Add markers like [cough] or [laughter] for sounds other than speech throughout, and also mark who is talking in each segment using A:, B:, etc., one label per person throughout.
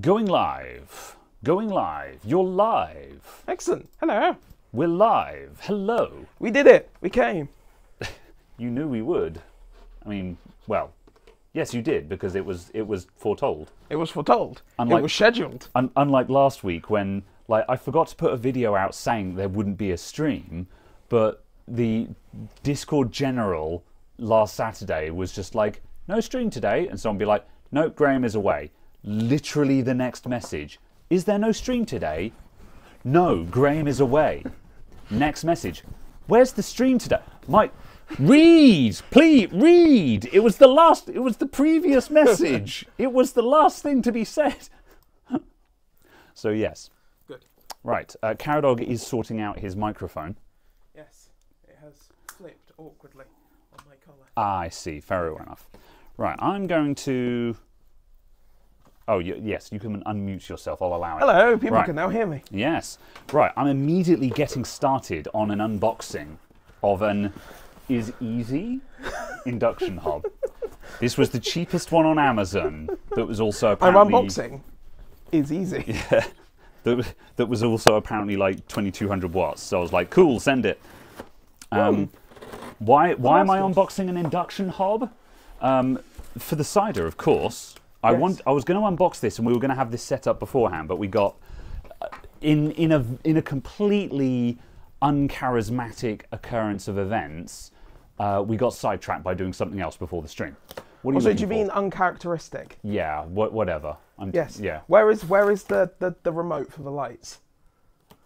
A: Going live. Going live. You're live.
B: Excellent. Hello.
A: We're live. Hello.
B: We did it. We came. [laughs]
A: You knew we would. I mean, well, yes, you did because it was it was foretold.
B: It was foretold.
A: Unlike-
B: it was scheduled.
A: Un- unlike last week when like I forgot to put a video out saying there wouldn't be a stream, but the Discord general last Saturday was just like no stream today, and someone be like, no, Graham is away. Literally the next message, is there no stream today? No, Graham is away. Next message, where's the stream today? Mike, read, please read. It was the last. It was the previous [laughs] message. it was the last thing to be said. [laughs] So yes,
B: Good.
A: right. Uh, Caradog is sorting out his microphone.
B: Yes. It has flipped awkwardly on my collar.
A: Ah, I see. Fair enough. Right. I'm going to. Oh yes, you can unmute yourself. I'll allow it.
B: Hello. People
A: Right.
B: can now hear me.
A: Yes. Right. I'm immediately getting started on an unboxing of an is easy induction hob. This was the cheapest one on Amazon. That was also apparently...
B: I'm unboxing. It's easy. [laughs]
A: that, that was also apparently like 2200 watts. So I was like, cool, send it. Um, why why am I unboxing an induction hob? Um, for the cider, of course. I
B: Yes.
A: want. I was going to unbox this, and we were going to have this set up beforehand, but we got uh, in in a in a completely uncharismatic occurrence of events. Uh, we got sidetracked by doing something else before the stream. What
B: Also, do you
A: for?
B: mean uncharacteristic?
A: Yeah, wha- whatever. I'm,
B: Yes.
A: Yeah.
B: Where is where is the, the, the remote for the lights?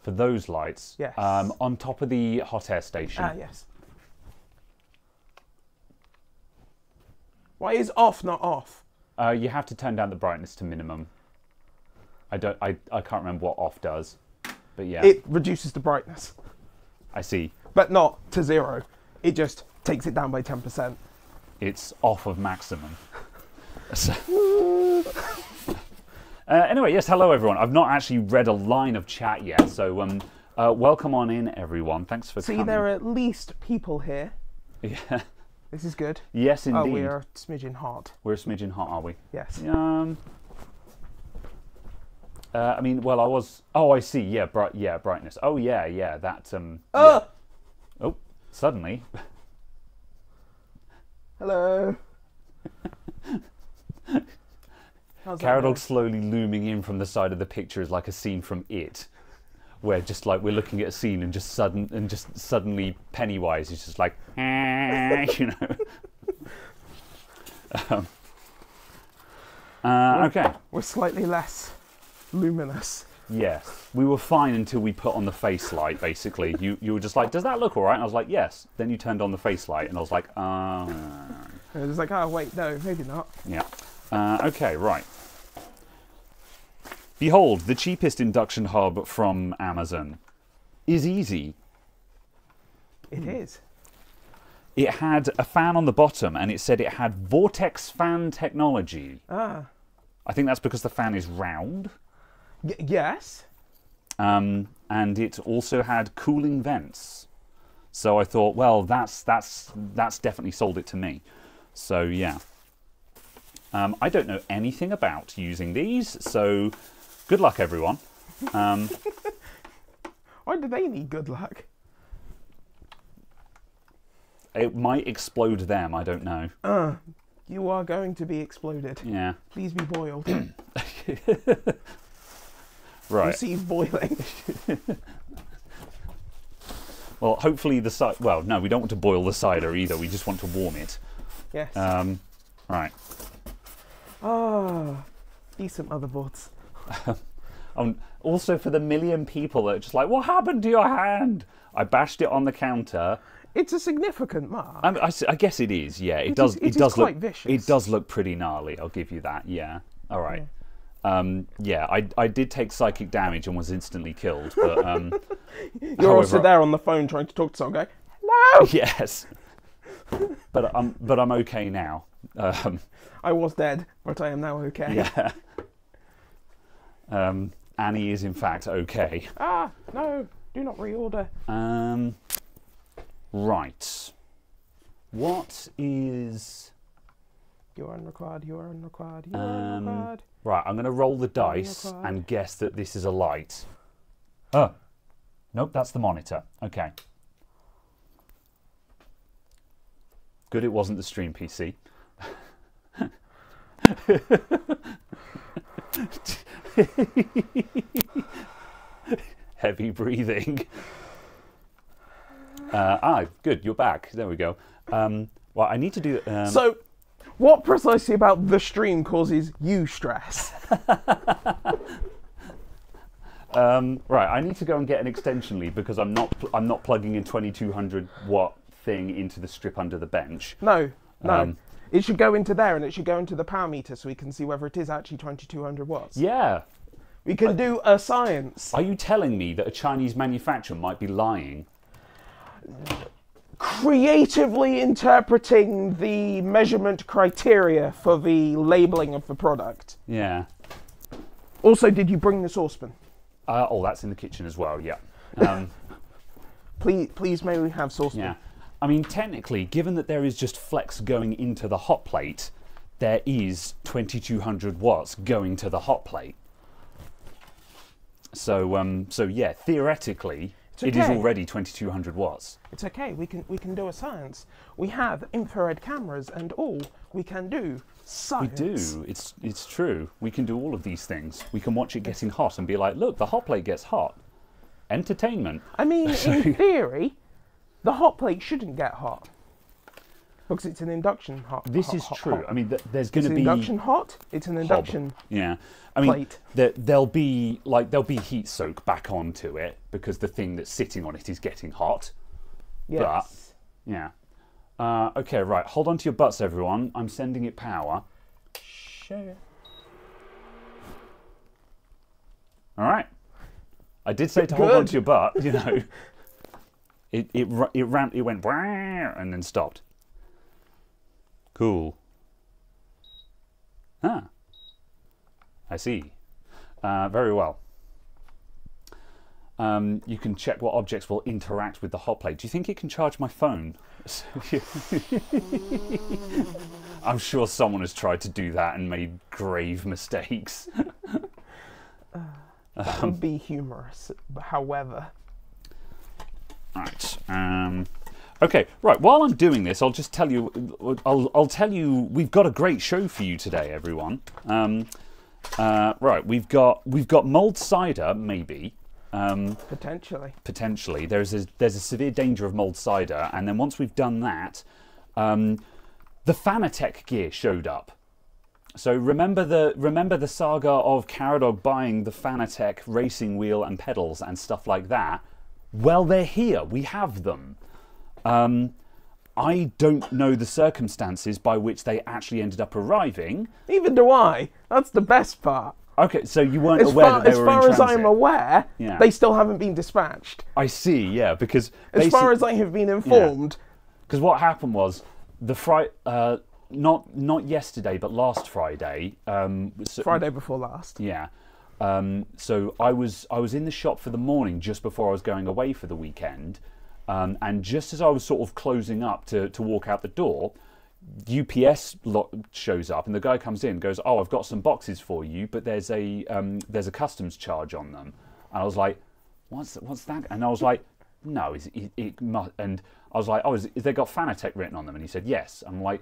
A: For those lights,
B: Yes.
A: um, on top of the hot air station.
B: Ah, yes. Why is off not off?
A: Uh, you have to turn down the brightness to minimum. I don't. I, I can't remember what off does, but yeah,
B: It reduces the brightness,
A: I see.
B: but not to zero. It just takes it down by 10%.
A: It's off of maximum. So- [laughs] uh, anyway, yes. Hello, everyone. I've not actually read a line of chat yet, so um, uh, welcome on in, everyone. Thanks for
B: See,
A: coming.
B: there are at least people here. [laughs]
A: Yeah.
B: This is good.
A: Yes, indeed.
B: Oh, we are smidgen hot.
A: We're a smidgen hot, are we?
B: Yes.
A: Um. Uh, I mean, well, I was. Oh, I see. Yeah, bright. Yeah, brightness. Oh, yeah, yeah. That. Um.
B: Oh!
A: yeah. Oh, suddenly. [laughs]
B: Hello. [laughs]
A: Caradog slowly looming in from the side of the picture is like a scene from It, where just like we're looking at a scene and just sudden and just suddenly Pennywise is just like, [laughs] you know. [laughs] um, uh, okay.
B: We're slightly less luminous.
A: Yes, we were fine until we put on the face light. Basically, you you were just like, "Does that look all right?" And I was like, "Yes." Then you turned on the face light, and I was like, "Ah,
B: And it's like, oh, wait, no, maybe not.
A: yeah." Uh, okay, right. Behold, the cheapest induction hob from Amazon is easy.
B: It is.
A: It had a fan on the bottom, and it said it had vortex fan technology.
B: Ah.
A: I think that's because the fan is round.
B: Y- yes.
A: um, and it also had cooling vents. So I thought, well, that's that's that's definitely sold it to me. So yeah, um, I don't know anything about using these, so good luck, everyone. Um, [laughs]
B: Why do they need good luck?
A: it might explode them. I don't know.
B: Uh, you are going to be exploded.
A: Yeah,
B: Please be boiled. [coughs]
A: right.
B: Receive boiling. [laughs]
A: Well, hopefully the cider. Well, no, we don't want to boil the cider either. We just want to warm it.
B: yes.
A: Um, right.
B: Ah, decent motherboards. [laughs]
A: Um, also, for the million people that are just like, what happened to your hand? I bashed it on the counter.
B: It's a significant mark.
A: I guess it is. Yeah, it,
B: It
A: does.
B: is-
A: it
B: it is
A: does
B: quite
A: look.
B: vicious.
A: It does look pretty gnarly. I'll give you that. Yeah. All right. Um, yeah, I, I did take psychic damage and was instantly killed. But um, [laughs]
B: You're also there on the phone trying to talk to someone going, hello! [laughs]
A: yes. But I'm but I'm okay now. Um,
B: I was dead, but I am now okay.
A: yeah. Um, Annie is in fact okay.
B: Ah, no, do not reorder.
A: Um, right. What is
B: You are unrequired. You are unrequired. You are
A: Um,
B: unrequired.
A: Right, I'm going to roll the dice and guess that this is a light. Oh, nope, that's the monitor. Okay. Good, it wasn't the stream PC. [laughs] [laughs] [laughs] Heavy breathing. Uh, ah, good, you're back. There we go. Um, well, I need to do. Um,
B: So, what precisely about the stream causes you stress? [laughs]
A: Um, right, I need to go and get an extension lead because I'm not I'm not plugging in 2200 watt thing into the strip under the bench.
B: No, no.
A: Um,
B: it should go into there and it should go into the power meter so we can see whether it is actually 2200 watts.
A: Yeah.
B: We can do a science.
A: Are you telling me that a Chinese manufacturer might be lying?
B: Creatively interpreting the measurement criteria for the labeling of the product.
A: Yeah.
B: Also, did you bring the saucepan?
A: Uh, oh, that's in the kitchen as well. Yeah. [laughs] Um,
B: Please, please, may we have saucepan?
A: yeah. I mean, technically, given that there is just flex going into the hot plate, there is 2200 watts going to the hot plate. So, um, so yeah, theoretically,
B: It's
A: it is already 2200 watts.
B: It's okay. We can we can do a science. We have infrared cameras and all. We can do science.
A: We do. It's it's true. We can do all of these things. We can watch it getting hot and be like, look, the hot plate gets hot. Entertainment.
B: I mean, [laughs] in theory, the hot plate shouldn't get hot because it's an induction hot.
A: This
B: hot-
A: is
B: hot-
A: true.
B: hot.
A: I mean, th- there's going to be
B: induction hot. It's an induction.
A: Yeah, I mean,
B: plate.
A: there'll be like there'll be heat soak back onto it because the thing that's sitting on it is getting hot.
B: Yes.
A: Yeah. Uh, okay, right. Hold on to your butts, everyone. I'm sending it power.
B: Sure.
A: All right. I did say to hold on to your butt. You know, [laughs] it it it ramped. It went and then stopped. Cool. Ah. I see. Uh, very well. Um, you can check what objects will interact with the hot plate. Do you think it can charge my phone? [laughs] I'm sure someone has tried to do that and made grave mistakes.
B: That would be humorous. However,
A: Right. Um, okay. Right. While I'm doing this, I'll just tell you. I'll, I'll tell you. We've got a great show for you today, everyone. Um, uh, right. We've got we've got mulled cider, maybe. Um,
B: potentially.
A: potentially. There's a there's a severe danger of mulled cider, and then once we've done that, um, the Fanatec gear showed up. So remember the remember the saga of Caradog buying the Fanatec racing wheel and pedals and stuff like that. Well, they're here. We have them. Um, I don't know the circumstances by which they actually ended up arriving.
B: Neither do I. That's the best part.
A: Okay, so you weren't
B: As
A: aware
B: far,
A: that they
B: as,
A: were
B: far
A: in
B: as. I'm aware,
A: Yeah.
B: they still haven't been dispatched.
A: I see. Yeah, because
B: As far as I have been informed,
A: Because what happened was the Friday, uh, not not yesterday, but last Friday. Um, so-
B: Friday before last.
A: Yeah. Um, so I was I was in the shop for the morning just before I was going away for the weekend, um, and just as I was sort of closing up to to walk out the door, UPS shows up and the guy comes in goes, "Oh, I've got some boxes for you, but there's a um, there's a customs charge on them." And I was like, "What's what's that?" And I was like, "No, is it, it must." And I was like, "Oh, is, is they got Fanatec written on them?" And he said, "Yes." I'm like,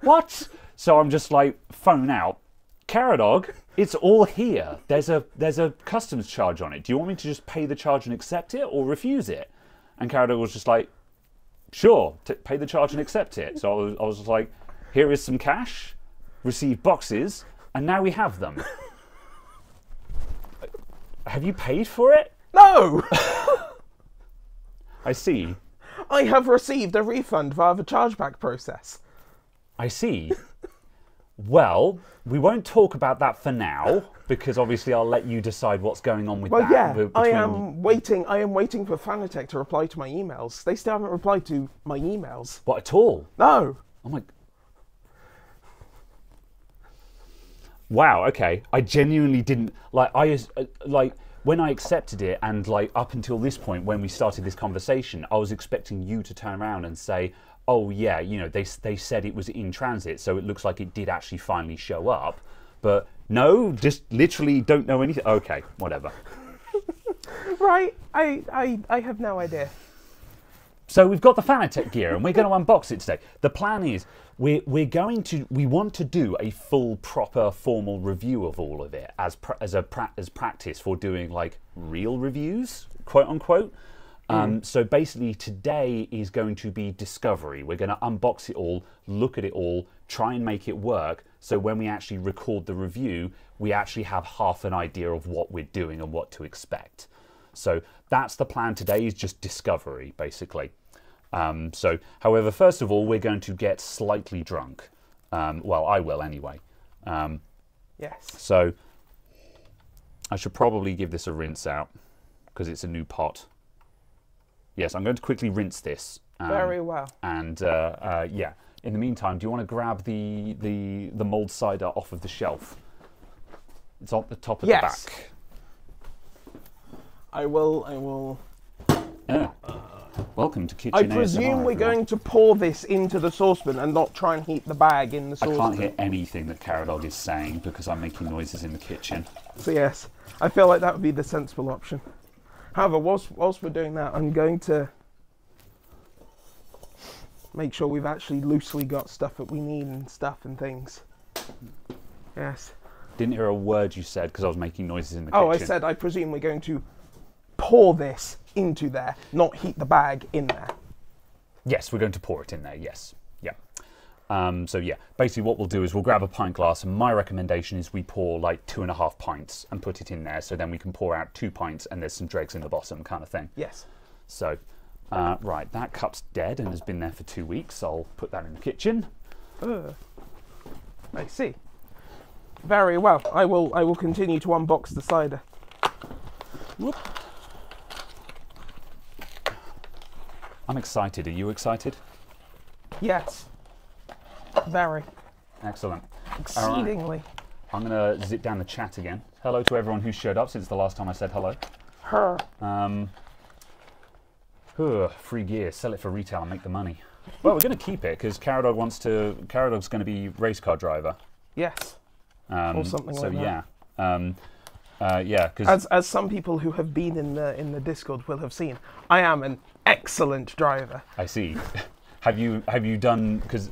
A: "What?" So I'm just like, phone out. Caradog, it's all here. There's a there's a customs charge on it. Do you want me to just pay the charge and accept it, or refuse it? And Caradog was just like, sure, pay the charge and accept it. So I was, I was just like, here is some cash, receive boxes, and now we have them. [laughs] have you paid for it?
B: No! [laughs]
A: I see.
B: I have received a refund via the chargeback process.
A: I see. Well, we won't talk about that for now because obviously I'll let you decide what's going on with
B: Well,
A: that.
B: yeah,
A: be-
B: I am waiting. I am waiting for Fanatec to reply to my emails. They still haven't replied to my emails.
A: What at all?
B: No.
A: Oh my. Wow. Okay. I genuinely didn't like. I uh, like when I accepted it, and like up until this point, when we started this conversation, I was expecting you to turn around and say, oh yeah, you know, they they said it was in transit, so it looks like it did actually finally show up. But no, just literally don't know anything. Okay, whatever. [laughs]
B: Right. I, I, I have no idea.
A: So we've got the Fanatec gear, and we're going to unbox it today. The plan is we're we're going to we want to do a full, proper, formal review of all of it as as a pra- as practice for doing like real reviews, quote unquote. Um, so basically, today is going to be discovery. We're going to unbox it all, look at it all, try and make it work. So when we actually record the review, we actually have half an idea of what we're doing and what to expect. So that's the plan today is just discovery, basically. Um, so, however, first of all, we're going to get slightly drunk. Um, well, I will anyway. Um,
B: Yes.
A: so I should probably give this a rinse out because it's a new pot. Yes, I'm going to quickly rinse this. um,
B: Very well.
A: And uh, uh, yeah, in the meantime, do you want to grab the the the mulled cider off of the shelf? It's on the top of
B: Yes.
A: the back.
B: I will. I will.
A: Yeah. Welcome to Kitchen
B: I
A: ASMR,
B: presume we're
A: everyone.
B: going to pour this into the saucepan and not try and heat the bag in the saucepan.
A: I can't hear anything that Caradog is saying because I'm making noises in the kitchen.
B: So yes, I feel like that would be the sensible option. However, whilst whilst we're doing that, I'm going to make sure we've actually loosely got stuff that we need and stuff and things. Yes.
A: Didn't hear a word you said because I was making noises in the kitchen.
B: Oh, I said I presume we're going to pour this into there, not heat the bag in there.
A: Yes, we're going to pour it in there. Yes. Um, so yeah, basically what we'll do is we'll grab a pint glass, and my recommendation is we pour like two and a half pints and put it in there, so then we can pour out two pints and there's some dregs in the bottom, kind of thing.
B: Yes.
A: So, uh, right, that cup's dead and has been there for two weeks. So I'll put that in the kitchen.
B: Ugh. I see. Very well. I will. I will continue to unbox the cider.
A: Whoop. I'm excited. Are you excited?
B: Yes. Very.
A: Excellent.
B: Exceedingly.
A: I'm going to zip down the chat again. Hello to everyone who showed up since the last time I said hello.
B: Her.
A: Um, ugh, free gear, sell it for retail and make the money. Well, we're going to keep it because Caradog wants to. Caradog's going to be race car driver.
B: Yes.
A: Um,
B: Or something
A: so
B: like that.
A: yeah, um, uh, yeah, because
B: As as some people who have been in the in the Discord will have seen, I am an excellent driver.
A: I see. [laughs] have you have you done because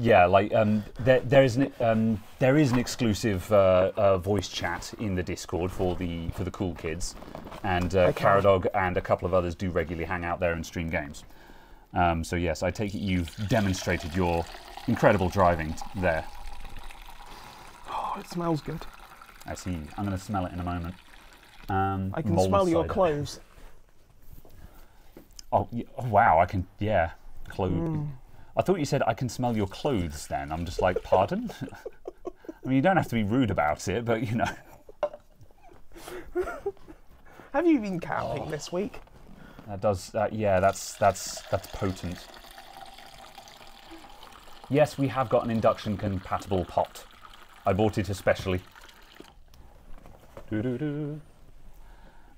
A: yeah, like um, there there is an um, there is an exclusive uh, uh, voice chat in the Discord for the for the cool kids, and uh,
B: Okay.
A: Caradog and a couple of others do regularly hang out there and stream games. Um, so yes, I take it you've demonstrated your incredible driving t- there.
B: Oh, it smells good.
A: I see. I'm going to smell it in a moment. Um,
B: I can smell your
A: cider.
B: clothes.
A: Oh, y- oh, wow! I can. Yeah, clothes.
B: Mm.
A: I thought you said I can smell your clothes. Then I'm just like, pardon. [laughs] I mean, you don't have to be rude about it, but you know. [laughs]
B: Have you been camping this week?
A: That does. That, yeah, that's that's that's potent. Yes, we have got an induction compatible pot. I bought it especially.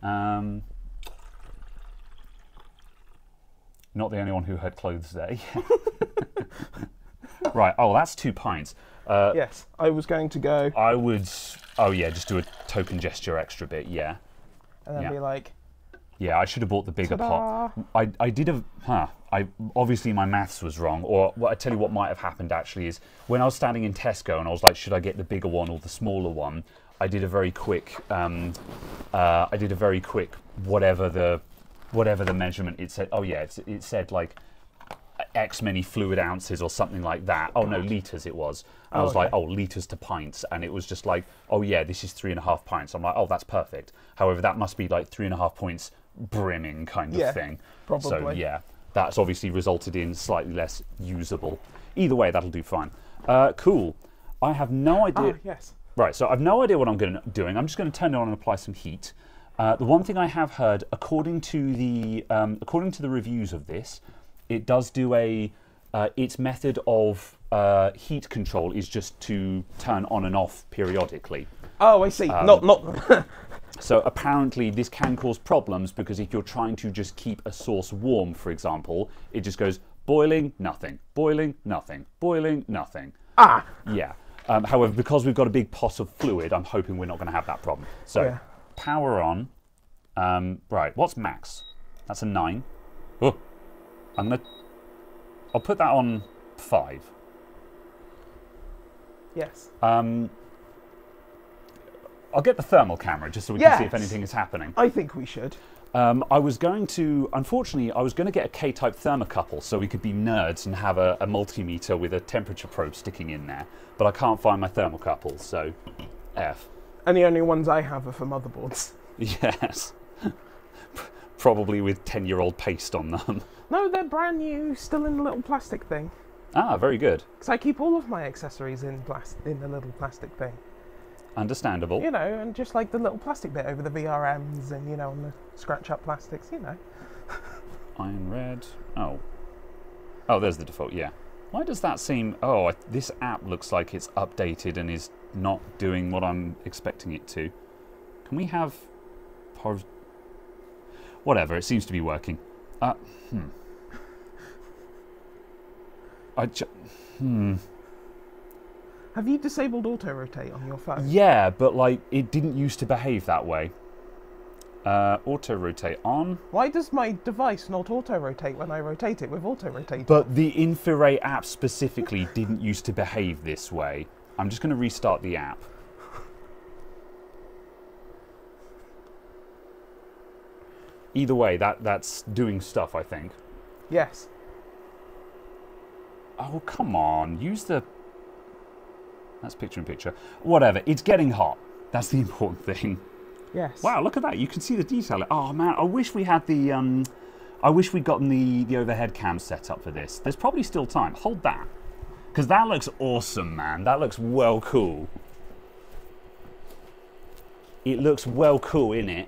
A: Um, not the only one who had clothes there. [laughs] right. Oh, that's two pints. Uh,
B: Yes. I was going to go
A: I would. Oh yeah, just do a token gesture extra bit. Yeah.
B: and then
A: Yeah.
B: be like,
A: Yeah, I should have bought the bigger pot. I, I did a huh. I obviously my maths was wrong, or what I tell you what might have happened actually is when I was standing in Tesco and I was like, should I get the bigger one or the smaller one? I did a very quick. Um, uh, I did a very quick whatever the whatever the measurement it said. Oh yeah, it's, it said like X many fluid ounces or something like that. Oh no, liters it was. I
B: Oh,
A: was like, oh, liters to pints, and it was just like, oh yeah, this is three and a half pints. I'm like, oh, that's perfect. However, that must be like three and a half points brimming kind of
B: Yeah,
A: thing. So yeah, that's obviously resulted in slightly less usable. Either way, that'll do fine. Uh, cool. I have no idea.
B: ah, yes.
A: Right, so I've no idea what I'm going to doing. I'm just going to turn it on and apply some heat. Uh, the one thing I have heard, according to the um, according to the reviews of this, it does do a uh, its method of uh, heat control is just to turn on and off periodically.
B: Oh, I see.
A: Um,
B: not not. [laughs]
A: So apparently this can cause problems because if you're trying to just keep a sauce warm, for example, it just goes Boiling, nothing. Boiling, nothing. Boiling, nothing.
B: Ah,
A: Yeah. Um, however, because we've got a big pot of fluid, I'm hoping we're not going to have that problem. So,
B: Yeah.
A: Power on. Um, right, what's max? That's a nine. Oh, I'm gonna. I'll put that on five.
B: yes.
A: Um, I'll get the thermal camera just so we can see if anything is happening.
B: I think we should.
A: Um, I was going to, unfortunately, I was going to get a K-type thermocouple so we could be nerds and have a, a multimeter with a temperature probe sticking in there, but I can't find my thermocouple, so F.
B: And the only ones I have are for motherboards.
A: Yes. [laughs] Probably with 10 year old paste on them. [laughs]
B: No, they're brand new, still in the little plastic thing.
A: Ah, very good.
B: Because I keep all of my accessories in plas- in the little plastic thing.
A: Understandable.
B: You know, and just like the little plastic bit over the VRMs and, you know, and the scratch up plastics, you know. [laughs]
A: Iron red. Oh. Oh, there's the default, yeah. Why does that seem. Oh, I, this app looks like it's updated and is not doing what I'm expecting it to. Can we have. Whatever, it seems to be working. Uh, hmm. I Hmm.
B: Have you disabled auto rotate on your phone?
A: Yeah, but like, it didn't used to behave that way. Uh, auto rotate on.
B: Why does my device not auto rotate when I rotate it with auto rotate?
A: But the Infrared app specifically didn't used to behave this way. I'm just going to restart the app. Either way, that, that's doing stuff, I think.
B: yes.
A: Oh, come on. Use the. That's picture in picture. Whatever. It's getting hot. That's the [laughs] important thing.
B: Yes.
A: Wow, look at that. You can see the detail. Oh, man. I wish we had the. Um, I wish we'd gotten the, the overhead cam set up for this. There's probably still time. Hold that. Because that looks awesome, man. That looks well cool. It looks well cool, innit?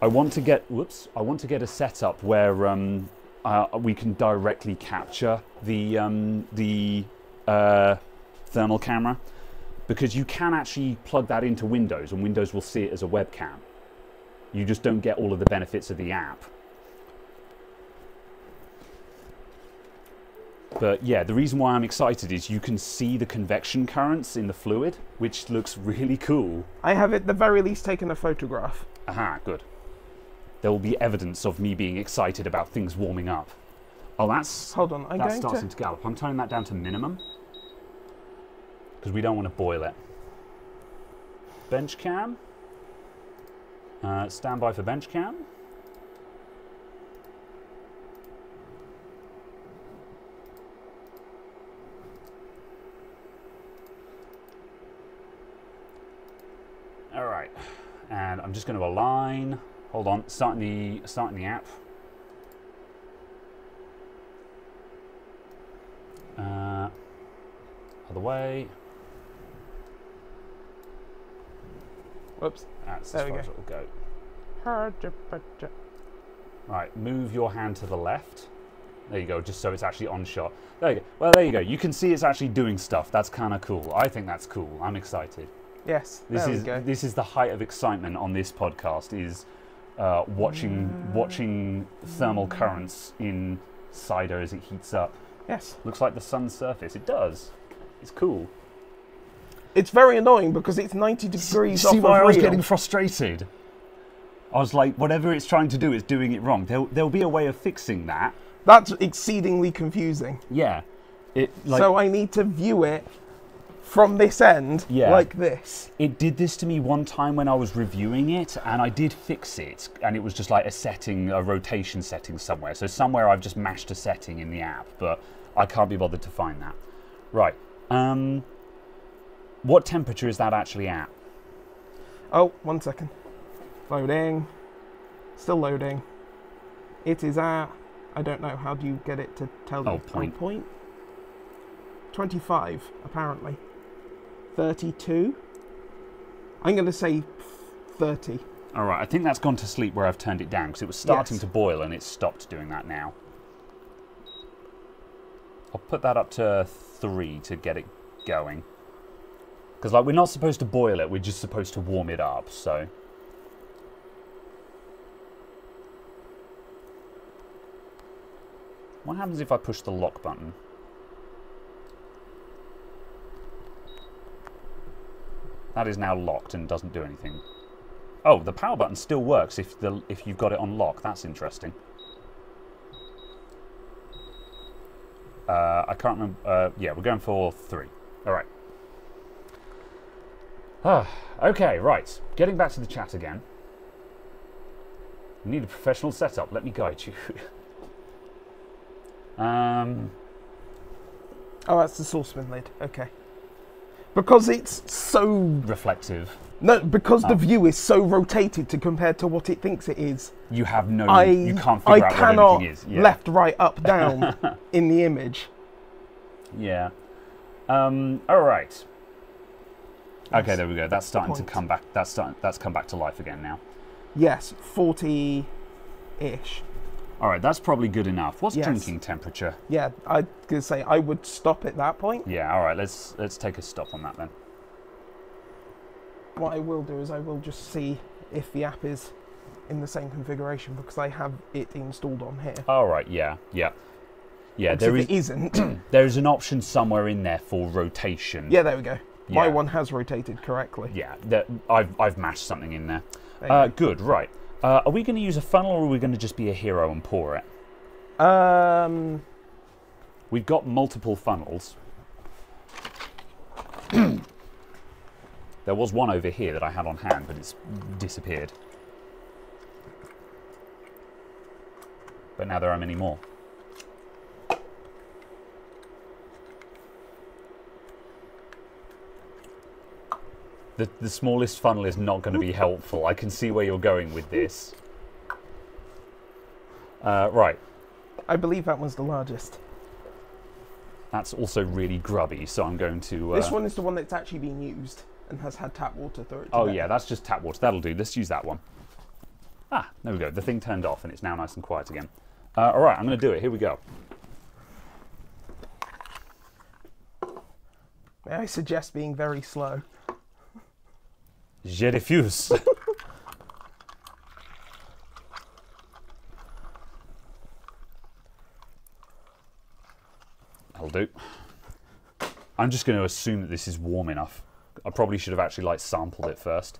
A: I want to get whoops. I want to get a setup where um, uh, we can directly capture the um, the uh, thermal camera because you can actually plug that into Windows and Windows will see it as a webcam. You just don't get all of the benefits of the app. But yeah, the reason why I'm excited is you can see the convection currents in the fluid, which looks really cool.
B: I have at the very least taken a photograph.
A: Aha, good. There will be evidence of me being excited about things warming up. Oh, that's
B: Hold on, I'm
A: that's starting
B: to.
A: to gallop. I'm turning that down to minimum because we don't want to boil it. Bench cam. Uh, stand by for bench cam. All right, and I'm just going to align. Hold on, starting the starting the app. Uh, other way.
B: Whoops.
A: That's
B: There
A: as far
B: go.
A: as it'll go. Right, move your hand to the left. There you go, just so it's actually on shot. There you go. Well, there you go. You can see it's actually doing stuff. That's kind of cool. I think that's cool. I'm excited.
B: Yes,
A: This
B: there
A: is
B: we go.
A: this is the height of excitement on this podcast. Is uh, watching watching thermal currents in cider as it heats up.
B: Yes.
A: Looks like the sun's surface. It does. It's cool.
B: It's very annoying because it's 90 degrees
A: See
B: off
A: why I was getting frustrated? I was like, whatever it's trying to do, it's doing it wrong. There'll, there'll be a way of fixing that.
B: That's exceedingly confusing.
A: Yeah. It like
B: so I need to view it from this end,
A: Yeah.
B: like this.
A: it did this to me one time when I was reviewing it, and I did fix it, and it was just like a setting, a rotation setting somewhere. So somewhere I've just mashed a setting in the app, but I can't be bothered to find that. Right. Um. What temperature is that actually at?
B: Oh, one second. Loading. Still loading. It is at. I don't know. How do you get it to tell you?
A: Oh, point.
B: point. 25, apparently. 32. I'm going to say 30.
A: All right, I think that's gone to sleep where I've turned it down because it was starting
B: yes.
A: to boil and it's stopped doing that now. I'll put that up to three to get it going. Because like we're not supposed to boil it, we're just supposed to warm it up, so. What happens if I push the lock button? That is now locked and doesn't do anything. Oh, the power button still works if the if you've got it on lock. That's interesting. Uh, I can't remember. Uh, yeah, we're going for three. All right. Ah, okay, right. Getting back to the chat again. You need a professional setup. Let me guide you. [laughs] um,
B: Oh, that's the saucepan lid. Okay. Because it's so
A: reflective.
B: no, because
A: Oh.
B: the view is so rotated to compared to what it thinks it is.
A: You have no.
B: I
A: you can't
B: I
A: figure out
B: cannot
A: what anything is. Yeah.
B: left, right, up, [laughs] down in the image.
A: Yeah. Um, all right. Okay, there we go. That's starting to come back. That's starting. That's come back to life again now.
B: Yes, forty ish.
A: All right, that's probably good enough. What's
B: Yes.
A: drinking temperature?
B: Yeah, I could say I would stop at that point.
A: Yeah. All right. Let's let's take a stop on that then.
B: What I will do is I will just see if the app is in the same configuration because I have it installed on here.
A: All right. Yeah. Yeah. Yeah. There
B: if
A: is
B: it isn't, [clears throat]
A: there is an option somewhere in there for rotation.
B: yeah, there we go. My one has rotated correctly.
A: Yeah. That I've I've mashed something in there.
B: There
A: Uh, good. Right. Uh, are we going to use a funnel or are we going to just be a hero and pour it?
B: Um,
A: We've got multiple funnels. there was one over here that I had on hand, but it's disappeared. But now there are many more. The, the smallest funnel is not going to be helpful. I can see where you're going with this. Uh, right.
B: I believe that one's the largest.
A: That's also really grubby, so I'm going to. Uh,
B: This one is the one that's actually been used and has had tap water through it.
A: Oh yeah, that's just tap water. That'll do. Let's use that one. Ah, there we go. The thing turned off and it's now nice and quiet again. Uh, all right, I'm going to do it. Here we go.
B: May I suggest being very slow?
A: Je refuse. [laughs] That'll do. I'm just going to assume that this is warm enough. I probably should have actually like sampled it first.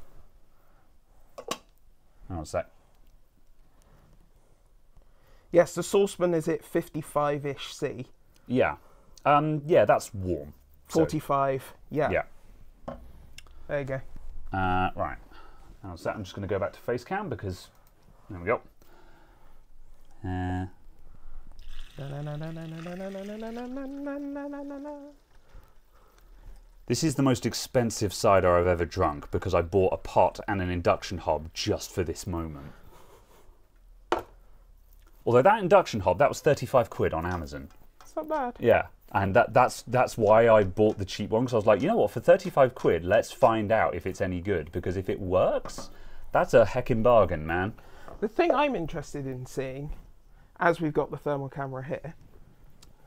A: Hang on a sec.
B: Yes, the saucepan is at 55-ish C.
A: Yeah. Um, yeah, that's warm. So-
B: 45. yeah.
A: yeah.
B: There you go.
A: Uh, right. A. I'm just going to go back to face cam because there we go. Uh, this is the most expensive cider I've ever drunk because I bought a pot and an induction hob just for this moment. Although that induction hob, that was 35 quid on Amazon.
B: It's not bad.
A: Yeah, and that that's that's why I bought the cheap one because I was like, you know what, for thirty five quid, let's find out if it's any good because if it works, that's a heckin' bargain, man.
B: The thing I'm interested in seeing, as we've got the thermal camera here,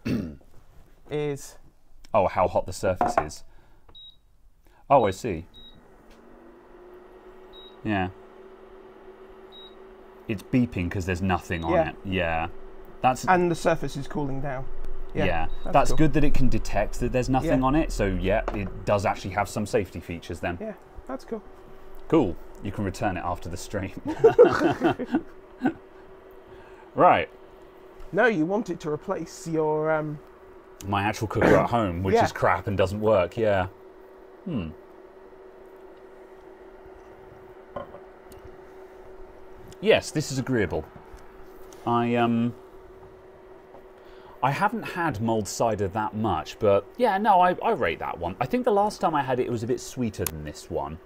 B: [clears throat] is
A: Oh, how hot the surface is. Oh, I see. Yeah. It's beeping because there's nothing on
B: Yeah.
A: it. Yeah. That's
B: and the surface is cooling down.
A: Yeah.
B: Yeah,
A: That's,
B: that's cool.
A: good that it can detect that there's nothing
B: Yeah.
A: on it. So yeah, it does actually have some safety features then.
B: Yeah, that's cool.
A: Cool. You can return it after the stream. [laughs] [laughs] right.
B: No, you want it to replace your um,
A: My actual cooker at home, which
B: Yeah.
A: is crap and doesn't work. Yeah. Hmm. Yes, this is agreeable. I um. I haven't had mulled cider that much, but yeah, no, I, I rate that one. I think the last time I had it, it was a bit sweeter than this one,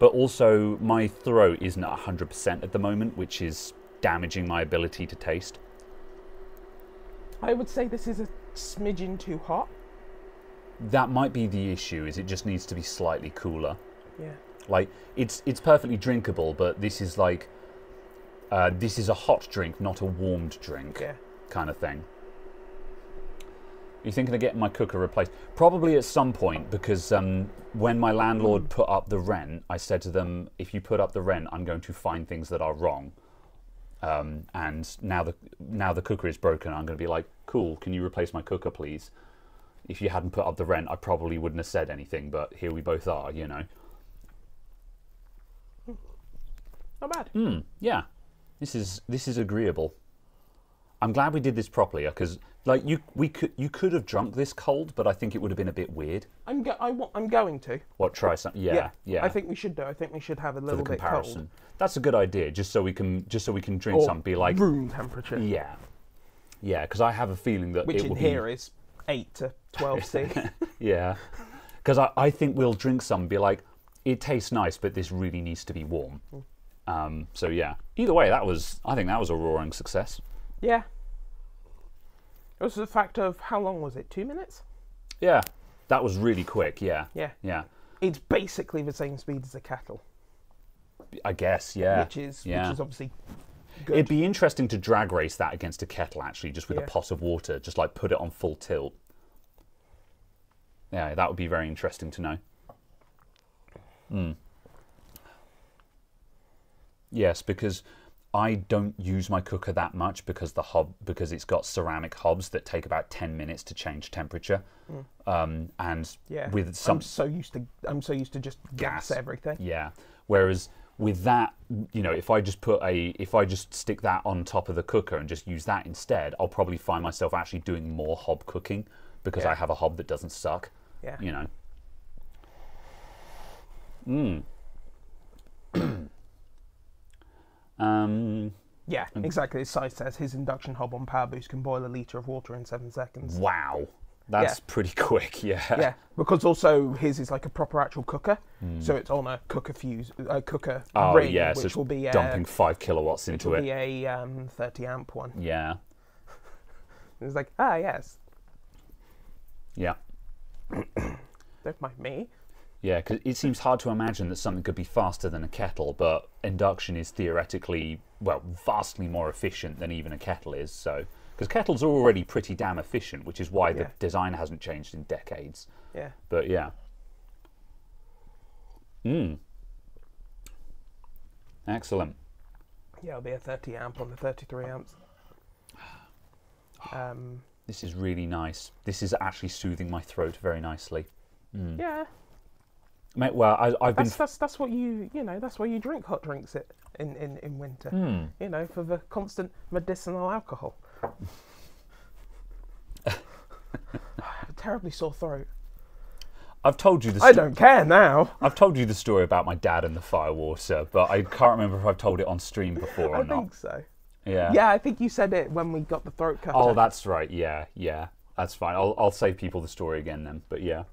A: but also my throat isn't at 100% at the moment, which is damaging my ability to taste.
B: I would say this is a smidgen too hot.
A: That might be the issue. Is it just needs to be slightly cooler?
B: Yeah.
A: Like it's it's perfectly drinkable, but this is like uh, this is a hot drink, not a warmed drink,
B: Yeah.
A: kind of thing. You thinking of getting my cooker replaced? Probably at some point, because um, when my landlord put up the rent, I said to them, "If you put up the rent, I'm going to find things that are wrong." Um, and now the now the cooker is broken. I'm going to be like, cool. Can you replace my cooker, please? If you hadn't put up the rent, I probably wouldn't have said anything. But here we both are, you know.
B: Not bad.
A: Hmm. Yeah, this is this is agreeable. I'm glad we did this properly because, like, you we could you could have drunk this cold, but I think it would have been a bit weird.
B: I'm go- I wa- I'm going to.
A: What try some? Yeah, yeah.
B: I think we should do. I think we should have a
A: for
B: little
A: the
B: bit
A: comparison,
B: cold.
A: that's a good idea. Just so we can just so we can drink
B: Or
A: some, be like,
B: room temperature,
A: yeah, yeah. Because I have a feeling that
B: which
A: it
B: in
A: will
B: here is eight to twelve C. [laughs]
A: yeah. Because I, I think we'll drink some, and be like, it tastes nice, but this really needs to be warm.
B: Mm.
A: Um, so yeah. Either way, that was I think that was a roaring success.
B: yeah. It was the fact of how long was it? Two minutes.
A: Yeah, that was really quick. Yeah,
B: Yeah.
A: yeah.
B: It's basically the same speed as a kettle,
A: I guess. Yeah,
B: which is
A: yeah.
B: which is obviously good.
A: It'd be interesting to drag race that against a kettle, actually, just with
B: Yeah.
A: a pot of water, just like put it on full tilt. Yeah, that would be very interesting to know. Hmm. Yes, because I don't use my cooker that much because the hob because it's got ceramic hobs that take about ten minutes to change temperature, um, and
B: Hmm. yeah.
A: with some
B: I'm so used to I'm so used to just gas,
A: Gas.
B: everything.
A: Yeah. Whereas with that, you know, if I just put a, if I just stick that on top of the cooker and just use that instead, I'll probably find myself actually doing more hob cooking because
B: Yeah.
A: I have a hob that doesn't suck.
B: Yeah.
A: You know. Mm. [clears throat] um.
B: Yeah, exactly. As Sai says, his induction hob on Power Boost can boil a litre of water in seven seconds.
A: Wow. That's
B: Yeah.
A: pretty quick. [laughs] Yeah.
B: yeah, because also his is like a proper actual cooker,
A: Hmm.
B: so it's on a cooker fuse, a cooker
A: Oh
B: ring,
A: yeah. So
B: which
A: it's
B: will be a,
A: dumping five kilowatts into
B: will
A: it.
B: be a um, 30 amp one.
A: Yeah. [laughs]
B: It's like, ah, yes,
A: Yeah. [coughs]
B: don't mind me.
A: Yeah, because it seems hard to imagine that something could be faster than a kettle, but induction is theoretically, well, vastly more efficient than even a kettle is. So, because kettles are already pretty damn efficient, which is why the design hasn't changed in decades.
B: Yeah,
A: But yeah. Mm. Excellent.
B: yeah, it'll be a 30 amp on the 33 amps. [sighs] Um,
A: This is really nice. This is actually soothing my throat very nicely.
B: yeah,
A: Mate, well, I, I've been.
B: that's that's that's what you you know that's why you drink hot drinks it in in in winter.
A: Hmm.
B: You know, for the constant medicinal alcohol. I have a terribly sore throat.
A: I've told you the.
B: I don't care now.
A: I've told you the story about my dad and the firewater, but I can't remember if I've told it on stream [laughs] before or
B: I
A: not.
B: think so.
A: Yeah.
B: Yeah, I think you said it when we got the throat cut.
A: Oh, that's right. Yeah, yeah. That's fine. I'll I'll save people the story again then. But yeah.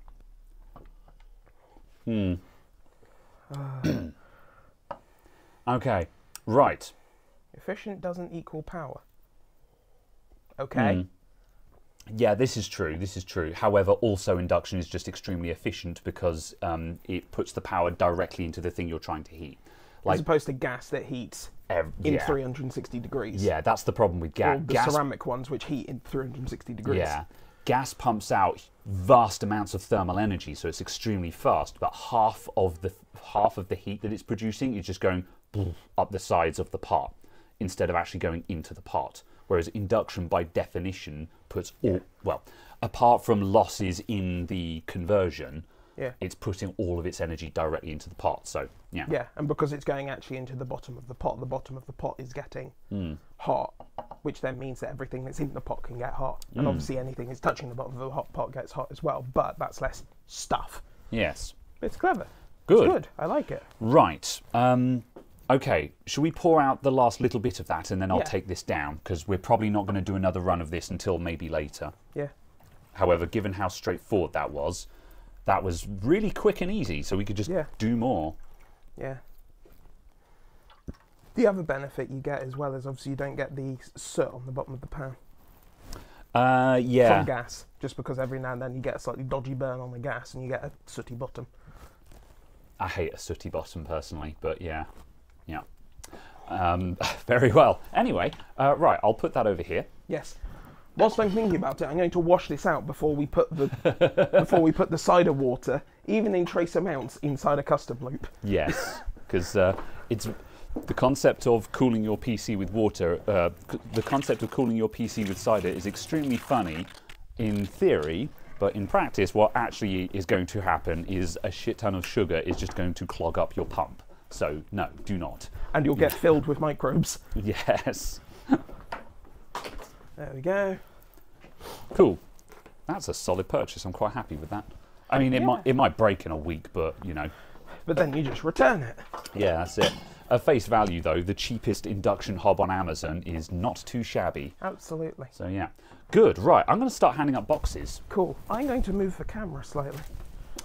A: Hmm. [sighs] okay. Right.
B: efficient doesn't equal power. Okay.
A: Hmm. Yeah, this is true. This is true. However, also induction is just extremely efficient because um, it puts the power directly into the thing you're trying to heat. Like, As
B: opposed to gas that heats
A: ev-
B: in
A: yeah,
B: 360 degrees.
A: yeah, that's the problem with
B: Or
A: ga-
B: the
A: gas.
B: ceramic ones which heat in 360 degrees.
A: Yeah. Gas pumps out vast amounts of thermal energy, so it's extremely fast. But half of the half of the heat that it's producing is just going up the sides of the pot instead of actually going into the pot. Whereas induction, by definition, puts all well, apart from losses in the conversion,
B: Yeah.
A: it's putting all of its energy directly into the pot. So yeah,
B: Yeah, and because it's going actually into the bottom of the pot, the bottom of the pot is getting
A: Hmm.
B: hot, which then means that everything that's in the pot can get hot.
A: Hmm.
B: And obviously anything that's touching the bottom of the hot pot gets hot as well, but that's less stuff.
A: yes,
B: It's clever.
A: good.
B: It's good. I like it.
A: Right. Um, okay. Shall we pour out the last little bit of that and then I'll
B: Yeah.
A: take this down? Because we're probably not going to do another run of this until maybe later.
B: Yeah.
A: However, given how straightforward that was, that was really quick and easy, so we could just
B: Yeah.
A: do more.
B: Yeah. The other benefit you get as well is obviously you don't get the soot on the bottom of the pan
A: Uh, yeah.
B: from gas, just because every now and then you get a slightly dodgy burn on the gas and you get a sooty bottom.
A: I hate a sooty bottom personally, but yeah. Yeah. Um, [laughs] very well. Anyway, uh, right, I'll put that over here.
B: Yes. Whilst I'm thinking about it, I'm going to wash this out before we put the [laughs] before we put the cider water, even in trace amounts, inside a custom loop.
A: Yes, [laughs] because uh, it's The concept of cooling your PC with water, uh, c- the concept of cooling your PC with cider is extremely funny in theory, but in practice, what actually is going to happen is a shit ton of sugar is just going to clog up your pump. So, no, do not.
B: And you'll get [laughs] filled with microbes.
A: Yes.
B: There we go.
A: Cool. That's a solid purchase. I'm quite happy with that. I mean, it
B: Yeah.
A: might it might break in a week, but you know,
B: But then you just return it.
A: yeah, that's it. At face value, though, the cheapest induction hob on Amazon is not too shabby.
B: Absolutely.
A: So yeah, good. Right, I'm going to start handing up boxes.
B: Cool. I'm going to move the camera slightly.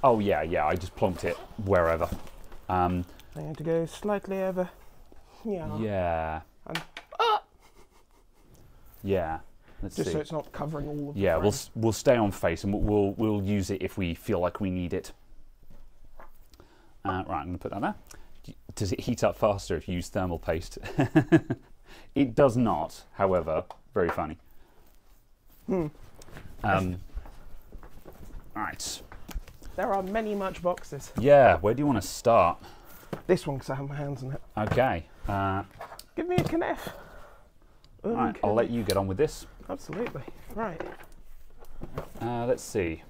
A: Oh yeah, yeah. I just plonked it wherever. Um,
B: I'm going to go slightly over. Yeah.
A: yeah.
B: And-
A: Yeah. Let's
B: Just
A: see.
B: so it's not covering all of the
A: yeah, we'll we'll stay on face and we'll we'll, we'll use it if we feel like we need it. Uh, right, I'm going to put that there. Does it heat up faster if you use thermal paste? [laughs] it does not, however. Very funny.
B: Hmm.
A: Um, right.
B: There are many much boxes.
A: Yeah, where do you want to start?
B: This one because I have my hands on it.
A: Okay. Uh,
B: Give me a knife.
A: right, I'll let you get on with this.
B: Absolutely. Right.
A: Uh, let's see.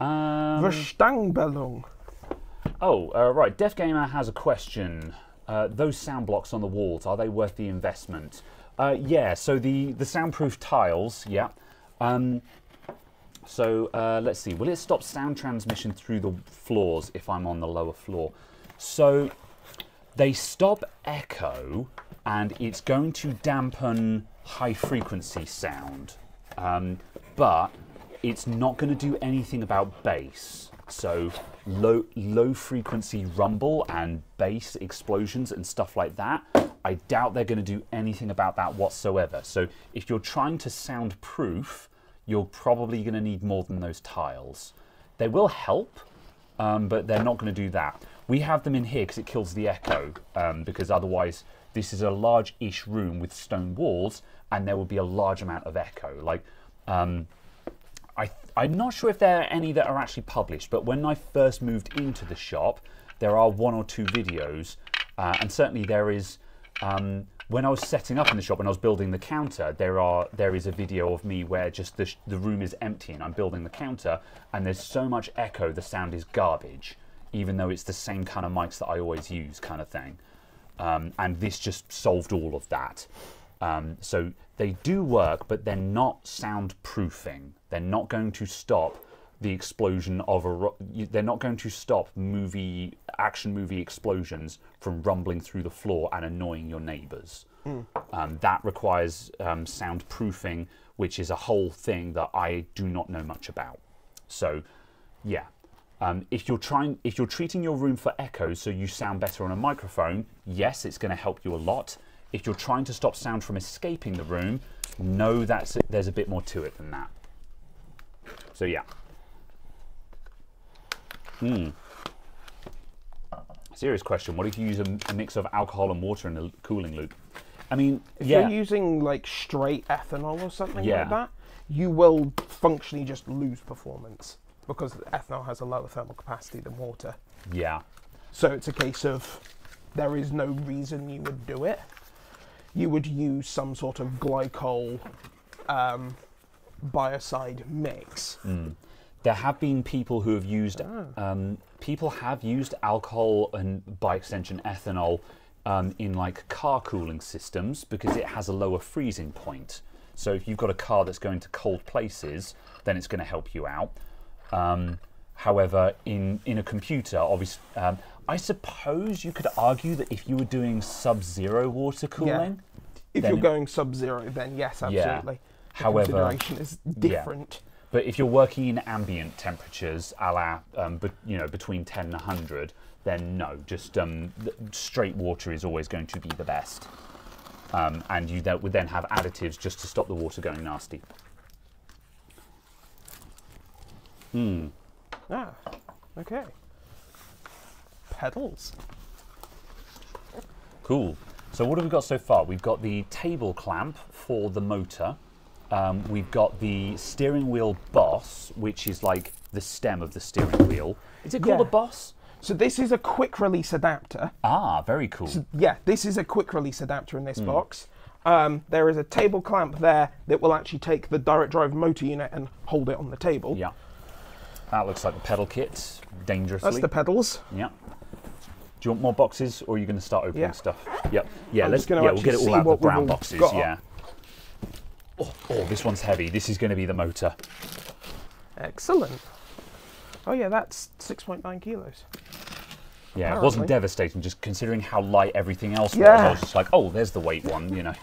A: Um,
B: Verstangbellung.
A: Oh, uh, right. Def Gamer has a question. Uh, those sound blocks on the walls are they worth the investment? Uh, yeah. So the the soundproof tiles. Yeah. Um, so uh, let's see. Will it stop sound transmission through the floors if I'm on the lower floor? So they stop echo, and it's going to dampen high frequency sound, um, but it's not going to do anything about bass. So low low frequency rumble and bass explosions and stuff like that. I doubt they're going to do anything about that whatsoever. So if you're trying to soundproof, you're probably going to need more than those tiles. They will help, um, but they're not going to do that. We have them in here because it kills the echo, um, because otherwise this is a large-ish room with stone walls, and there will be a large amount of echo. Like, um, I, I'm not sure if there are any that are actually published, but when I first moved into the shop, there are one or two videos, uh, and certainly there is. Um, when I was setting up in the shop, when I was building the counter, there are there is a video of me where just the, the room is empty and I'm building the counter, and there's so much echo, the sound is garbage, even though it's the same kind of mics that I always use, kind of thing. Um, and this just solved all of that. Um, so they do work, but they're not soundproofing. They're not going to stop the explosion of a. They're not going to stop movie action movie explosions from rumbling through the floor and annoying your neighbours. Um, that requires um, soundproofing, which is a whole thing that I do not know much about. So, yeah. Um, if you're trying, if you're treating your room for echoes so you sound better on a microphone, yes, it's going to help you a lot. If you're trying to stop sound from escaping the room, know that there's a bit more to it than that. So yeah. Hmm. Serious question. What if you use a, a mix of alcohol and water in the cooling loop? I mean,
B: If
A: yeah,
B: you're using like straight ethanol or something
A: Yeah.
B: like that, you will functionally just lose performance because ethanol has a lower thermal capacity than water.
A: yeah,
B: So it's a case of there is no reason you would do it. You would use some sort of glycol um, biocide mix.
A: there have been people who have used
B: Ah.
A: um, people have used alcohol and by extension ethanol um, in like car cooling systems because it has a lower freezing point so if you've got a car that's going to cold places then it's going to help you out um, however in in a computer obviously um, i suppose you could argue that if you were doing sub-zero water cooling
B: If you're going sub-zero, then yes, absolutely. The
A: However-
B: consideration is different.
A: But if you're working in ambient temperatures, a la, um, but, you know, between 10 and 100, then no, just um, straight water is always going to be the best. Um, and you then, would then have additives just to stop the water going nasty.
B: Ah, okay. Pedals.
A: Cool. So what have we got so far? We've got the table clamp for the motor. Um, we've got the steering wheel boss, which is like the stem of the steering wheel. Is it called
B: Yeah.
A: a boss?
B: So this is a quick release adapter.
A: Ah, very cool.
B: Yeah, this is a quick release adapter in this box. Um, there is a table clamp there that will actually take the direct drive motor unit and hold it on the table.
A: Yeah. That looks like the pedal kit, dangerously.
B: That's the pedals.
A: Yeah. Do you want more boxes, or are you going to start opening
B: Yeah.
A: stuff? Yep. Yeah.
B: I'm
A: let's yeah. We'll get it all out of the brown boxes.
B: got.
A: Yeah. Oh, oh, this one's heavy. This is going to be the motor.
B: Excellent. Oh yeah, that's 6.9 kilos.
A: Yeah, it wasn't devastating. Just considering how light everything else was, I was just like, oh, there's the weight one. You know.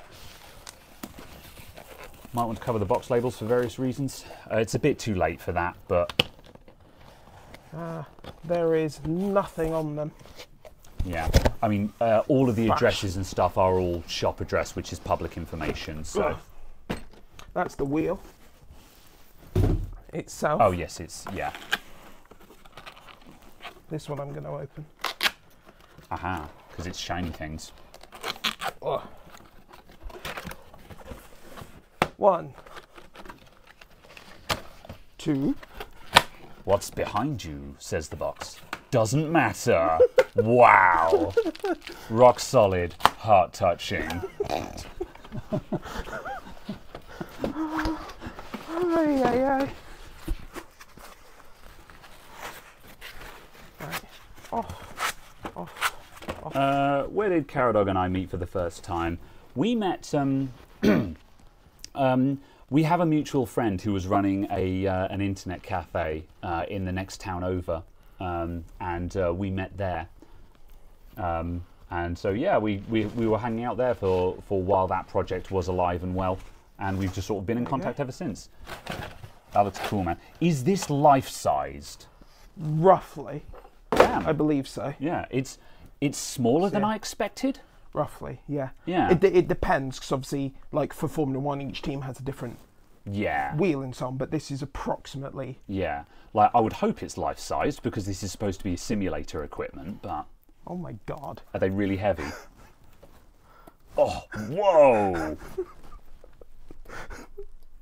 A: Might want to cover the box labels for various reasons. Uh, it's a bit too late for that, but
B: There is nothing on them.
A: yeah. I mean, uh, all of the
B: Bash.
A: addresses and stuff are all shop address, which is public information. So,
B: That's the wheel itself.
A: oh yes, it's yeah.
B: This one I'm going to open.
A: Aha, because it's shiny things.
B: One, two,
A: What's behind you? says the box. Doesn't matter. wow. Rock solid, heart touching.
B: Ay, ay, ay. Right. Off. Off.
A: Uh, where did Caradog and I meet for the first time? We met. Um, [clears throat] um, we have a mutual friend who was running a uh, an internet cafe uh, in the next town over, um, and uh, we met there. Um, and so yeah, we, we, we were hanging out there for, for while that project was alive and well, and we've just sort of been in contact ever since. That looks cool, man. Is this life sized?
B: Roughly.
A: Damn.
B: I believe so.
A: yeah, it's it's smaller than
B: Yeah.
A: I expected.
B: Roughly, yeah.
A: Yeah.
B: It, it depends, because obviously, like for Formula One, each team has a different
A: Yeah.
B: wheel and so on, but this is approximately.
A: Yeah, like I would hope it's life sized because this is supposed to be simulator equipment, but
B: Oh my god.
A: are they really heavy? [laughs] Oh, whoa!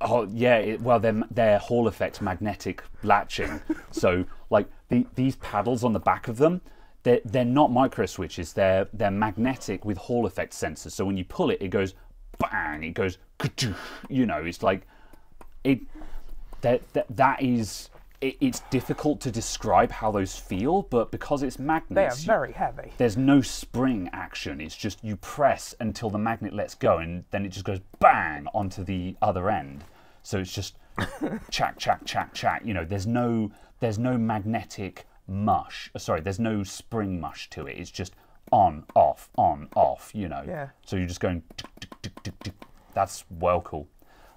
A: Oh yeah, it, well they're they're Hall effect magnetic latching. So like the, these paddles on the back of them, they're they're not micro switches. They're they're magnetic with Hall effect sensors. So when you pull it, it goes bang. It goes, you know, it's like it that that, that is it, it's difficult to describe how those feel but because it's magnets,
B: They are very heavy.
A: there's no spring action it's just you press until the magnet lets go and then it just goes bang onto the other end so it's just [laughs] chack chack chack chack you know there's no there's no magnetic mush uh, sorry there's no spring mush to it it's just on off on off you know
B: Yeah.
A: so you're just going tick, tick, tick, tick, tick. that's well cool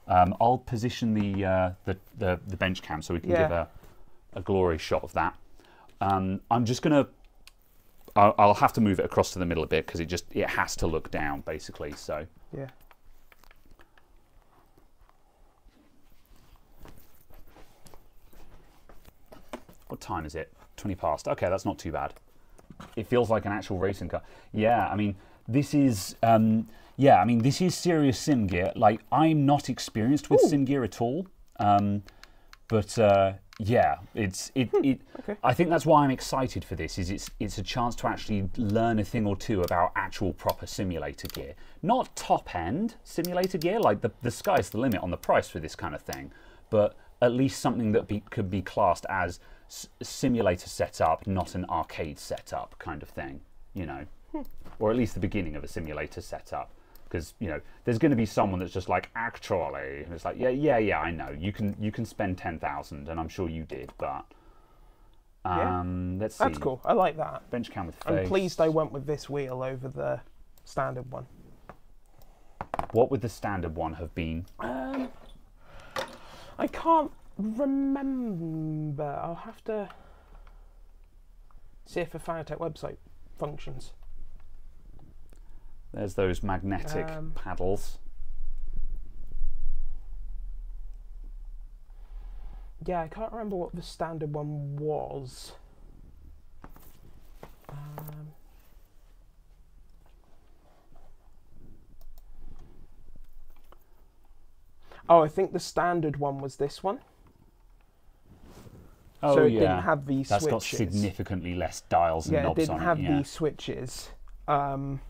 A: um, I'll position the, uh, the the the bench cam so we can
B: Yeah.
A: give a, a glory shot of that. Um, I'm just gonna. I'll, I'll have to move it across to the middle a bit because it just it has to look down basically. So
B: Yeah.
A: Time is it? Twenty past. Okay, that's not too bad. It feels like an actual racing car. Yeah, I mean this is. Um, yeah, I mean this is serious sim gear. Like I'm not experienced with sim gear at all. Um, but uh, yeah, it's it. it
B: okay.
A: I think that's why I'm excited for this. Is it's it's a chance to actually learn a thing or two about actual proper simulator gear, not top end simulator gear. Like the the sky's the limit on the price for this kind of thing, but at least something that be, could be classed as simulator setup, not an arcade setup kind of thing. You know, or at least the beginning of a simulator setup because you know there's going to be someone that's just like actually and it's like yeah yeah yeah i know you can you can spend 10000 and i'm sure you did but
B: Yeah.
A: um let's see
B: That's cool. I like that.
A: bench cam with face.
B: I'm pleased I went with this wheel over the standard one.
A: what would the standard one have been
B: Um, I can't remember. I'll have to see if the Fanatec website functions.
A: there's those magnetic
B: Um,
A: paddles
B: Yeah, I can't remember what the standard one was. Um, oh, I think the standard one was this one.
A: Oh
B: so it
A: yeah.
B: didn't have these
A: That's got significantly less dials and
B: yeah, it
A: knobs
B: didn't
A: on
B: have
A: it. Yeah.
B: these switches. Um,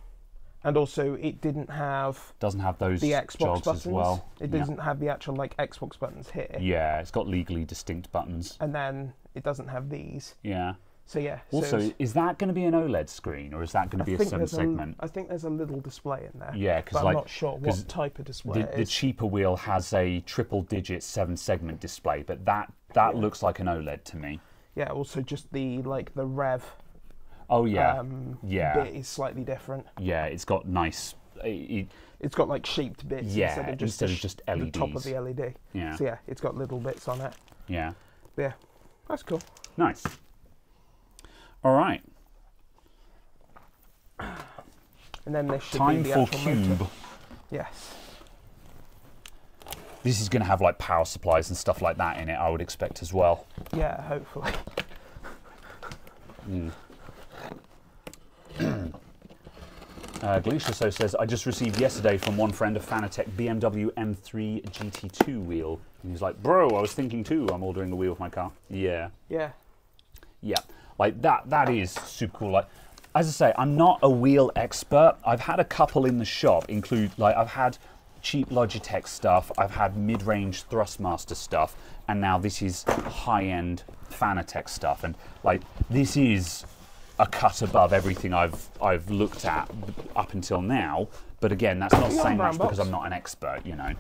B: and also, it didn't have
A: Doesn't have those
B: the Xbox buttons.
A: as well.
B: It
A: yeah.
B: doesn't have the actual like Xbox buttons here,
A: Yeah, it's got legally distinct buttons.
B: and then it doesn't have these.
A: Yeah.
B: So yeah.
A: Also,
B: it's-
A: is that going to be an OLED screen or is that going to be a seven-segment?
B: I think there's a little display in there.
A: Yeah, because
B: I'm
A: like
B: not sure what type of display
A: the, the cheaper wheel has a triple digit seven segment display, but that that
B: Yeah.
A: looks like an OLED to me.
B: yeah. Also, just the like the rev
A: Oh yeah,
B: um,
A: Yeah.
B: bit is slightly different.
A: yeah, it's got nice. It,
B: It's got like shaped bits
A: Yeah,
B: instead of just,
A: instead of just
B: the top of the LED.
A: yeah,
B: So yeah, it's got little bits on it.
A: yeah,
B: But yeah, that's cool.
A: nice. All right,
B: And then this should
A: time
B: be the
A: for
B: actual motor.
A: cube.
B: Yes.
A: This is going to have like power supplies and stuff like that in it. I would expect as well.
B: Yeah, hopefully. [clears throat]
A: Uh, Glecia so says, I just received yesterday from one friend a Fanatec BMW M3 GT2 wheel. And he's like, bro, I was thinking too, I'm ordering the wheel for my car. Yeah,
B: Yeah.
A: yeah. Like that, that is super cool. Like, as I say, I'm not a wheel expert. I've had a couple in the shop include, like, I've had cheap Logitech stuff, I've had mid-range Thrustmaster stuff, and now this is high-end Fanatec stuff. And like, this is a cut above everything I've I've looked at up until now. But again, that's not
B: You got a
A: saying much because. I'm not an expert, you know.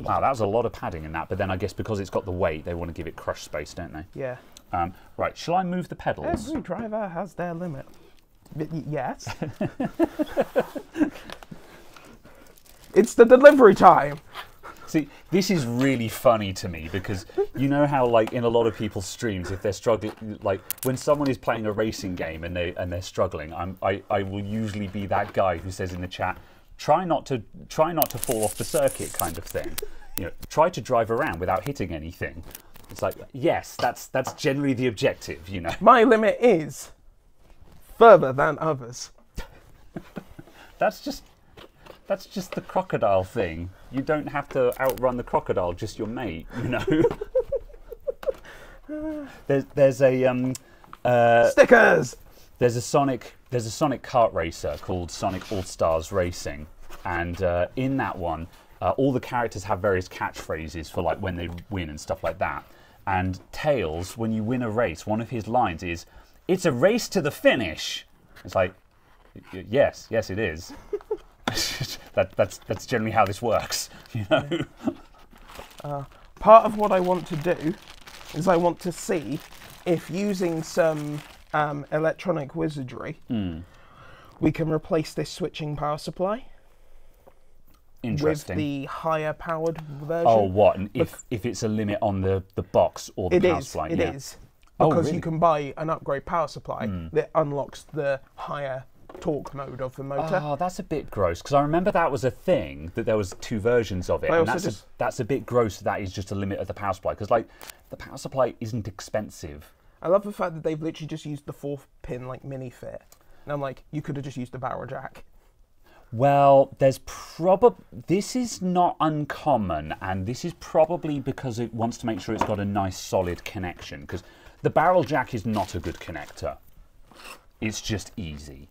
A: Wow, that was a lot of padding in that. But then I guess because it's got the weight, they want to give it crush space, don't they?
B: Yeah.
A: Um, right, shall I move the pedals?
B: Every driver has their limit. Yes. [laughs] it's the delivery time.
A: See, this is really funny to me because you know how, like, in a lot of people's streams, if they're struggling, like when someone is playing a racing game and they and they're struggling, I'm, I I will usually be that guy who says in the chat, try not to try not to fall off the circuit, kind of thing. You know, try to drive around without hitting anything. It's like, yes, that's that's generally the objective, you know.
B: My limit is further than others. [laughs]
A: That's just that's just the crocodile thing. You don't have to outrun the crocodile, just your mate, you know. [laughs] there's there's a um uh,
B: Stickers.
A: there's a Sonic there's a Sonic kart racer called Sonic All Stars Racing, and uh, in that one, uh, all the characters have various catchphrases for like when they win and stuff like that. And Tails, when you win a race, one of his lines is, "It's a race to the finish." It's like, yes, yes, it is. [laughs] that, that's that's generally how this works, [laughs] you know.
B: Part of what I want to do is I want to see if using some um, electronic wizardry,
A: Hmm.
B: we can replace this switching power supply with the higher powered version.
A: oh, what? And if if it's a limit on the the box or the
B: It
A: power
B: is.
A: supply,
B: It
A: yeah.
B: is
A: Oh,
B: because
A: really?
B: you can buy an upgrade power supply
A: Hmm.
B: that unlocks the higher torque mode of the motor.
A: Oh, that's a bit gross because I remember that was a thing that there was two versions of it,
B: I
A: and that's a, that's a bit gross. That is just a limit of the power supply because like the power supply isn't expensive.
B: I love the fact that they've literally just used the fourth pin like mini fit. And I'm like, you could have just used the barrel jack.
A: Well, there's probably this is not uncommon, and this is probably because it wants to make sure it's got a nice solid connection. Because the barrel jack is not a good connector. It's just easy,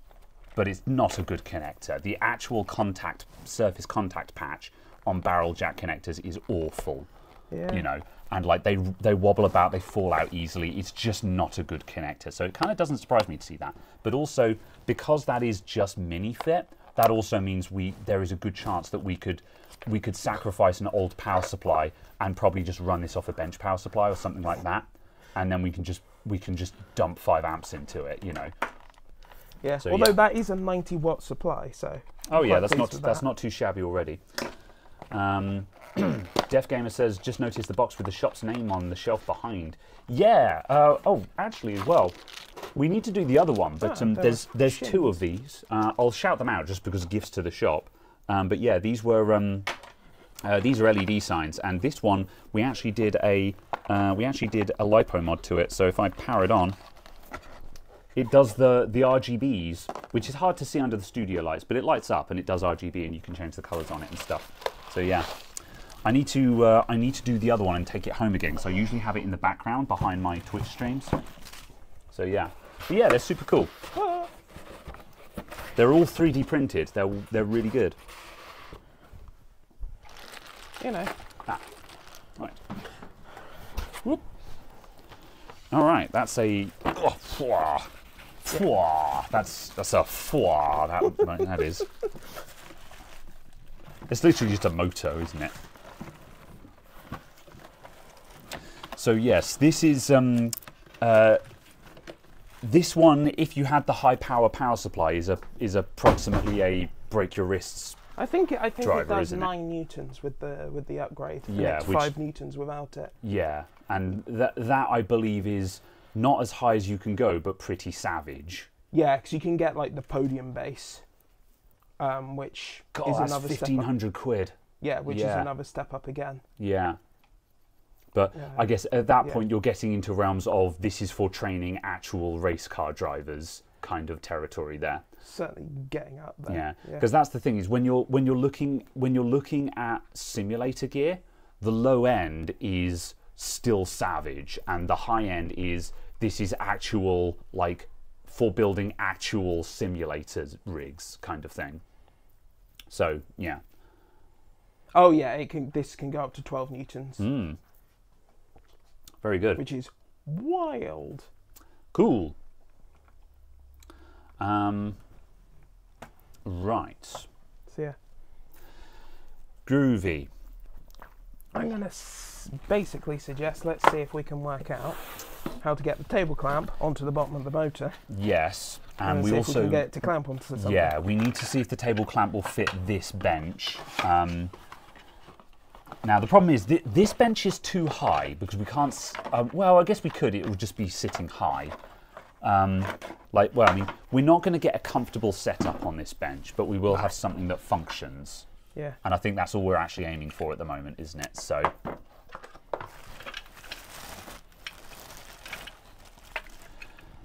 A: but it's not a good connector. The actual contact surface contact patch on barrel jack connectors is awful.
B: Yeah.
A: You know, and like they they wobble about, they fall out easily. It's just not a good connector. So it kind of doesn't surprise me to see that. But also because that is just mini fit, that also means we there is a good chance that we could we could sacrifice an old power supply and probably just run this off a bench power supply or something like that, and then we can just we can just dump five amps into it. You know.
B: Yeah.
A: So,
B: Although
A: yeah.
B: that is a 90 watt supply, so.
A: Oh yeah, that's not
B: with
A: that's not too shabby already. Um, [clears throat] Def Gamer says, just noticed the box with the shop's name on the shelf behind. Yeah. Uh, oh, actually, as well, we need to do the other one, but
B: Ah,
A: um,
B: the
A: there's there's two of these. Uh, I'll shout them out just because gifts to the shop. Um, but yeah, these were um, uh, these are LED signs, and this one we actually did a uh, we actually did a lipo mod to it. So if I power it on, it does the the RGBs, which is hard to see under the studio lights, but it lights up and it does RGB, and you can change the colors on it and stuff. So yeah, I need to uh, I need to do the other one and take it home again. So I usually have it in the background behind my Twitch streams. So yeah, but yeah, they're super cool. They're all 3D printed. They're they're really good.
B: You know.
A: Right. Whoop. All right, that's a. Oh, fwah. Fwah. That's that's a fwah. That, that is. It's literally just a motor, isn't it? So yes, this is um, uh, this one. If you had the high power power supply, is a is approximately a break your wrists.
B: I think it, I think
A: Driver,
B: it does
A: isn't it?
B: nine newtons with the with the upgrade.
A: Yeah, which-
B: five newtons without it.
A: Yeah, and that that I believe is not as high as you can go, but pretty savage.
B: Yeah, because you can get like the podium base, um, which
A: God,
B: is another step
A: fifteen
B: up.
A: quid.
B: Yeah, which is another step up again.
A: Yeah. But
B: Yeah.
A: I guess at that
B: Yeah.
A: point you're getting into realms of this is for training actual race car drivers kind of territory there.
B: Certainly getting up there.
A: Yeah.
B: yeah.
A: Because that's the thing is when you're when you're looking when you're looking at simulator gear, the low end is still savage and the high end is this is actual like for building actual simulators rigs kind of thing. So, yeah.
B: Oh yeah, it can. This can go up to twelve newtons,
A: Mm. Very good.
B: which is wild.
A: Cool. Um, right.
B: So yeah,
A: Groovy.
B: I'm gonna s- basically suggest let's see if we can work out how to get the table clamp onto the bottom of the motor,
A: Yes. And
B: and
A: we also
B: we can get it to clamp onto something.
A: Yeah, we need to see if the table clamp will fit this bench. Um, now the problem is th- this bench is too high because we can't. s- Um, well, I guess we could. It would just be sitting high. Um, like, well, I mean, we're not going to get a comfortable setup on this bench, but we will have something that functions.
B: Yeah.
A: And I think that's all we're actually aiming for at the moment, isn't it? So.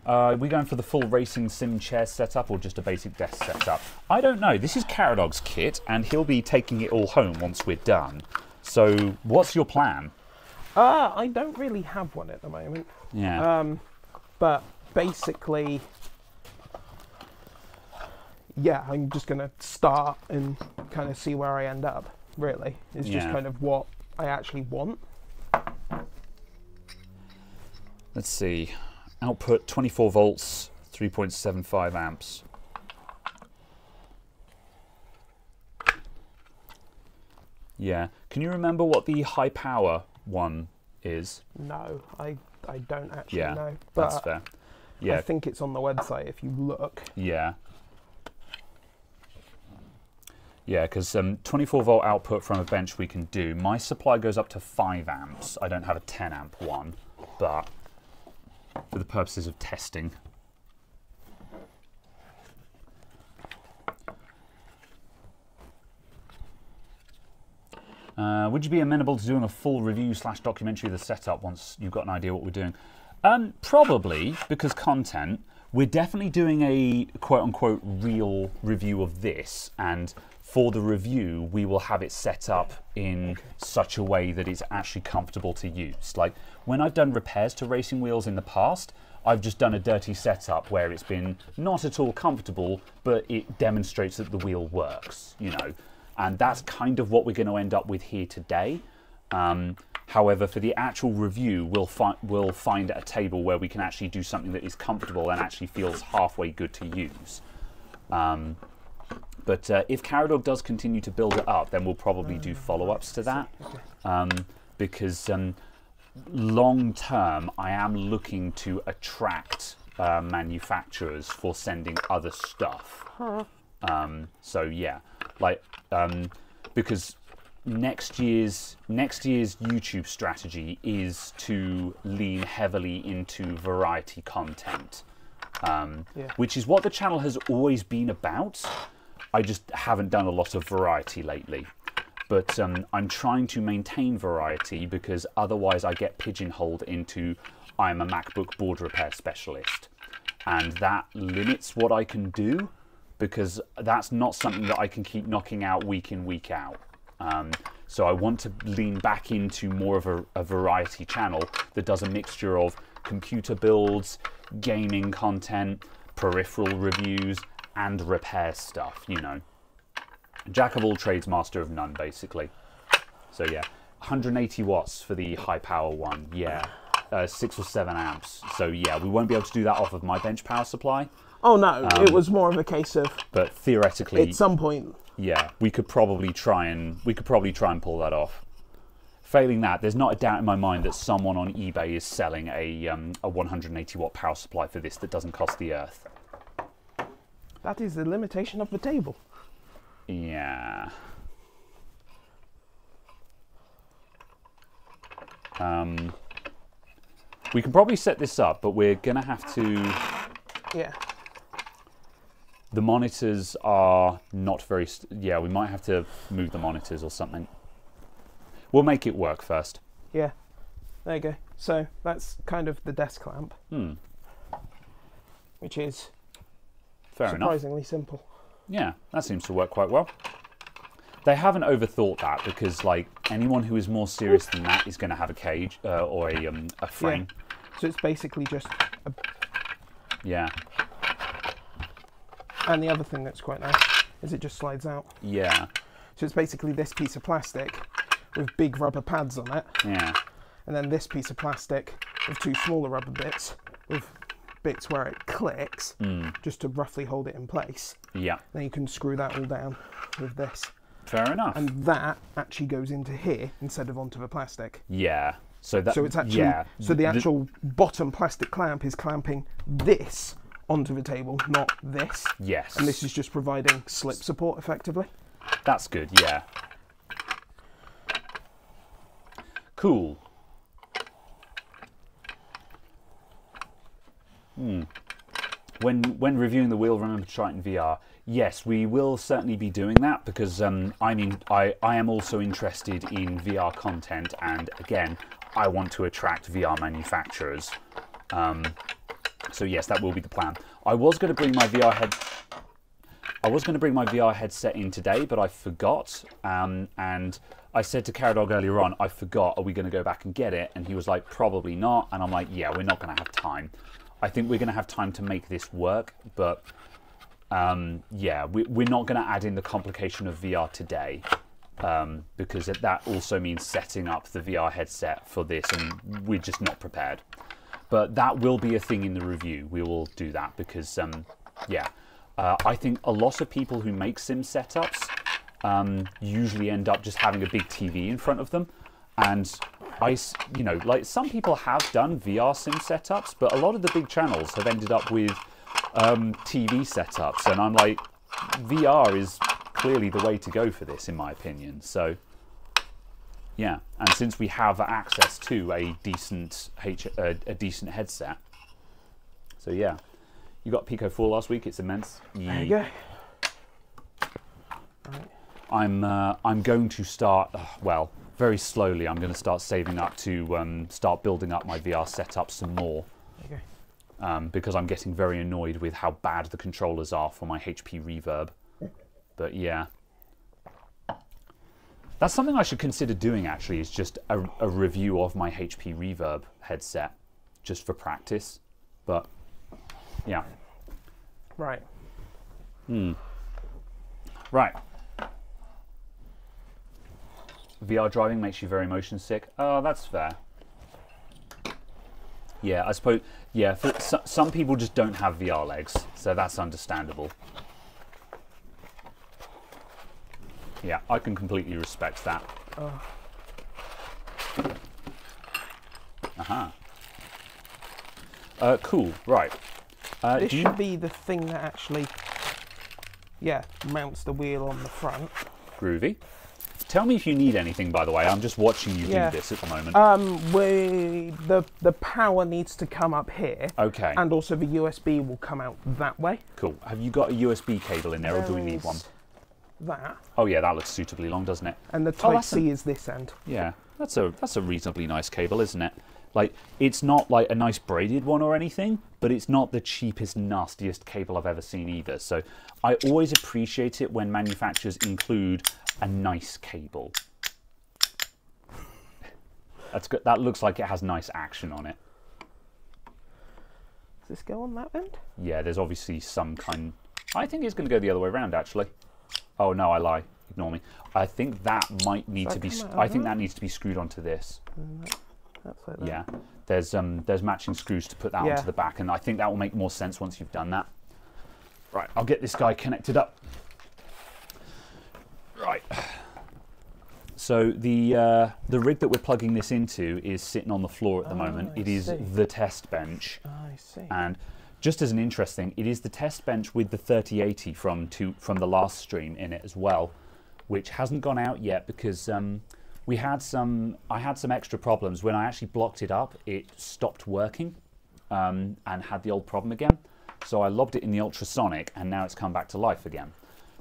A: Uh, are we going for the full racing sim chair setup or just a basic desk setup? I don't know. This is Caradog's kit, and he'll be taking it all home once we're done. So, what's your plan?
B: Uh, I don't really have one at the moment.
A: Yeah.
B: Um, but basically, yeah, I'm just gonna start and kind of see where I end up. Really, it's just kind of what I actually want.
A: Let's see. Output 24 volts, 3.75 amps. Yeah. Can you remember what the high power one is?
B: No, I I don't actually
A: Yeah,
B: know,
A: That's
B: but
A: fair.
B: I think it's on the website if you look.
A: Yeah. Yeah, because um, 24 volt output from a bench we can do. My supply goes up to 5 amps. I don't have a 10 amp one, but for the purposes of testing. Uh, would you be amenable to doing a full review slash documentary of the setup once you've got an idea what we're doing? Um, probably because content. We're definitely doing a quote unquote real review of this, and for the review, we will have it set up in such a way that it's actually comfortable to use. Like when I've done repairs to racing wheels in the past, I've just done a dirty setup where it's been not at all comfortable, but it demonstrates that the wheel works, you know. And that's kind of what we're going to end up with here today. Um, however, for the actual review, we'll, fi- we'll find a table where we can actually do something that is comfortable and actually feels halfway good to use. Um, but uh, if Caradog does continue to build it up, then we'll probably do follow ups to that. Um, because um, long term, I am looking to attract uh, manufacturers for sending other stuff. Um, so yeah, like um, because next year's next year's YouTube strategy is to lean heavily into variety content, um,
B: Yeah.
A: which is what the channel has always been about. I just haven't done a lot of variety lately. But um, I'm trying to maintain variety because otherwise I get pigeonholed into I'm a MacBook board repair specialist. And that limits what I can do because that's not something that I can keep knocking out week in, week out. Um, So I want to lean back into more of a, a variety channel that does a mixture of computer builds, gaming content, peripheral reviews, and repair stuff, you know. Jack of all trades, master of none, basically. So yeah, 180 watts for the high power one, yeah. Uh, six or seven amps. So yeah, we won't be able to do that off of my bench power supply,
B: Oh no, it was more of a case of
A: but theoretically,
B: at some point.
A: yeah, we could probably try and we could probably try and pull that off. Failing that, there's not a doubt in my mind that someone on eBay is selling a um, a 180 watt power supply for this that doesn't cost the earth.
B: That is the limitation of the table.
A: Yeah. Um, we can probably set this up, but we're gonna have to.
B: Yeah.
A: The monitors are not very. St- yeah, we might have to move the monitors or something. We'll make it work first.
B: Yeah. There you go. So that's kind of the desk lamp,
A: Hmm.
B: which is
A: Fair enough.
B: surprisingly simple.
A: Yeah, that seems to work quite well. They haven't overthought that because, like, anyone who is more serious than that is going to have a cage uh, or a um, a frame.
B: So it's basically just. A,
A: Yeah.
B: And the other thing that's quite nice is it just slides out.
A: yeah,
B: So it's basically this piece of plastic with big rubber pads on it,
A: yeah,
B: and then this piece of plastic with two smaller rubber bits with bits where it clicks,
A: Hmm.
B: just to roughly hold it in place.
A: yeah.
B: Then you can screw that all down with this,
A: Fair enough.
B: and that actually goes into here instead of onto the plastic.
A: yeah. So that.
B: So it's actually
A: yeah.
B: so the
A: th-
B: actual bottom plastic clamp is clamping this onto the table, not this.
A: yes.
B: And this is just providing slip support effectively.
A: That's good. Yeah. Cool. Hmm. When when reviewing the wheel, remember to try it in VR. Yes, we will certainly be doing that because um, I mean I, I am also interested in VR content, and again, I want to attract VR manufacturers. Um, so yes, that will be the plan. I was going to bring my VR head. I was going to bring my VR headset in today, but I forgot. Um, and I said to Caradog earlier on, I forgot, are we going to go back and get it? And he was like, probably not. And I'm like, yeah, we're not going to have time. I think we're going to have time to make this work, but um, yeah, we, we're not going to add in the complication of VR today. Um, because that also means setting up the VR headset for this, and we're just not prepared. But that will be a thing in the review. We will do that because, um, yeah, uh, I think a lot of people who make sim setups um, usually end up just having a big TV in front of them. And I, you know, like some people have done VR sim setups, but a lot of the big channels have ended up with um, TV setups. And I'm like, VR is clearly the way to go for this, in my opinion. So, yeah, and since we have access to a decent H, uh, a decent headset, so yeah, you got Pico Four last week. It's immense.
B: There you go.
A: I'm uh, I'm going to start uh, well very slowly. I'm going to start saving up to um, start building up my VR setup some more
B: go.
A: um, because I'm getting very annoyed with how bad the controllers are for my HP Reverb. But yeah, that's something I should consider doing. Actually, is just a, a review of my HP Reverb headset, just for practice. But yeah,
B: Right. Hmm.
A: Right. VR driving makes you very motion sick. Oh, that's fair. Yeah, I suppose. Yeah, for, so, some people just don't have VR legs, so that's understandable. Yeah, I can completely respect that. Aha. Uh, cool. Right. Uh,
B: This should be the thing that actually, yeah, mounts the wheel on the front.
A: groovy. Tell me if you need anything, by the way. I'm just watching you
B: Yeah.
A: do this at the moment.
B: Um, we the the power needs to come up here,
A: okay.
B: and also the USB will come out that way.
A: Cool. Have you got a USB cable in there, or do we need one?
B: That
A: Oh yeah, that looks suitably long, doesn't it?
B: and the
A: Oh,
B: Type C is this end.
A: Yeah, that's a that's a reasonably nice cable, isn't it? Like it's not like a nice braided one or anything, but it's not the cheapest, nastiest cable I've ever seen either. So I always appreciate it when manufacturers include a nice cable. That's good. That looks like it has nice action on it.
B: Does this go on that end?
A: Yeah, there's obviously some kind. I think it's going to go the other way around, actually. Oh no, I lie. Ignore me. I think that might need
B: Does
A: to be.
B: come
A: s-
B: out
A: I think
B: that?
A: that needs to be screwed onto this.
B: That's like that.
A: Yeah, there's um there's matching screws to put that
B: Yeah.
A: onto the back, and I think that will make more sense once you've done that. Right, I'll get this guy connected up. Right. So the uh, the rig that we're plugging this into is sitting on the floor at the moment.
B: Ah, I
A: It is
B: see.
A: the test bench,
B: I see.
A: and just as an interesting, it is the test bench with the 3080 from to, from the last stream in it as well, which hasn't gone out yet because um, we had some. I had some extra problems when I actually blocked it up. It stopped working um, and had the old problem again. So I lobbed it in the ultrasonic, and now it's come back to life again.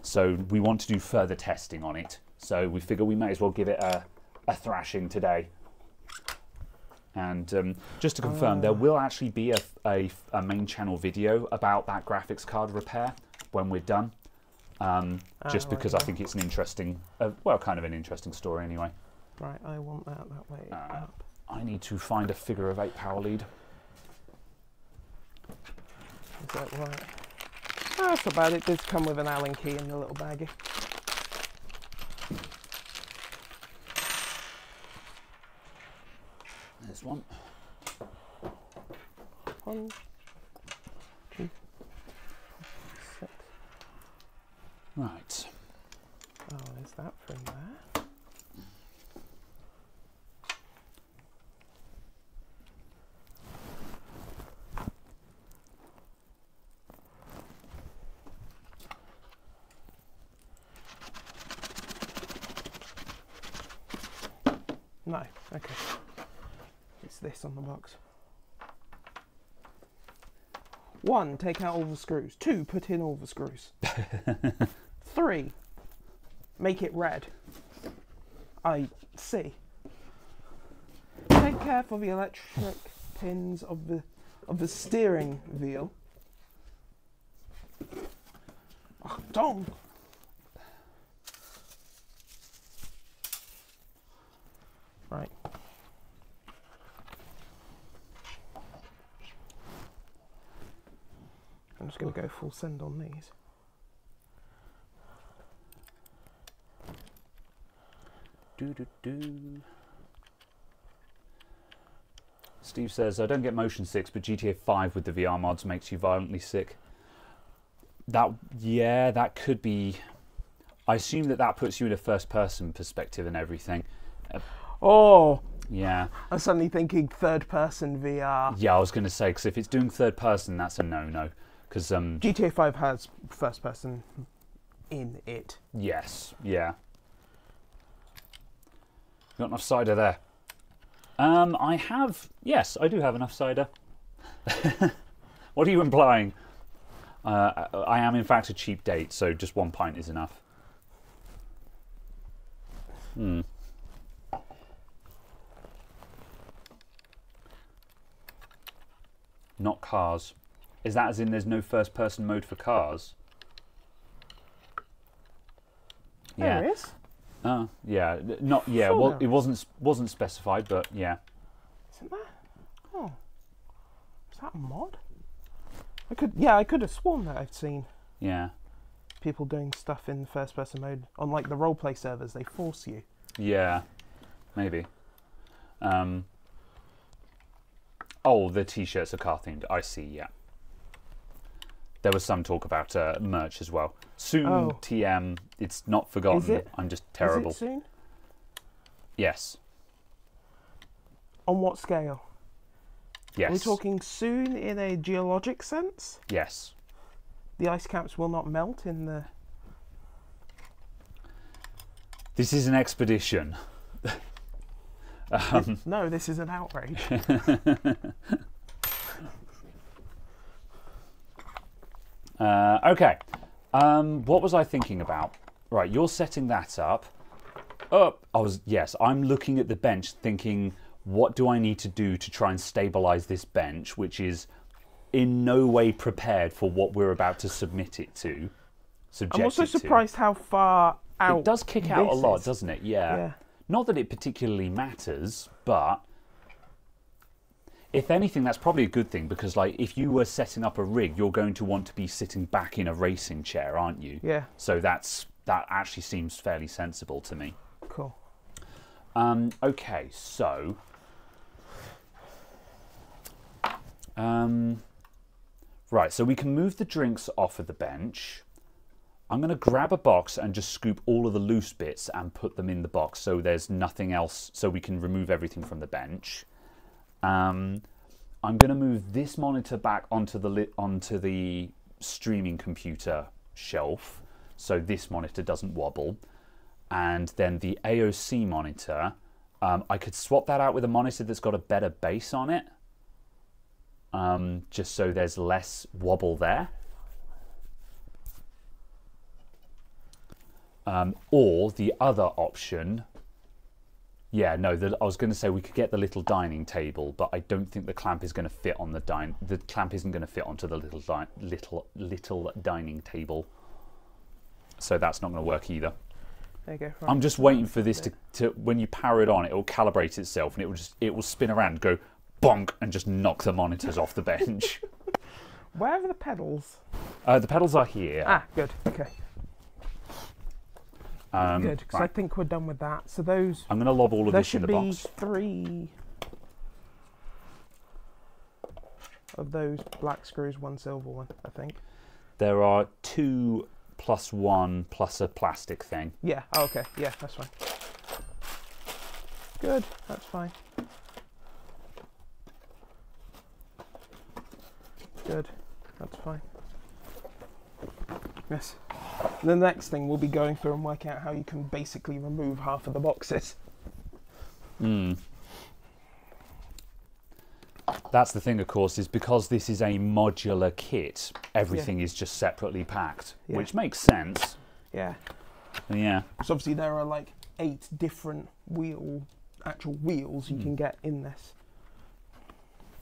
A: So we want to do further testing on it. So we figure we may as well give it a, a thrashing today. And um, just to confirm, there will actually be a, a, a main channel video about that graphics card repair when we're done. Um, just
B: Ah,
A: because
B: right,
A: I think it's an interesting, uh, well, kind of an interesting story anyway.
B: Right, I want that that way
A: Uh,
B: up.
A: I need to find a figure of eight power lead.
B: Is that right? Oh, that's not bad. It does come with an Allen key in the little baggie.
A: One.
B: One, two, six.
A: Right.
B: Oh, there's that from there. No, okay. This on the box. One, take out all the screws. Two, put in all the screws. [laughs] Three, make it red. I see. Take care for the electric pins of the of the steering wheel. Oh, Achtung! Right. I'm just going to go full send on these.
A: Do, do, do. Steve says, I don't get motion sick, but GTA 5 with the VR mods makes you violently sick. That, yeah, that could be. I assume that that puts you in a first person perspective and everything.
B: Uh, oh,
A: Yeah.
B: I'm suddenly thinking third person VR.
A: Yeah, I was going to say, because if it's doing third person, that's a no no. Because, um,
B: GTA 5 has first person in it.
A: yes, yeah. Got enough cider there. Um, I have, yes, I do have enough cider. [laughs] what are you implying? Uh, I I am, in fact, a cheap date, so just one pint is enough. Hmm. Not cars. Is that as in there's no first person mode for cars?
B: There is.
A: Oh, yeah. Not yeah.
B: Sure
A: Well, it wasn't wasn't specified, but yeah.
B: Isn't there? Oh. Is that a mod? I could yeah, I could have sworn that I've seen
A: Yeah.
B: people doing stuff in first person mode on like the roleplay servers, they force you.
A: Yeah. Maybe. Um. Oh, the t-shirts are car themed. I see. Yeah. There was some talk about uh, merch as well. Soon,
B: Oh.
A: TM. It's not forgotten.
B: it?
A: I'm just terrible.
B: Is it soon?
A: Yes.
B: On what scale?
A: Yes.
B: Are we talking soon in a geologic sense?
A: Yes.
B: The ice caps will not melt in the
A: This is an expedition. [laughs] um,
B: No, this is an outrage. [laughs]
A: Uh, okay. Um, what was I thinking about? Right, you're setting that up. Oh, I was yes. I'm looking at the bench, thinking, what do I need to do to try and stabilize this bench, which is in no way prepared for what we're about to submit it to.
B: I'm also
A: it to.
B: surprised how far out
A: It does kick out a lot,
B: is.
A: doesn't it? Yeah.
B: Yeah.
A: Not that it particularly matters, but if anything, that's probably a good thing because, like, if you were setting up a rig, you're going to want to be sitting back in a racing chair, aren't you?
B: Yeah,
A: So that's that actually seems fairly sensible to me.
B: cool.
A: Um, okay, so um, right, so we can move the drinks off of the bench. I'm going to grab a box and just scoop all of the loose bits and put them in the box, so there's nothing else, so we can remove everything from the bench. Um, I'm going to move this monitor back onto the onto the streaming computer shelf, so this monitor doesn't wobble and then the AOC monitor, um, I could swap that out with a monitor that's got a better base on it, um, just so there's less wobble there. Um, or the other option, yeah, no, the, I was going to say we could get the little dining table, but I don't think the clamp is going to fit on the dine. The clamp isn't going to fit onto the little di- little little dining table, so that's not going to work either.
B: There you go. Right.
A: I'm just waiting for this to, to when you power it on, it will calibrate itself and it will just it will spin around, go bonk, and just knock the monitors off the bench. [laughs]
B: Where are the pedals?
A: Uh, the pedals are here.
B: Ah, good. Okay,
A: um,
B: good. Because I think we're done with that. So those
A: I'm going to lob all of
B: there
A: this in
B: should be three of those black screws, one silver one, I think.
A: There are two plus one plus a plastic thing.
B: Yeah. oh, okay. Yeah, that's fine. Good. That's fine. Good. That's fine. Yes. The next thing we'll be going through and working out how you can basically remove half of the boxes.
A: Hmm. That's the thing, of course, is because this is a modular kit, everything is just separately packed,
B: Yeah.
A: which makes sense.
B: Yeah.
A: Yeah.
B: So obviously there are like eight different wheel, actual wheels you can get in this.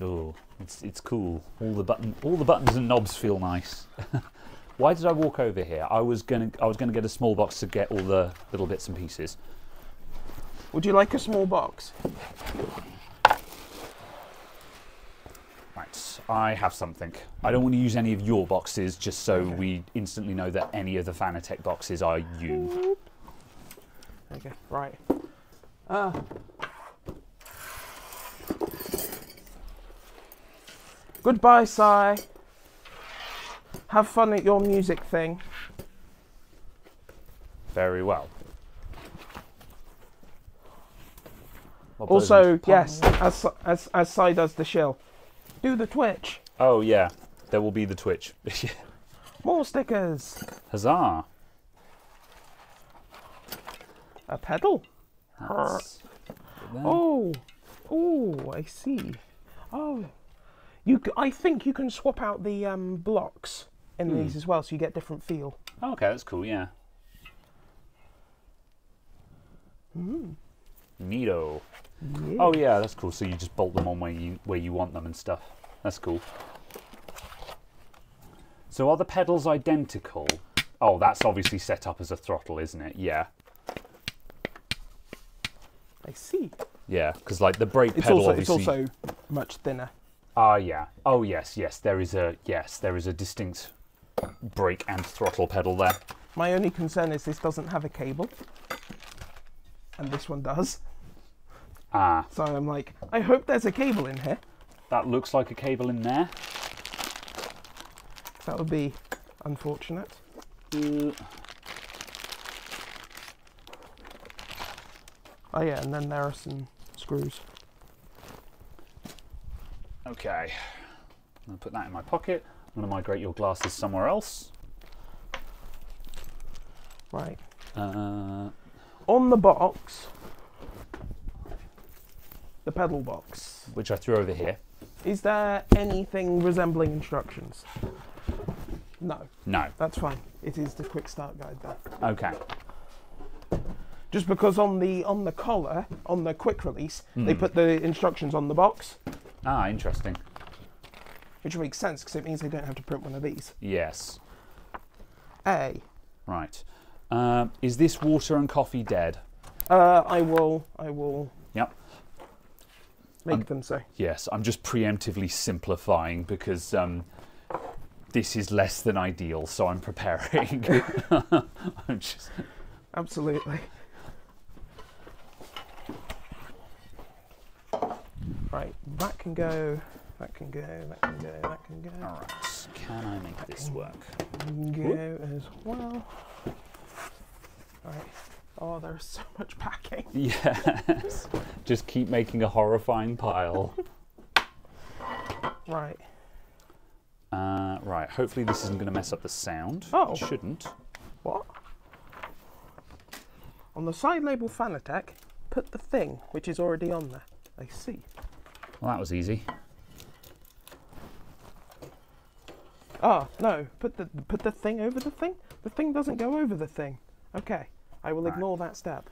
A: Oh, it's it's cool. All the button, all the buttons and knobs feel nice. [laughs] Why did I walk over here? I was gonna, I was gonna get a small box to get all the little bits and pieces.
B: Would you like a small box?
A: Right, I have something. I don't want to use any of your boxes, just so we instantly know that any of the Fanatec boxes are you.
B: Okay, right. Uh, goodbye, Sai. Have fun at your music thing.
A: Very well. What?
B: Also, yes, as as as Sai does the shill, do the Twitch.
A: Oh yeah, there will be the Twitch. [laughs]
B: More stickers.
A: Huzzah!
B: A pedal.
A: That's it there.
B: Oh, oh, I see. Oh, you. I think you can swap out the um, blocks in
A: Hmm.
B: these as well, so you get different feel.
A: Oh, okay, that's cool. Yeah. Neato.
B: Yeah.
A: Oh yeah, that's cool. So you just bolt them on where you where you want them and stuff. That's cool. So are the pedals identical? Oh, that's obviously set up as a throttle, isn't it? Yeah,
B: I see.
A: yeah. Because like the brake
B: It's
A: pedal,
B: also it's also much thinner.
A: Ah, yeah. Oh yes, yes. There is a yes. There is a distinct brake and throttle pedal there.
B: My only concern is this doesn't have a cable, and this one does.
A: Ah,
B: So I'm like, I hope there's a cable in here.
A: that looks like a cable in there.
B: That would be unfortunate.
A: Uh,
B: Oh yeah, and then there are some screws.
A: Okay. I'm to put that in my pocket. I'm going to migrate your glasses somewhere else.
B: Right.
A: Uh,
B: On the box, the pedal box,
A: which I threw over here.
B: is there anything resembling instructions? No,
A: No.
B: that's fine. It is the quick start guide there.
A: Okay.
B: Just because on the on the collar, on the quick release,
A: Hmm.
B: they put the instructions on the box,
A: Ah, interesting.
B: Which makes sense because it means they don't have to print one of these.
A: Yes.
B: A.
A: Right. Uh, is this water and coffee dead?
B: Uh, I will. I will
A: Yep.
B: make
A: Um,
B: them so.
A: Yes, I'm just preemptively simplifying because um, this is less than ideal, so I'm preparing. [laughs] [laughs] I'm just,
B: Absolutely. Right, that can go. That can go. That can go. That can go.
A: all right, can I make this work?
B: Can go as well. Right. Oh, there's so much packing. [laughs]
A: Yes. just keep making a horrifying pile. [laughs]
B: Right.
A: Uh, right, hopefully this isn't going to mess up the sound.
B: Oh.
A: It shouldn't.
B: What? On the side label Fanatec, put the thing which is already on there. I see.
A: Well, that was easy.
B: Ah, no. Put the put the thing over the thing. The thing doesn't go over the thing. Okay. I will
A: Right.
B: ignore that step.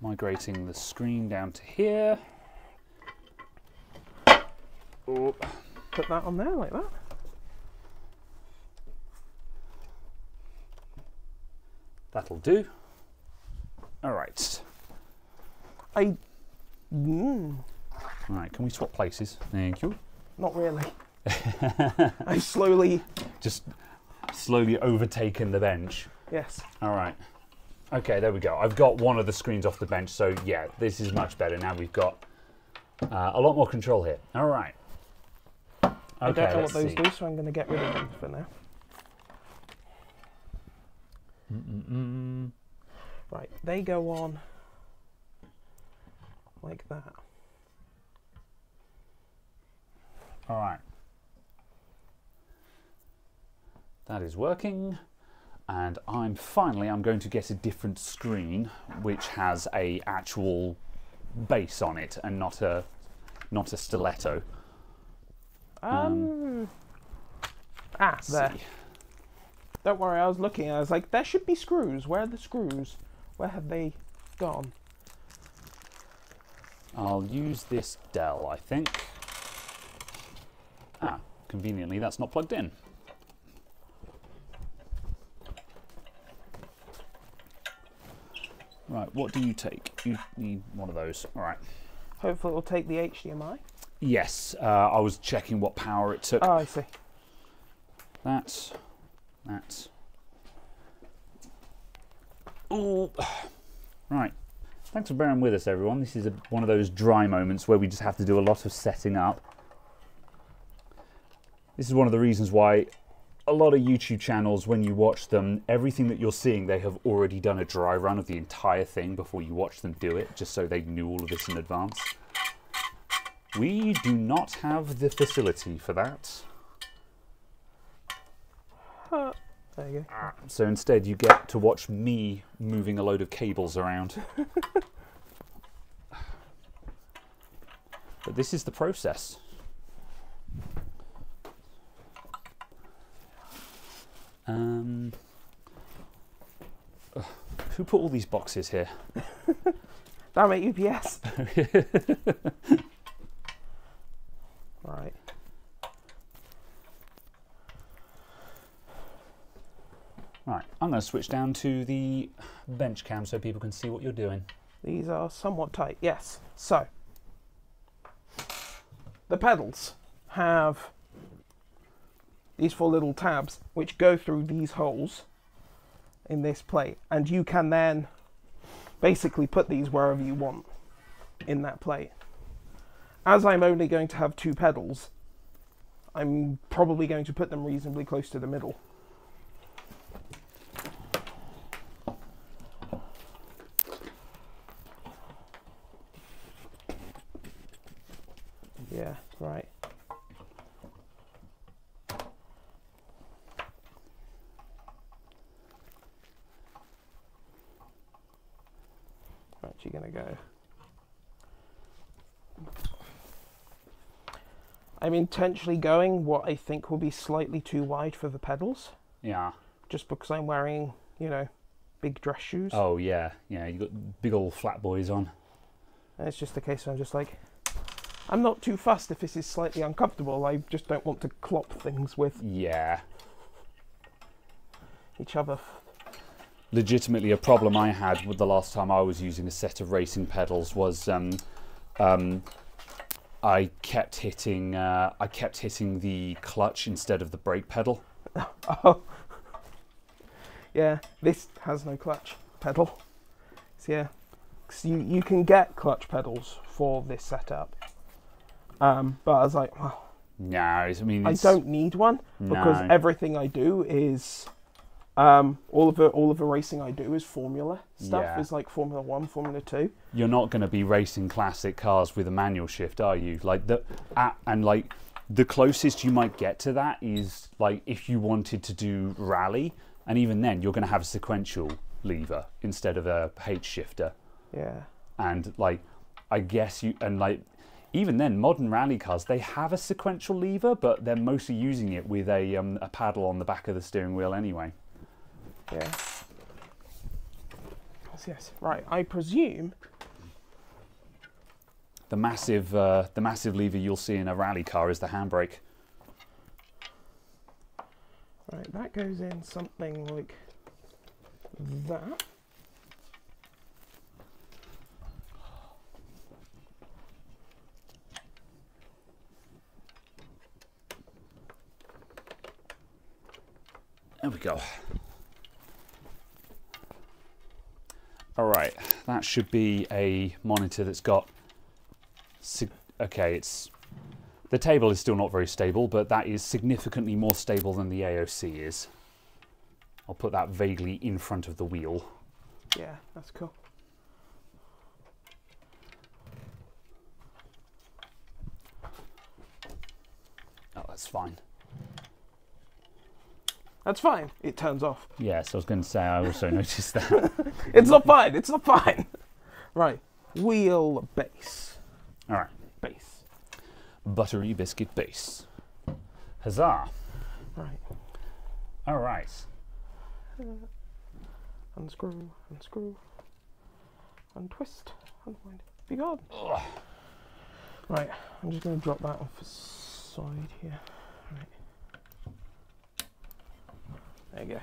A: Migrating the screen down to here. Oh,
B: Put that on there like that.
A: that'll do. All right.
B: I. Mm,
A: All right, can we swap places? Thank you.
B: not really. [laughs] I slowly.
A: Just slowly overtaken the bench.
B: Yes.
A: All right. Okay, there we go. I've got one of the screens off the bench, so yeah, this is much better. Now we've got uh, a lot more control here. All right. Okay,
B: I don't know what those
A: see.
B: do, so I'm going to get rid of them for now.
A: Mm-mm-mm.
B: Right, they go on like that.
A: All right. That is working. And I'm finally I'm going to get a different screen which has a actual base on it and not a not a stiletto.
B: Um. ah, there.
A: see.
B: Don't worry, I was looking. I was like, there should be screws. Where are the screws? Where have they gone?
A: I'll use this Dell, I think. Ah, conveniently that's not plugged in. Right, what do you take? You need one of those. All right.
B: Hopefully, it'll take the HDMI.
A: Yes, uh, I was checking what power it took.
B: Oh, I see.
A: That, that. Oh, right. Thanks for bearing with us, everyone. This is a, one of those dry moments where we just have to do a lot of setting up. This is one of the reasons why a lot of YouTube channels, when you watch them, everything that you're seeing, they have already done a dry run of the entire thing before you watch them do it, just so they knew all of this in advance. We do not have the facility for that.
B: There you go.
A: So instead, you get to watch me moving a load of cables around. [laughs] but this is the process. Um, ugh, who put all these boxes here?
B: Damn it, UPS. right.
A: Right, I'm going to switch down to the bench cam so people can see what you're doing.
B: These are somewhat tight. Yes. So, the pedals have these four little tabs which go through these holes in this plate, and you can then basically put these wherever you want in that plate. As I'm only going to have two pedals, I'm probably going to put them reasonably close to the middle. Yeah, right. Right, you're gonna go. I'm intentionally going what I think will be slightly too wide for the pedals,
A: Yeah.
B: just because I'm wearing, you know, big dress shoes.
A: Oh, yeah. Yeah, you got big old flat boys on.
B: And it's just a case of I'm just like, I'm not too fussed if this is slightly uncomfortable. I just don't want to clop things with
A: Yeah.
B: each other.
A: Legitimately a problem I had with the last time I was using a set of racing pedals was um, um, I kept hitting uh, I kept hitting the clutch instead of the brake pedal. [laughs]
B: Oh. Yeah, this has no clutch pedal. So yeah, 'cause you, you can get clutch pedals for this setup. Um, but I was like, well,
A: No, I mean
B: I don't need one because
A: No.
B: everything I do is um, all of the all of the racing I do is Formula stuff.
A: Yeah.
B: Is like Formula One, Formula Two.
A: you're not going to be racing classic cars with a manual shift, are you? Like the and like the closest you might get to that is like if you wanted to do rally, and even then you're going to have a sequential lever instead of a H shifter.
B: Yeah.
A: and like I guess you and like even then modern rally cars they have a sequential lever but they're mostly using it with a um, a paddle on the back of the steering wheel anyway
B: Yeah. Yes, yes. Right. I presume.
A: the massive uh, the massive lever you'll see in a rally car is the handbrake
B: Right. That goes in something like that.
A: there we go all right that should be a monitor that's got okay it's the table is still not very stable but that is significantly more stable than the AOC is I'll put that vaguely in front of the wheel
B: Yeah, that's cool.
A: Oh, that's fine.
B: That's fine. It turns off.
A: Yes, I was going to say I also [laughs] noticed that. [laughs]
B: It's not fine. It's not fine. Right. Wheel base.
A: All right,
B: Base.
A: buttery biscuit base. Huzzah!
B: Right.
A: All right.
B: Uh, unscrew. Unscrew. Untwist. Unwind. Be gone.
A: Ugh.
B: Right. I'm just going to drop that off the side here. Right. There you go.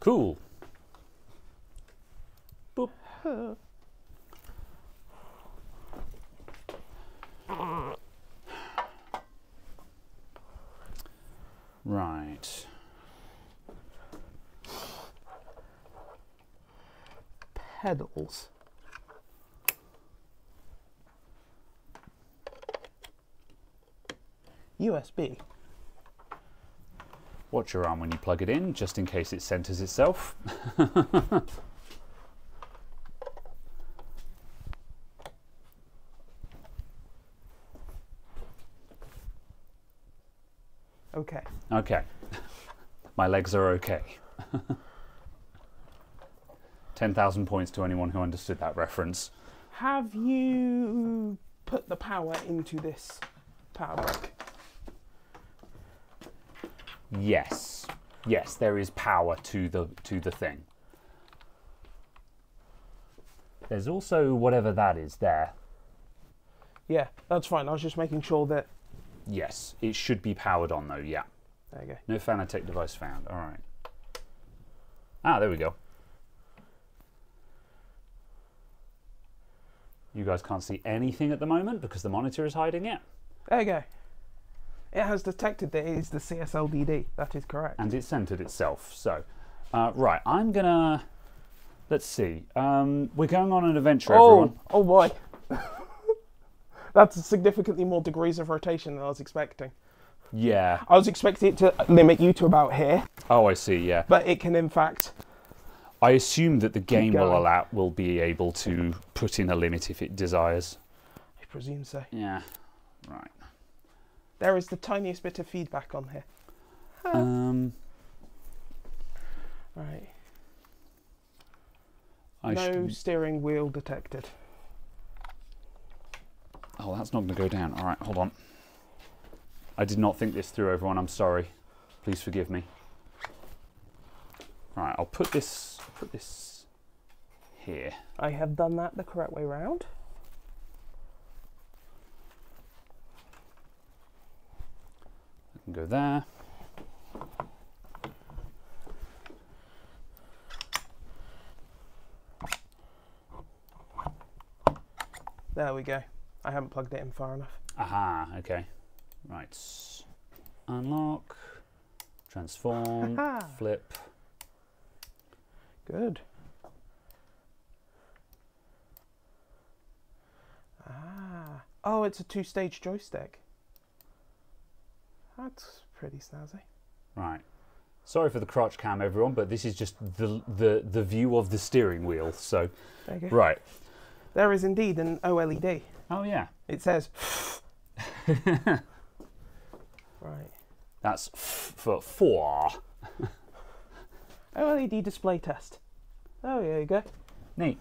A: Cool. Right.
B: Pedals. USB.
A: Watch your arm when you plug it in, just in case it centers itself. [laughs]
B: Okay.
A: Okay. [laughs] My legs are okay. [laughs] 10,000 points to anyone who understood that reference.
B: Have you put the power into this power brick?
A: Yes. Yes, there is power to the to the thing. There's also whatever that is there.
B: Yeah, that's fine. I was just making sure that.
A: Yes, it should be powered on though, yeah.
B: There you go.
A: No Fanatec device found. All right. Ah, there we go. You guys can't see anything at the moment because the monitor is hiding it.
B: There you go. It has detected that it is the CSLDD. That is correct.
A: and it centered itself. So, uh, right, I'm gonna. Let's see. Um, we're going on an adventure,
B: oh,
A: everyone.
B: oh boy. [laughs] That's significantly more degrees of rotation than I was expecting.
A: Yeah.
B: I was expecting it to limit you to about here,
A: Oh, I see. Yeah.
B: but it can in fact.
A: I assume that the game will allow will be able to put in a limit if it desires.
B: I presume so.
A: Yeah. Right.
B: There is the tiniest bit of feedback on here.
A: Um.
B: Right.
A: I
B: no steering wheel detected.
A: oh, that's not going to go down. All right, hold on. I did not think this through, everyone. I'm sorry. Please forgive me. All right, I'll put this put this here.
B: I have done that the correct way round.
A: can go there.
B: There we go. I haven't plugged it in far enough.
A: Aha, okay. Right. Unlock, transform, [laughs] flip.
B: Good. Ah. Oh, it's a two-stage joystick. That's pretty snazzy.
A: Right. Sorry for the crotch cam, everyone, but this is just the the the view of the steering wheel. So,
B: There
A: right.
B: There is indeed an OLED.
A: Oh yeah,
B: It says. [laughs] right.
A: that's f- for four. [laughs]
B: OLED display test. Oh, there you go.
A: Neat.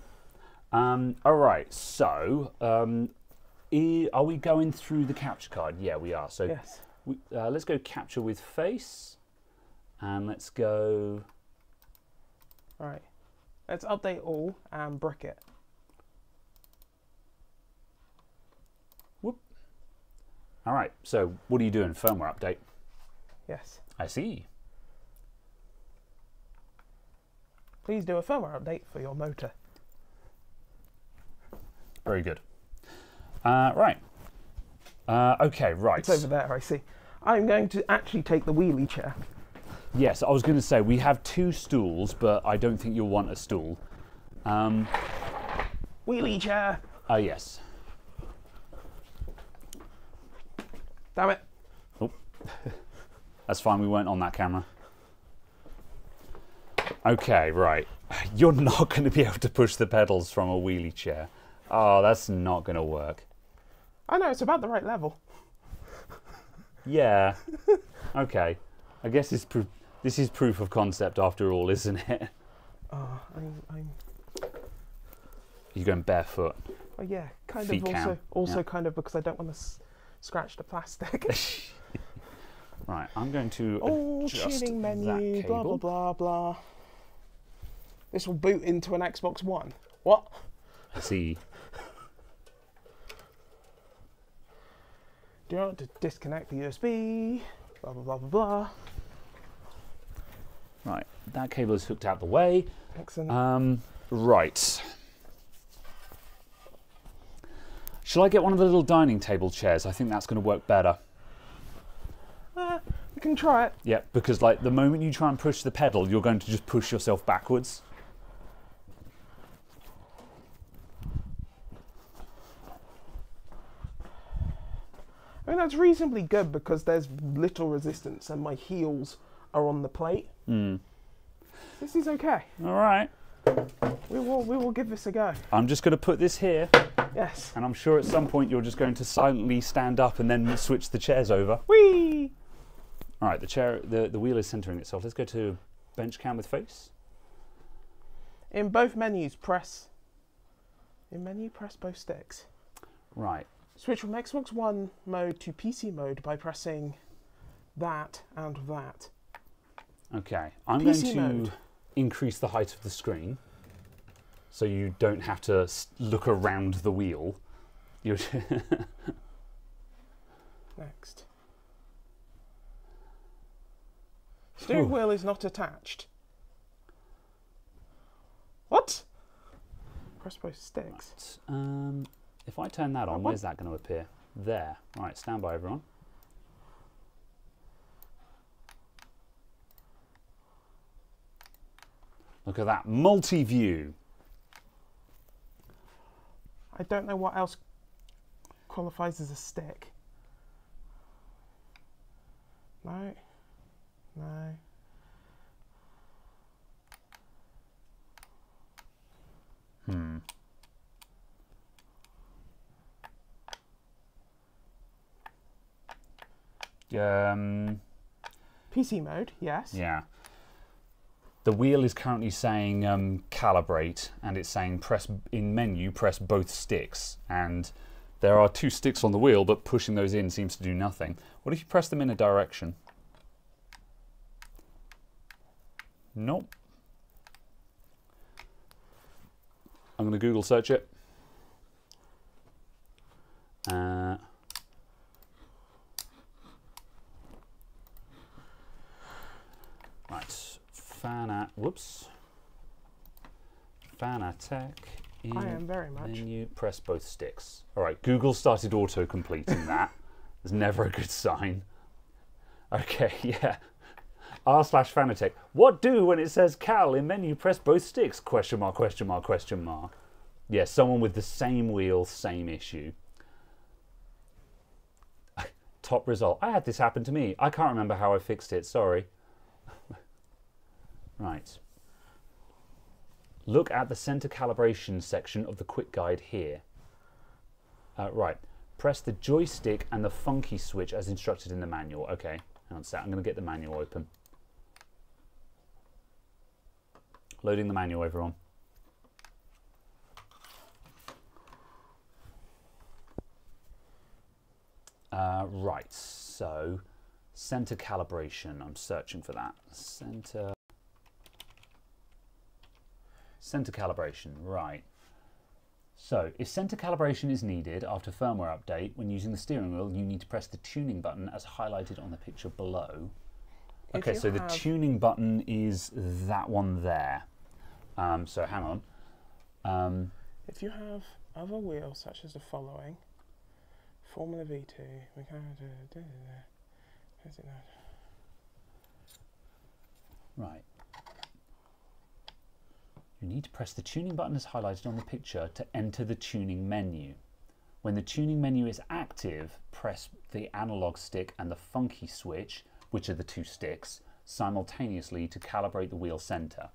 A: Um, all right. So, um, are we going through the capture card? Yeah, we are. So,
B: Yes.
A: We, uh, let's go capture with face, and let's go.
B: All right, Let's update all and brick it. Whoop.
A: All right. So, what are you doing? Firmware update.
B: Yes.
A: I see.
B: Please do a firmware update for your motor.
A: Very good. Uh, right. Uh, okay. Right.
B: It's over there, I see. I'm going to actually take the wheelie chair.
A: Yes, I was going to say we have two stools, but I don't think you'll want a stool. Um,
B: Wheelie chair!
A: ah, yes.
B: Damn it.
A: That's fine. We weren't on that camera. Okay, right. You're not going to be able to push the pedals from a wheelie chair. Oh, that's not going to work.
B: I know, it's about the right level. [laughs]
A: Yeah. Okay. I guess it's. This is proof of concept after all, isn't it?
B: Oh, [laughs] I'm, I'm
A: You're going barefoot.
B: oh yeah, kind
A: Feet
B: of also, also
A: yeah.
B: kind of because I don't want to s- scratch the plastic. [laughs]
A: Right. I'm going to
B: oh, tuning menu, blah blah blah blah. This will boot into an Xbox One. What?
A: I See.
B: Do you want to disconnect the USB? Blah blah blah blah blah.
A: Right. That cable is hooked out the way.
B: Excellent.
A: Um, right. Shall I get one of the little dining table chairs? I think that's going to work better.
B: Uh, we can try it.
A: Yeah, because like the moment you try and push the pedal, you're going to just push yourself backwards.
B: I mean, that's reasonably good because there's little resistance and my heels are on the plate.
A: Hmm.
B: This is okay.
A: All right.
B: We will, we will give this a go.
A: I'm just going to put this here,
B: Yes.
A: and I'm sure at some point you're just going to silently stand up and then switch the chairs over.
B: Whee!
A: All right, the chair, the, the wheel is centering itself. Let's go to bench cam with face.
B: In both menus, press. In menu, press both sticks.
A: Right.
B: Switch from Xbox One mode to PC mode by pressing that and that.
A: Okay. I'm
B: PC
A: going to
B: mode.
A: increase the height of the screen so you don't have to look around the wheel. [laughs]
B: Next. Steering wheel is not attached. What? Press both sticks.
A: um, if I turn that on, where's that going to appear? There. All right, stand by, everyone. Look at that multi-view.
B: I don't know what else qualifies as a stick. No. No.
A: Hmm. Um,
B: PC mode, yes.
A: yeah. The wheel is currently saying um, calibrate, and it's saying press in menu, press both sticks. And there are two sticks on the wheel, but pushing those in seems to do nothing. What if you press them in a direction? Nope. I'm going to Google search it. Uh, right, Fanat, whoops. Fanatec
B: I am very much.
A: Menu, press both sticks. All right, Google started auto completing that. It's never a good sign. Okay, [laughs] yeah. R slash Fanatec. What do when it says Cal in menu press both sticks? Question mark, question mark, question mark. Yeah, someone with the same wheel, same issue. [laughs] Top result. I had this happen to me. I can't remember how I fixed it, sorry. Right. Look at the center calibration section of the quick guide here. Uh, right. Press the joystick and the funky switch as instructed in the manual. Okay, hang on a sec. I'm going to get the manual open. Loading the manual, everyone. Uh, right, so center calibration. I'm searching for that. Center. Center calibration, right. So, if center calibration is needed after firmware update, when using the steering wheel, you need to press the tuning button as highlighted on the picture below.
B: If
A: Okay, so the tuning button is that one there. Um, so, hang on. Um,
B: If you have other wheels such as the following Formula V2, we can do. do- do- do- is it not?
A: Right. You need to press the tuning button as highlighted on the picture to enter the tuning menu. When the tuning menu is active, press the analog stick and the funky switch, which are the two sticks, simultaneously to calibrate the wheel center.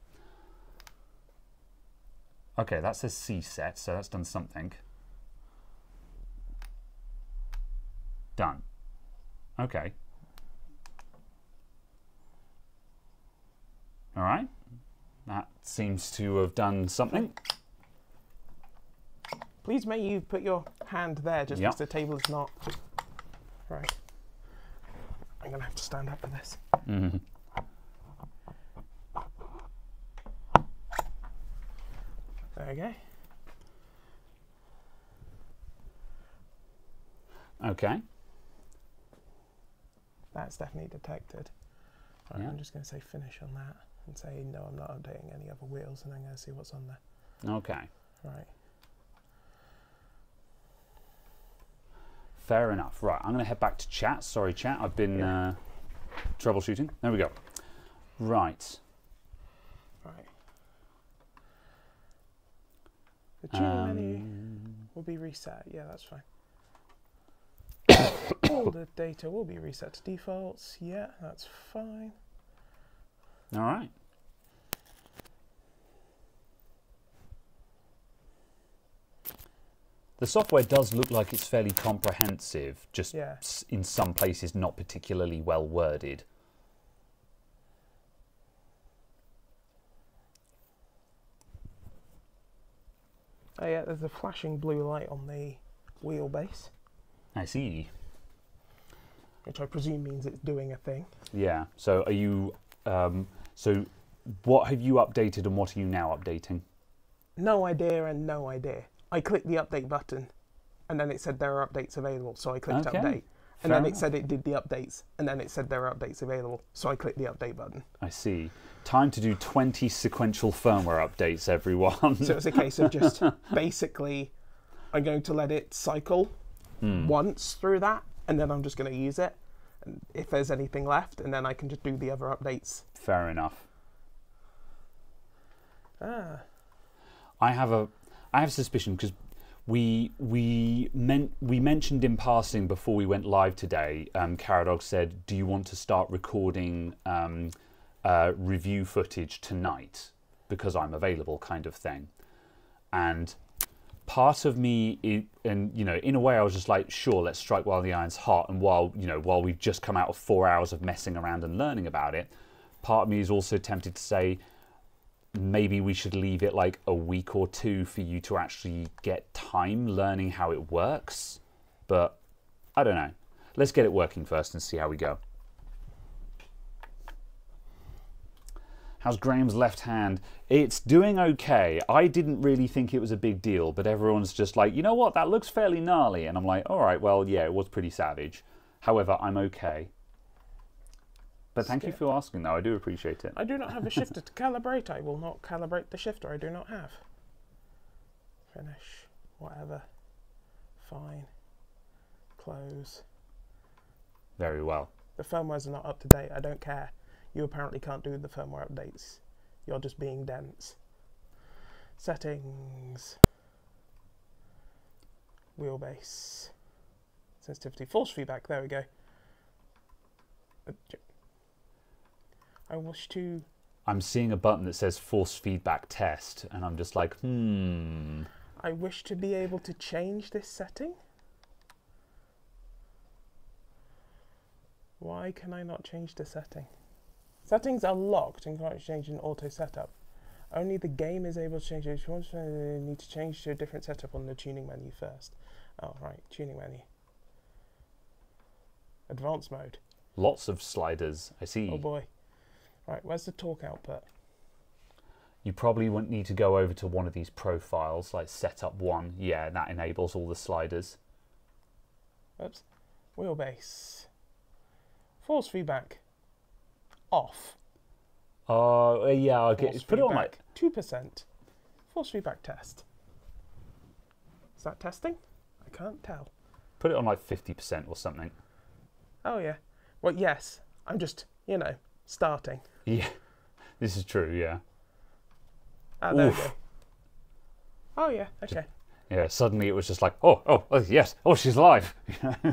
A: Okay, that says C set, so that's done something. Done. Okay. All right. That seems to have done something.
B: Please may you put your hand there just
A: Yep.
B: because the table is not. Right. I'm going to have to stand up for this.
A: Mhm.
B: There we go.
A: Okay.
B: That's definitely detected. Right,
A: Yeah.
B: I'm just going to say finish on that and say no, I'm not updating any other wheels, and I'm going to see what's on there.
A: Okay.
B: Right.
A: Fair enough. Right. I'm going to head back to chat. Sorry, chat. I've been
B: Yeah.
A: uh, troubleshooting. There we go. Right.
B: Right. The menu
A: Um,
B: will be reset. Yeah, that's fine. [coughs] All the data will be reset to defaults. Yeah, that's fine.
A: All right. The software does look like it's fairly comprehensive, just
B: Yeah.
A: in some places not particularly well worded.
B: Oh yeah, there's a flashing blue light on the wheelbase,
A: I see.
B: which I presume means it's doing a thing.
A: Yeah. So are you? Um, so what have you updated and what are you now updating?
B: No idea and no idea. I clicked the update button, and then it said there are updates available. So I clicked
A: Okay,
B: update, and
A: fair
B: then it
A: enough.
B: said it did the updates, and then it said there are updates available. So I clicked the update button.
A: I see. Time to do 20 sequential firmware updates, everyone.
B: So it's a case of just [laughs] basically, I'm going to let it cycle
A: Hmm.
B: once through that, and then I'm just going to use it. If there's anything left, and then I can just do the other updates.
A: Fair enough.
B: Ah,
A: I have a, I have a suspicion because we we meant we mentioned in passing before we went live today. Um, Caradog said, "Do you want to start recording um, uh, review footage tonight because I'm available?" Kind of thing, and part of me i and you know in a way i was just like sure let's strike while the iron's hot. And while you know while we've just come out of four hours of messing around and learning about it part of me is also tempted to say maybe we should leave it like a week or two for you to actually get time learning how it works. But i don't know. Let's get it working first and see how we go How's Graham's left hand? It's doing okay. I didn't really think it was a big deal, but everyone's just like, you know what, that looks fairly gnarly. And I'm like, all right, well, yeah, it was pretty savage. However, I'm okay. But thank you for asking, though. I do appreciate it.
B: I do not have a shifter to calibrate. I will not calibrate the shifter I do not have. Finish. Whatever. Fine. Close.
A: Very well.
B: The firmwares are not up to date. I don't care. You apparently can't do the firmware updates. You're just being dense. Settings. Wheelbase. Sensitivity. Force feedback. There we go. I wish to.
A: I'm seeing a button that says force feedback test, and I'm just like, hmm.
B: I wish to be able to change this setting. Why can I not change the setting? Settings are locked and can't change in auto setup. Only the game is able to change it. If you want to, you need to change to a different setup on the tuning menu first. Oh, right, tuning menu. Advanced mode.
A: Lots of sliders. I see.
B: Oh boy. Right, where's the torque output?
A: You probably wouldn't need to go over to one of these profiles, like setup one. Yeah, that enables all the sliders.
B: Oops. Wheelbase. Force feedback. Off.
A: Oh, uh, yeah, I'll get,
B: Force
A: put it on like.
B: Two percent. Force feedback test. Is that testing? I can't tell.
A: Put it on like 50% or something.
B: Oh yeah. Well, yes. I'm just, you know, starting.
A: Yeah, [laughs] this is true, yeah.
B: Ah, there
A: Oof.
B: we go. Oh yeah. Okay.
A: Yeah, suddenly it was just like, oh, oh, oh yes, oh, she's alive. [laughs]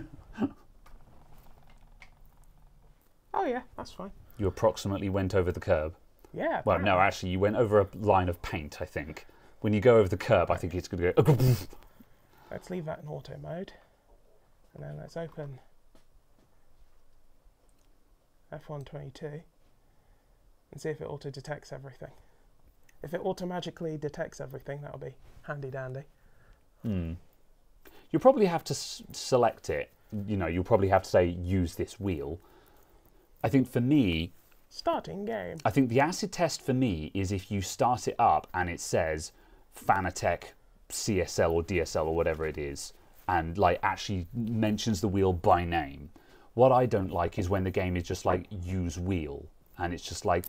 B: Oh yeah. That's fine.
A: You approximately went over the curb.
B: Yeah.
A: Well, no, actually, you went over a line of paint, I think. When you go over the curb, I think it's going to go.
B: Let's leave that in auto mode, and then let's open F1 22 and see if it auto detects everything. If it automatically detects everything, that'll be handy dandy.
A: Hmm. You'll probably have to s- select it. You know, you'll probably have to say, use this wheel. I think for me,
B: Starting game.
A: I think the acid test for me is if you start it up and it says Fanatec CSL or DSL or whatever it is, and like actually mentions the wheel by name. What I don't like is when the game is just like use wheel, and it's just like,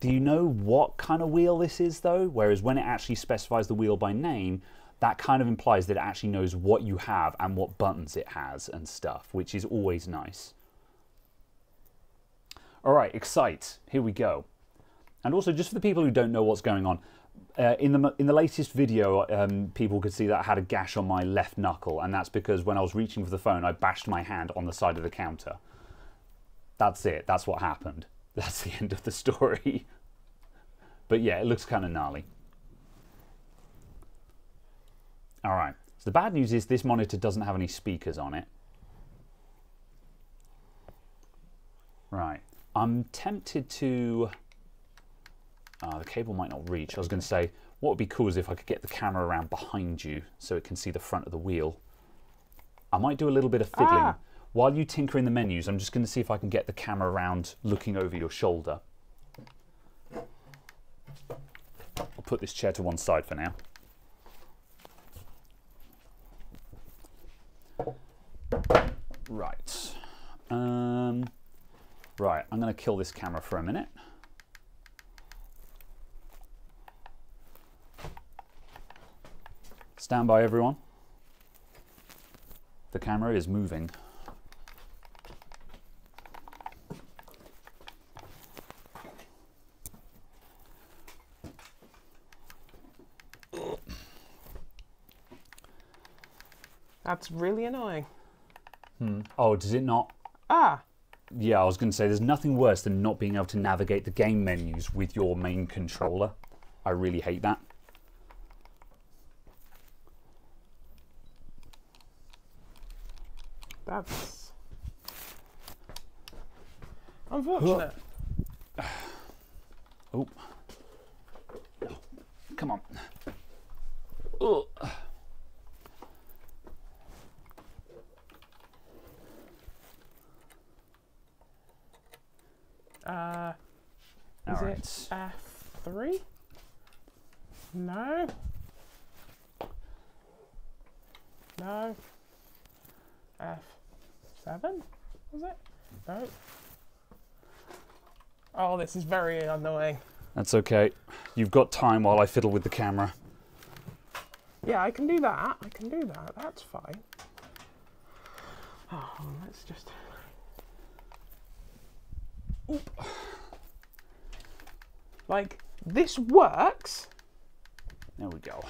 A: do you know what kind of wheel this is though? Whereas when it actually specifies the wheel by name, that kind of implies that it actually knows what you have and what buttons it has and stuff, which is always nice. All right, excite. Here we go. And also, just for the people who don't know what's going on, uh, in the in the latest video, um, people could see that I had a gash on my left knuckle, and that's because when I was reaching for the phone, I bashed my hand on the side of the counter. That's it. That's what happened. [laughs] That's the end of the story. [laughs] but yeah, it looks kind of gnarly. All right. So the bad news is this monitor doesn't have any speakers on it. Right. I'm tempted to. Uh, the cable might not reach. I was going to say, what would be cool is if I could get the camera around behind you so it can see the front of the wheel. I might do a little bit of fiddling.
B: Ah.
A: While you tinker in the menus, I'm just going to see if I can get the camera around looking over your shoulder. I'll put this chair to one side for now. Right. Um, right, I'm going to kill this camera for a minute. Stand by, everyone. The camera is moving.
B: That's really annoying.
A: Oh, does it not?
B: Ah,
A: Yeah, I was going to say there's nothing worse than not being able to navigate the game menus with your main controller. I really hate that.
B: that's unfortunate. [sighs]
A: Oh. Come on. Oh.
B: Uh, is
A: All
B: it. F3? No. No. F7? Was it? No. Oh, this is very annoying.
A: That's okay. You've got time while I fiddle with the camera.
B: Yeah, I can do that. I can do that. That's fine. Oh, let's just. Oop. Like this works,
A: There we go.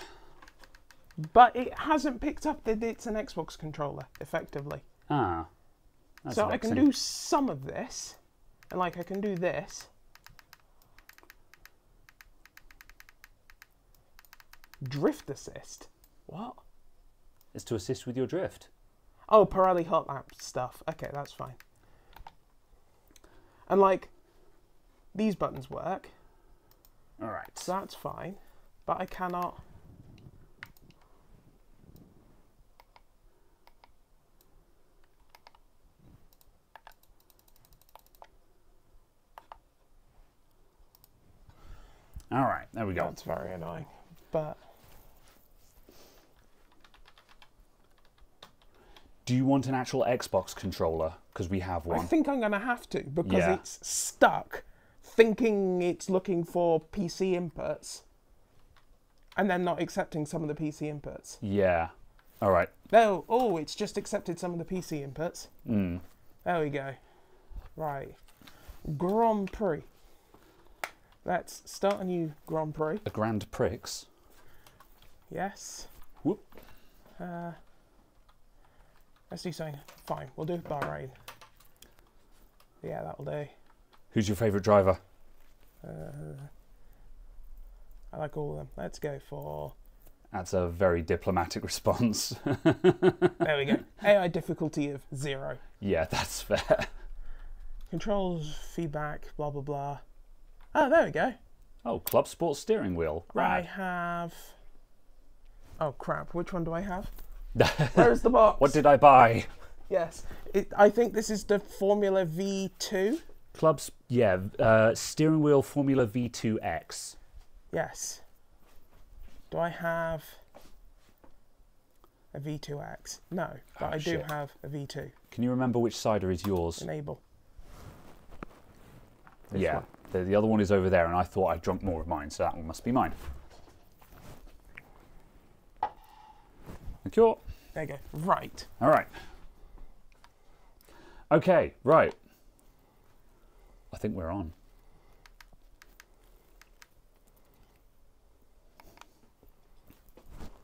B: but it hasn't picked up that it's an Xbox controller effectively.
A: Ah.
B: So I can do some of this, and like I can do this. Drift assist. What?
A: It's to assist with your drift.
B: Oh, Pirelli hot lap stuff. Okay, that's fine. And like, these buttons work,
A: All right.
B: so that's fine. But I cannot.
A: All right. There we go.
B: That's very annoying. But
A: Do you want an actual Xbox controller? Because we have one.
B: I think I'm gonna have to because
A: Yeah.
B: it's stuck, thinking it's looking for PC inputs, and then not accepting some of the PC inputs.
A: Yeah. All right.
B: No, oh, it's just accepted some of the PC inputs.
A: Mm.
B: There we go. Right. Grand Prix. Let's start a new Grand Prix.
A: A Grand Prix.
B: Yes.
A: Whoop.
B: Uh, let's do something. Fine, we'll do Bahrain. Yeah, that'll do.
A: Who's your favourite driver?
B: Uh, I like all of them. Let's go for.
A: That's a very diplomatic [laughs] response.
B: There we go. AI difficulty of zero.
A: yeah, that's fair.
B: Controls, feedback, blah blah blah. Oh, there we go.
A: Oh, Club Sports steering wheel.
B: I have. Oh crap! Which one do I have? [laughs] Where's the box?
A: what did I buy?
B: Yes, it, I think this is the Formula V2.
A: Clubs. Yeah. Uh, steering wheel Formula V2X.
B: Yes. Do I have a V2X? No, but
A: Oh,
B: I do have a V2.
A: Can you remember which cider is yours?
B: Enable. This
A: yeah. The, the other one is over there, and I thought I'd drunk more of mine, so that one must be mine. Thank you.
B: There you go. Right.
A: All right. Okay, right. I think we're on.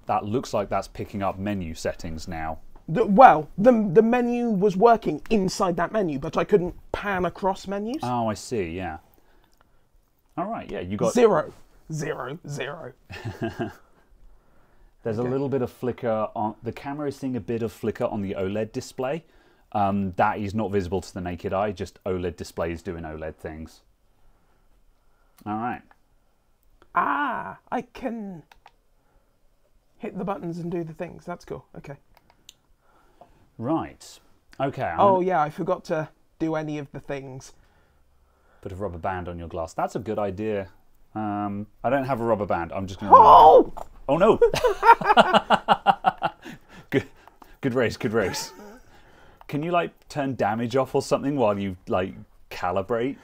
A: That looks like that's picking up menu settings now.
B: The, well, the the menu was working inside that menu, but I couldn't pan across menus.
A: Oh, I see, yeah. All right, yeah, you got.
B: Zero, zero, zero. [laughs]
A: There's a little bit of flicker on. The camera is seeing a bit of flicker on the OLED display. Um, that is not visible to the naked eye, just OLED displays doing OLED things. All right.
B: Ah, I can hit the buttons and do the things. That's cool. Okay.
A: Right. Okay. I'm
B: Oh
A: gonna
B: yeah, I forgot to do any of the things.
A: put a rubber band on your glass. That's a good idea. Um, I don't have a rubber band. I'm just going to.
B: Oh!
A: Oh no! [laughs] good, good race. Good race. Can you like turn damage off or something while you like calibrate?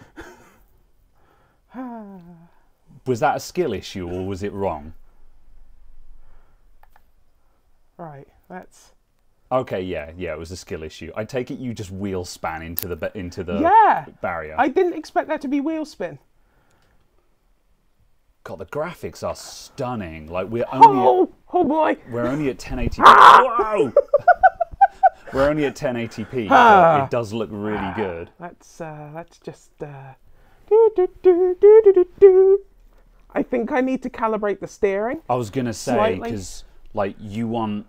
A: was that a skill issue or was it wrong?
B: Right. That's
A: Okay, yeah, yeah, it was a skill issue. I take it you just wheel span into the into the
B: yeah.
A: barrier.
B: I didn't expect that to be wheel spin.
A: God, the graphics are stunning. Like we're only at,
B: Oh, oh boy.
A: we're only at 1080p. [laughs] Whoa! [laughs] we're only at 1080p, but it does look really good.
B: Let's uh, let's just uh, do, do, do, do, do, do, do. I think I need to calibrate the steering.
A: I was gonna say because like you want,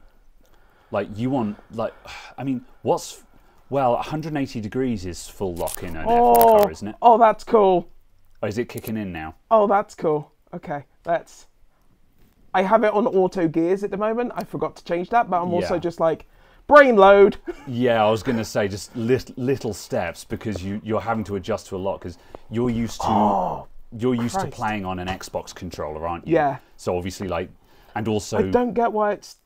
A: like you want, like [sighs] I mean, what's well, 180 degrees is full lock in F1
B: Oh,
A: car, isn't it?
B: oh, that's cool.
A: Or is it kicking in now?
B: Oh, that's cool. Okay, let's. I have it on auto gears at the moment. I forgot to change that, but I'm also
A: Yeah.
B: just like brain load. [laughs]
A: Yeah, I was gonna say just lit, little steps because you you're having to adjust to a lot because you're used to you're used to
B: Oh,
A: playing on an Xbox controller, aren't you?
B: Yeah.
A: So obviously, like, and also
B: I don't get why it's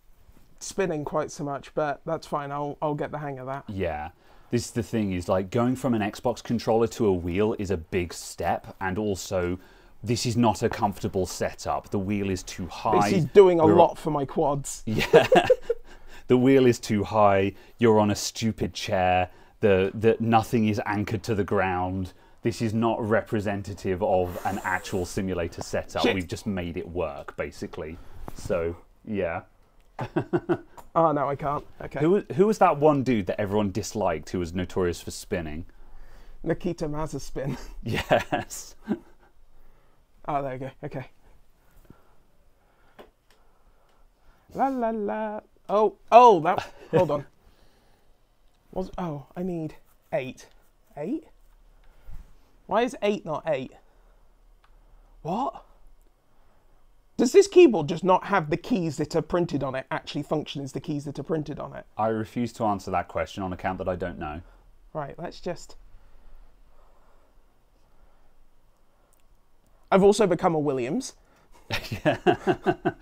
B: spinning quite so much, but that's fine. I'll I'll get the hang of that.
A: Yeah. This is the thing is like going from an Xbox controller to a wheel is a big step and also this is not a comfortable setup. The wheel is too high.
B: This is doing a
A: We're-
B: lot for my quads. [laughs]
A: Yeah. the wheel is too high. You're on a stupid chair. The the nothing is anchored to the ground. This is not representative of an actual simulator setup.
B: Shit.
A: We've just made it work, basically. So yeah.
B: Oh [laughs] no, I can't. Okay.
A: Who was- who was that one dude that everyone disliked who was notorious for spinning?
B: Nikita Mazepin. [laughs]
A: Yes.
B: Oh, there you go. Okay. La la la. Oh, oh, that. hold on. [laughs] Was oh, I need eight. Eight. Why is eight not eight? What? Does this keyboard just not have the keys that are printed on it actually function as the keys that are printed on it?
A: I refuse to answer that question on account that I don't know.
B: Right, let's just. I've also become a Williams. [laughs] right,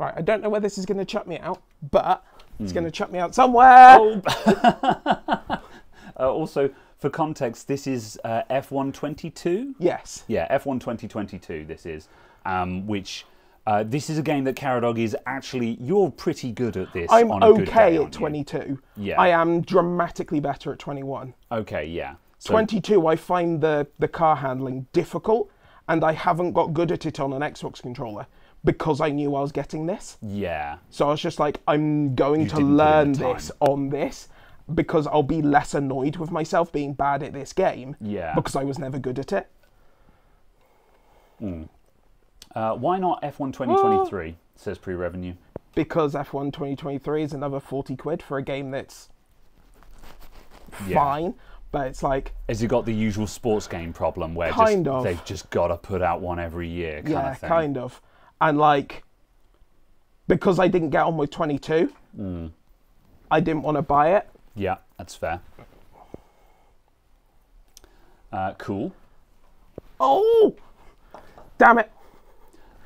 B: I don't know where this is going to chuck me out, but it's going to chuck me out somewhere. [laughs] [laughs]
A: Uh, also, for context, this is uh, F1 22.
B: Yes.
A: Yeah, F1 2022 this is, um, which uh, this is a game that Caradog is actually, you're pretty good at this
B: I'm
A: on a good
B: okay
A: day,
B: at
A: aren't you?
B: 22.
A: Yeah.
B: I am dramatically better at 21.
A: Okay, yeah. So,
B: 22, I find the, the car handling difficult, and I haven't got good at it on an Xbox controller because I knew I was getting this.
A: Yeah,
B: So I was just like, I'm going
A: You
B: to
A: didn't put in the
B: learn this on this because I'll be less annoyed with myself being bad at this game.
A: Yeah.
B: Because I was never good at it.
A: uh, why not F1 2023, says pre-revenue.
B: Because F1 2023 is another 40 quid for a game that's
A: Yeah.
B: fine, but it's like,
A: Has it got the usual sports game problem where
B: Kind
A: just,
B: of.
A: they've just got to put out one every year kind
B: yeah,
A: of thing?
B: kind of. And like, because I didn't get on with 22,
A: Mm.
B: I didn't want to buy it.
A: Yeah, that's fair. Uh, cool.
B: Oh! Damn it.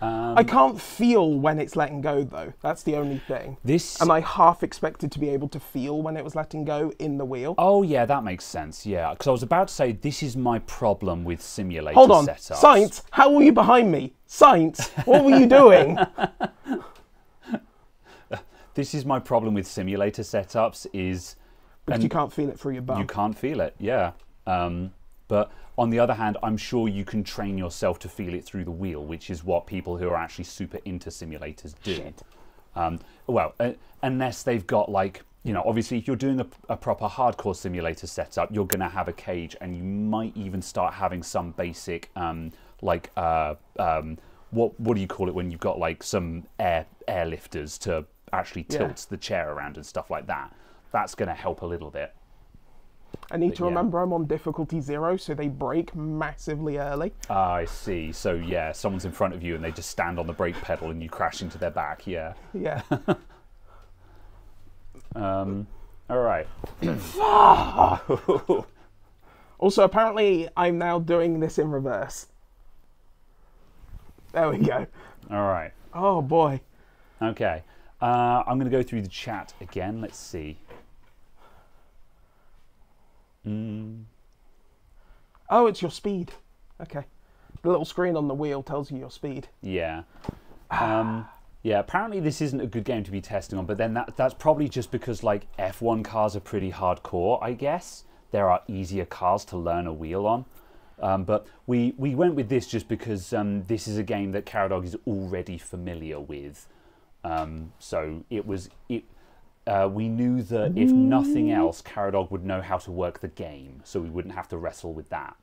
A: Um,
B: I can't feel when it's letting go, though. That's the only thing.
A: this.
B: And I half expected to be able to feel when it was letting go in the wheel.
A: Oh yeah, that makes sense. Yeah, because I was about to say this is my problem with simulator
B: Hold on.
A: setups.
B: Science, how were you behind me? Science, what were you doing? [laughs]
A: This is my problem with simulator setups. Is
B: Because you can't feel it through your bum.
A: you can't feel it. Yeah. Um, but on the other hand, I'm sure you can train yourself to feel it through the wheel, which is what people who are actually super into simulators do.
B: Shit.
A: Um, well, uh, unless they've got like, you know, obviously if you're doing a, a proper hardcore simulator setup, you're going to have a cage and you might even start having some basic, um, like, uh, um, what what do you call it when you've got like some air airlifters to actually
B: Yeah.
A: tilt the chair around and stuff like that. That's going to help a little bit.
B: I need to
A: yeah.
B: remember I'm on difficulty zero, so they brake massively early.
A: Ah, I see. So yeah, someone's in front of you and they just stand on the brake pedal and you crash into their back. Yeah. [laughs]
B: Yeah. [laughs]
A: Um, all right. [coughs]
B: also, apparently, I'm now doing this in reverse. There we go.
A: All right.
B: Oh boy.
A: Okay. Uh, I'm going to go through the chat again. Let's see. Mm,
B: Oh, it's your speed. Okay. The little screen on the wheel tells you your speed.
A: yeah. Um, yeah. Apparently, this isn't a good game to be testing on. But then that that's probably just because like F1 cars are pretty hardcore. I guess there are easier cars to learn a wheel on. Um, but we, we went with this just because um, this is a game that Caradog is already familiar with. Um, so it was it. Uh, we knew that if nothing else, Caradog would know how to work the game, so we wouldn't have to wrestle with that.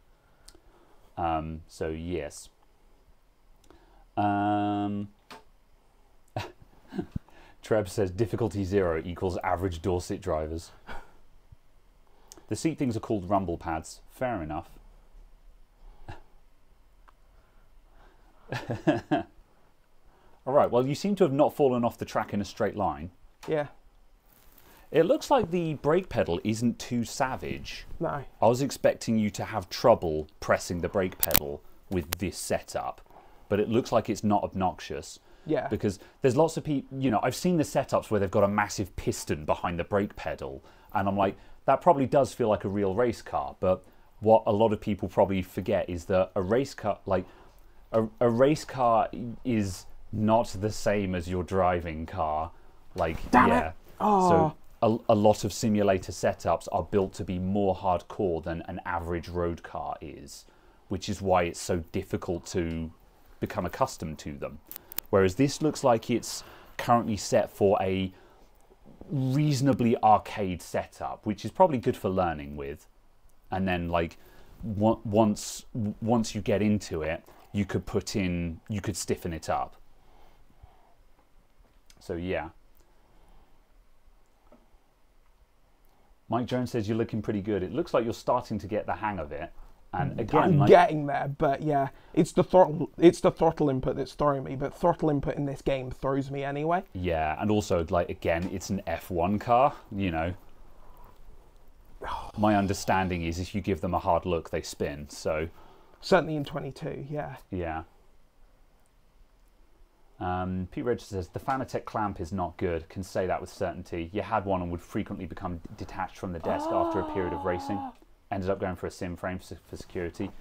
A: Um, so yes. Um, [laughs] Treb says difficulty zero equals average Dorset drivers. The seat things are called rumble pads. Fair enough. [laughs] All right. Well, you seem to have not fallen off the track in a straight line.
B: Yeah.
A: It looks like the brake pedal isn't too savage.
B: No.
A: I was expecting you to have trouble pressing the brake pedal with this setup, but it looks like it's not obnoxious.
B: Yeah.
A: Because there's lots of people, you know, I've seen the setups where they've got a massive piston behind the brake pedal, and I'm like, that probably does feel like a real race car, but what a lot of people probably forget is that a race car, like a, a race car, is not the same as your driving car. Like,
B: Damn it. Oh.
A: So a, a lot of simulator setups are built to be more hardcore than an average road car is, which is why it's so difficult to become accustomed to them. Whereas this looks like it's currently set for a reasonably arcade setup, which is probably good for learning with. And then like once once you get into it, you could put in you could stiffen it up. So yeah. Mike Jones says you're looking pretty good. It looks like you're starting to get the hang of it. And again,
B: I'm
A: like,
B: getting there, but yeah, it's the throttle. It's the throttle input that's throwing me. But throttle input in this game throws me anyway.
A: Yeah, and also like again, it's an F1 car. You know, [sighs] my understanding is if you give them a hard look, they spin. So
B: Certainly in 22, yeah.
A: yeah. Um, Pete Rogers says the Fanatec clamp is not good. Can say that with certainty. You had one and would frequently become detached from the desk after a period of racing. Ended up going for a sim frame for security.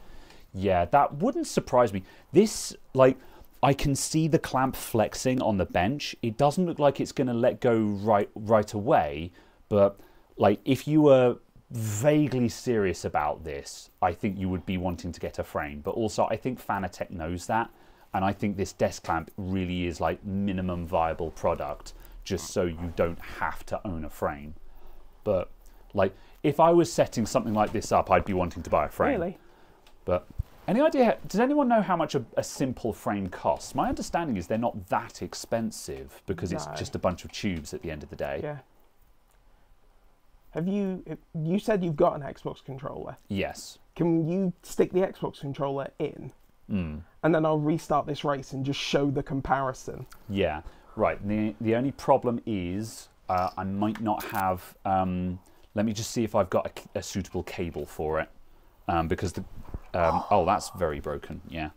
A: Yeah, that wouldn't surprise me. This, like, I can see the clamp flexing on the bench. It doesn't look like it's going to let go right right away, but like if you were vaguely serious about this, I think you would be wanting to get a frame. But also, I think Fanatec knows that, and I think this desk clamp really is like minimum viable product, just so you don't have to own a frame. But like, if I was setting something like this up, I'd be wanting to buy a frame.
B: Really?
A: But any idea? Does anyone know how much a, a simple frame costs? My understanding is they're not that expensive because it's just a bunch of tubes at the end of the day.
B: Yeah. Have you? You said you've got an Xbox controller.
A: Yes.
B: Can you stick the Xbox controller in,
A: Mm.
B: and then I'll restart this race and just show the comparison?
A: Yeah. Right. The the only problem is uh, I might not have. Um, let me just see if I've got a suitable cable for it, um, because the. Um, oh, that's very broken. Yeah.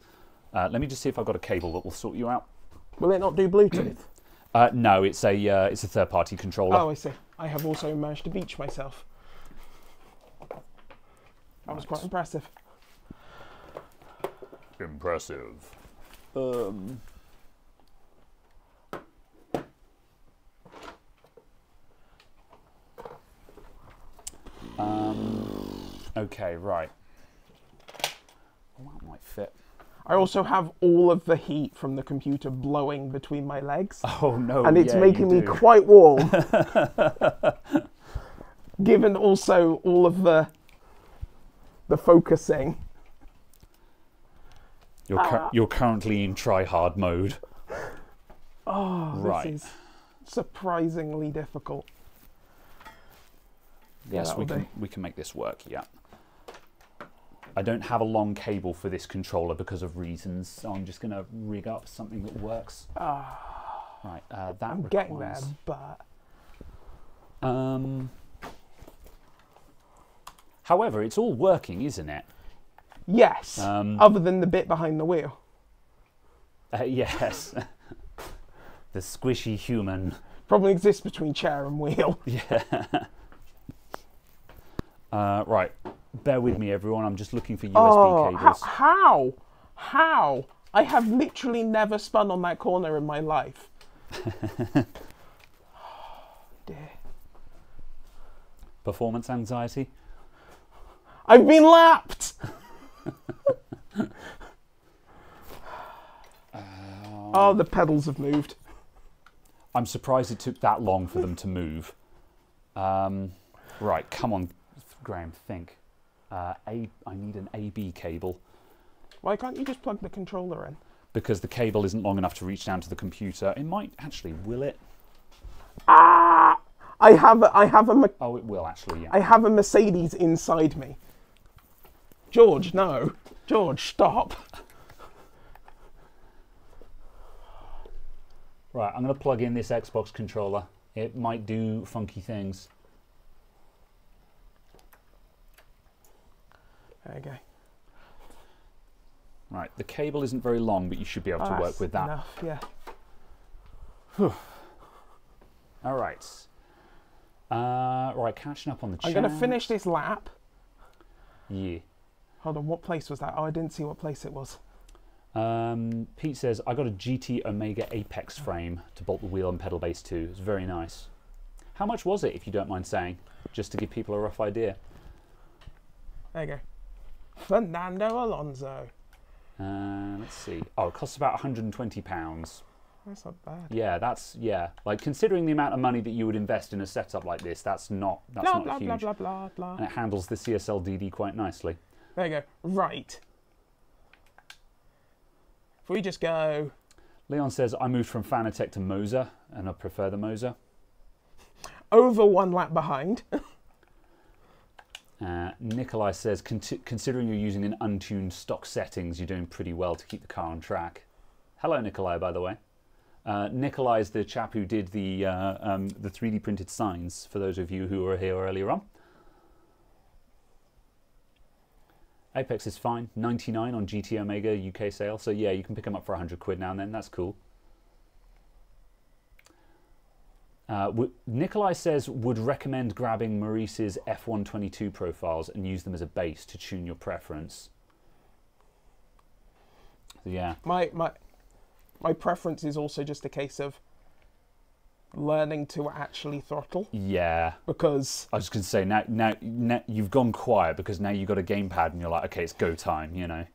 A: Uh, let me just see if I've got a cable that will sort you out.
B: Will it not do Bluetooth? [clears throat]
A: Uh, no, it's a uh, it's a third party controller.
B: Oh, I see. I have also managed to beach myself. That was quite impressive.
A: Impressive. Um. Um. Okay. Right. Well, that might fit.
B: I also have all of the heat from the computer blowing between my legs, [laughs]
A: Oh no!
B: and it's
A: yeah,
B: making me quite warm. [laughs] Given also all of the the focusing.
A: You're cur- you're currently in try hard mode.
B: Oh,
A: Right.
B: this is surprisingly difficult. Yeah,
A: Yes, we can we can make this work. Yeah. I don't have a long cable for this controller because of reasons, so I'm just going to rig up something that works. Right, uh, that
B: I'm getting there, but
A: Um. However, it's all working, isn't it?
B: Yes.
A: Um,
B: other than the bit behind the wheel.
A: Uh, yes. [laughs] the squishy human.
B: Probably exists between chair and wheel. [laughs]
A: Yeah. Uh, right. Bear with me, everyone. I'm just looking for USB
B: Oh,
A: cables.
B: how? How? I have literally never spun on that corner in my life. [laughs] Dear.
A: Performance anxiety.
B: I've been lapped. Oh, [laughs] the pedals have moved.
A: I'm surprised it took that long for them to move. Um, right, come on, Graham, think. Uh, A, I need an AB cable
B: Why can't you just plug the controller in?
A: because the cable isn't long enough to reach down to the computer. It might actually, will it?
B: Ah! I have a, I have a
A: Oh, it will actually, yeah.
B: I have a Mercedes inside me. George, no. George, stop.
A: Right, I'm going to plug in this Xbox controller. It might do funky things.
B: There you go.
A: Right, the cable isn't very long, but you should be able to
B: Ah,
A: work with that.
B: Enough, yeah.
A: All right. Uh, right, catching up on the
B: I'm
A: chat.
B: going to finish this lap.
A: Yeah.
B: Hold on, what place was that? Oh, I didn't see what place it was.
A: Um, Pete says, I got a GT Omega Apex frame to bolt the wheel and pedal base to. It's very nice. How much was it, if you don't mind saying, just to give people a rough idea?
B: There you go. Fernando Alonso.
A: Uh, let's see. Oh, it costs about 120 pounds.
B: That's not bad.
A: Yeah, that's yeah. Like considering the amount of money that you would invest in a setup like this, that's not that's
B: Blah
A: not
B: blah
A: huge.
B: blah blah blah blah. blah.
A: And it handles the CSL DD quite nicely.
B: There you go. Right. If we just go
A: Leon says, I moved from Fanatec to Moza, and I prefer the Moza.
B: over one lap behind. [laughs]
A: Uh, Nikolai says, "Conti- considering you're using an untuned stock settings, you're doing pretty well to keep the car on track. Hello, Nikolai, by the way. Uh, Nikolai is the chap who did the uh, um, the 3D printed signs. For those of you who were here earlier on, Apex is fine, 99 on GT Omega UK sale. So yeah, you can pick them up for 100 quid now and then. That's cool. Uh, Nikolai says would recommend grabbing Maurice's F1 22 profiles and use them as a base to tune your preference. So, yeah,
B: My my my preference is also just a case of learning to actually throttle
A: yeah.
B: because
A: I was going to say now, now, now you've gone quiet because now you've got a gamepad and you're like, okay, it's go time, you know.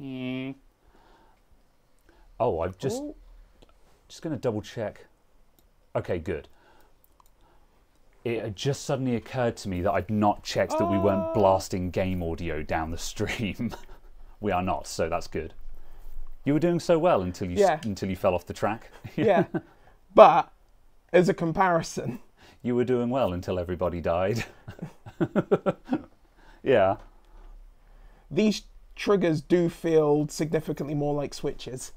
A: Mm. Oh, I've just
B: Ooh,
A: Just going to double check. Okay, good. It had just suddenly occurred to me that I'd not checked that we weren't
B: Oh.
A: blasting game audio down the stream. [laughs] we are not, so that's good. You were doing so well until you
B: Yeah.
A: until you fell off the track. [laughs]
B: yeah. but as a comparison,
A: You were doing well until everybody died. [laughs] yeah.
B: these triggers do feel significantly more like switches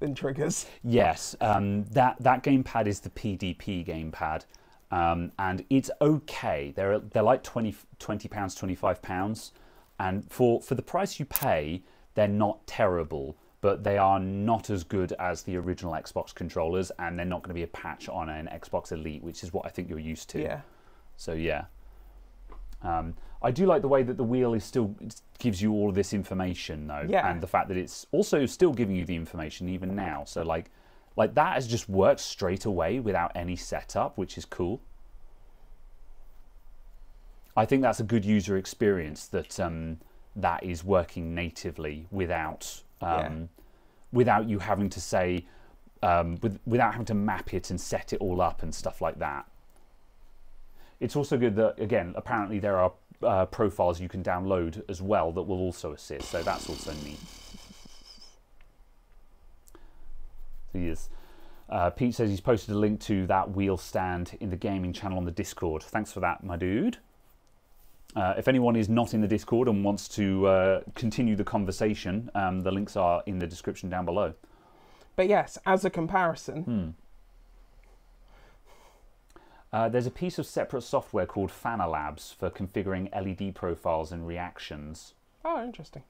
B: than triggers.
A: Yes, um, that that gamepad is the PDP gamepad, um, and it's okay. They're they're like 20 pounds, twenty five pounds, and for for the price you pay, they're not terrible, but they are not as good as the original Xbox controllers, and they're not going to be a patch on an Xbox Elite, which is what I think you're used to.
B: Yeah.
A: So yeah, um, I do like the way that the wheel is still gives you all of this information though,
B: Yeah.
A: and the fact that it's also still giving you the information even now. So like, like that has just worked straight away without any setup, which is cool. I think that's a good user experience that um, that is working natively without um,
B: Yeah.
A: without you having to say um, with, without having to map it and set it all up and stuff like that. It's also good that again, apparently there are uh, profiles you can download as well that will also assist. So that's also neat. He is. Uh, Pete says he's posted a link to that wheel stand in the gaming channel on the Discord. Thanks for that, my dude. Uh, if anyone is not in the Discord and wants to uh, continue the conversation, um, the links are in the description down below.
B: But yes, as a comparison,
A: Hmm. Uh, there's a piece of separate software called Fanalabs for configuring LED profiles and reactions.
B: oh, interesting.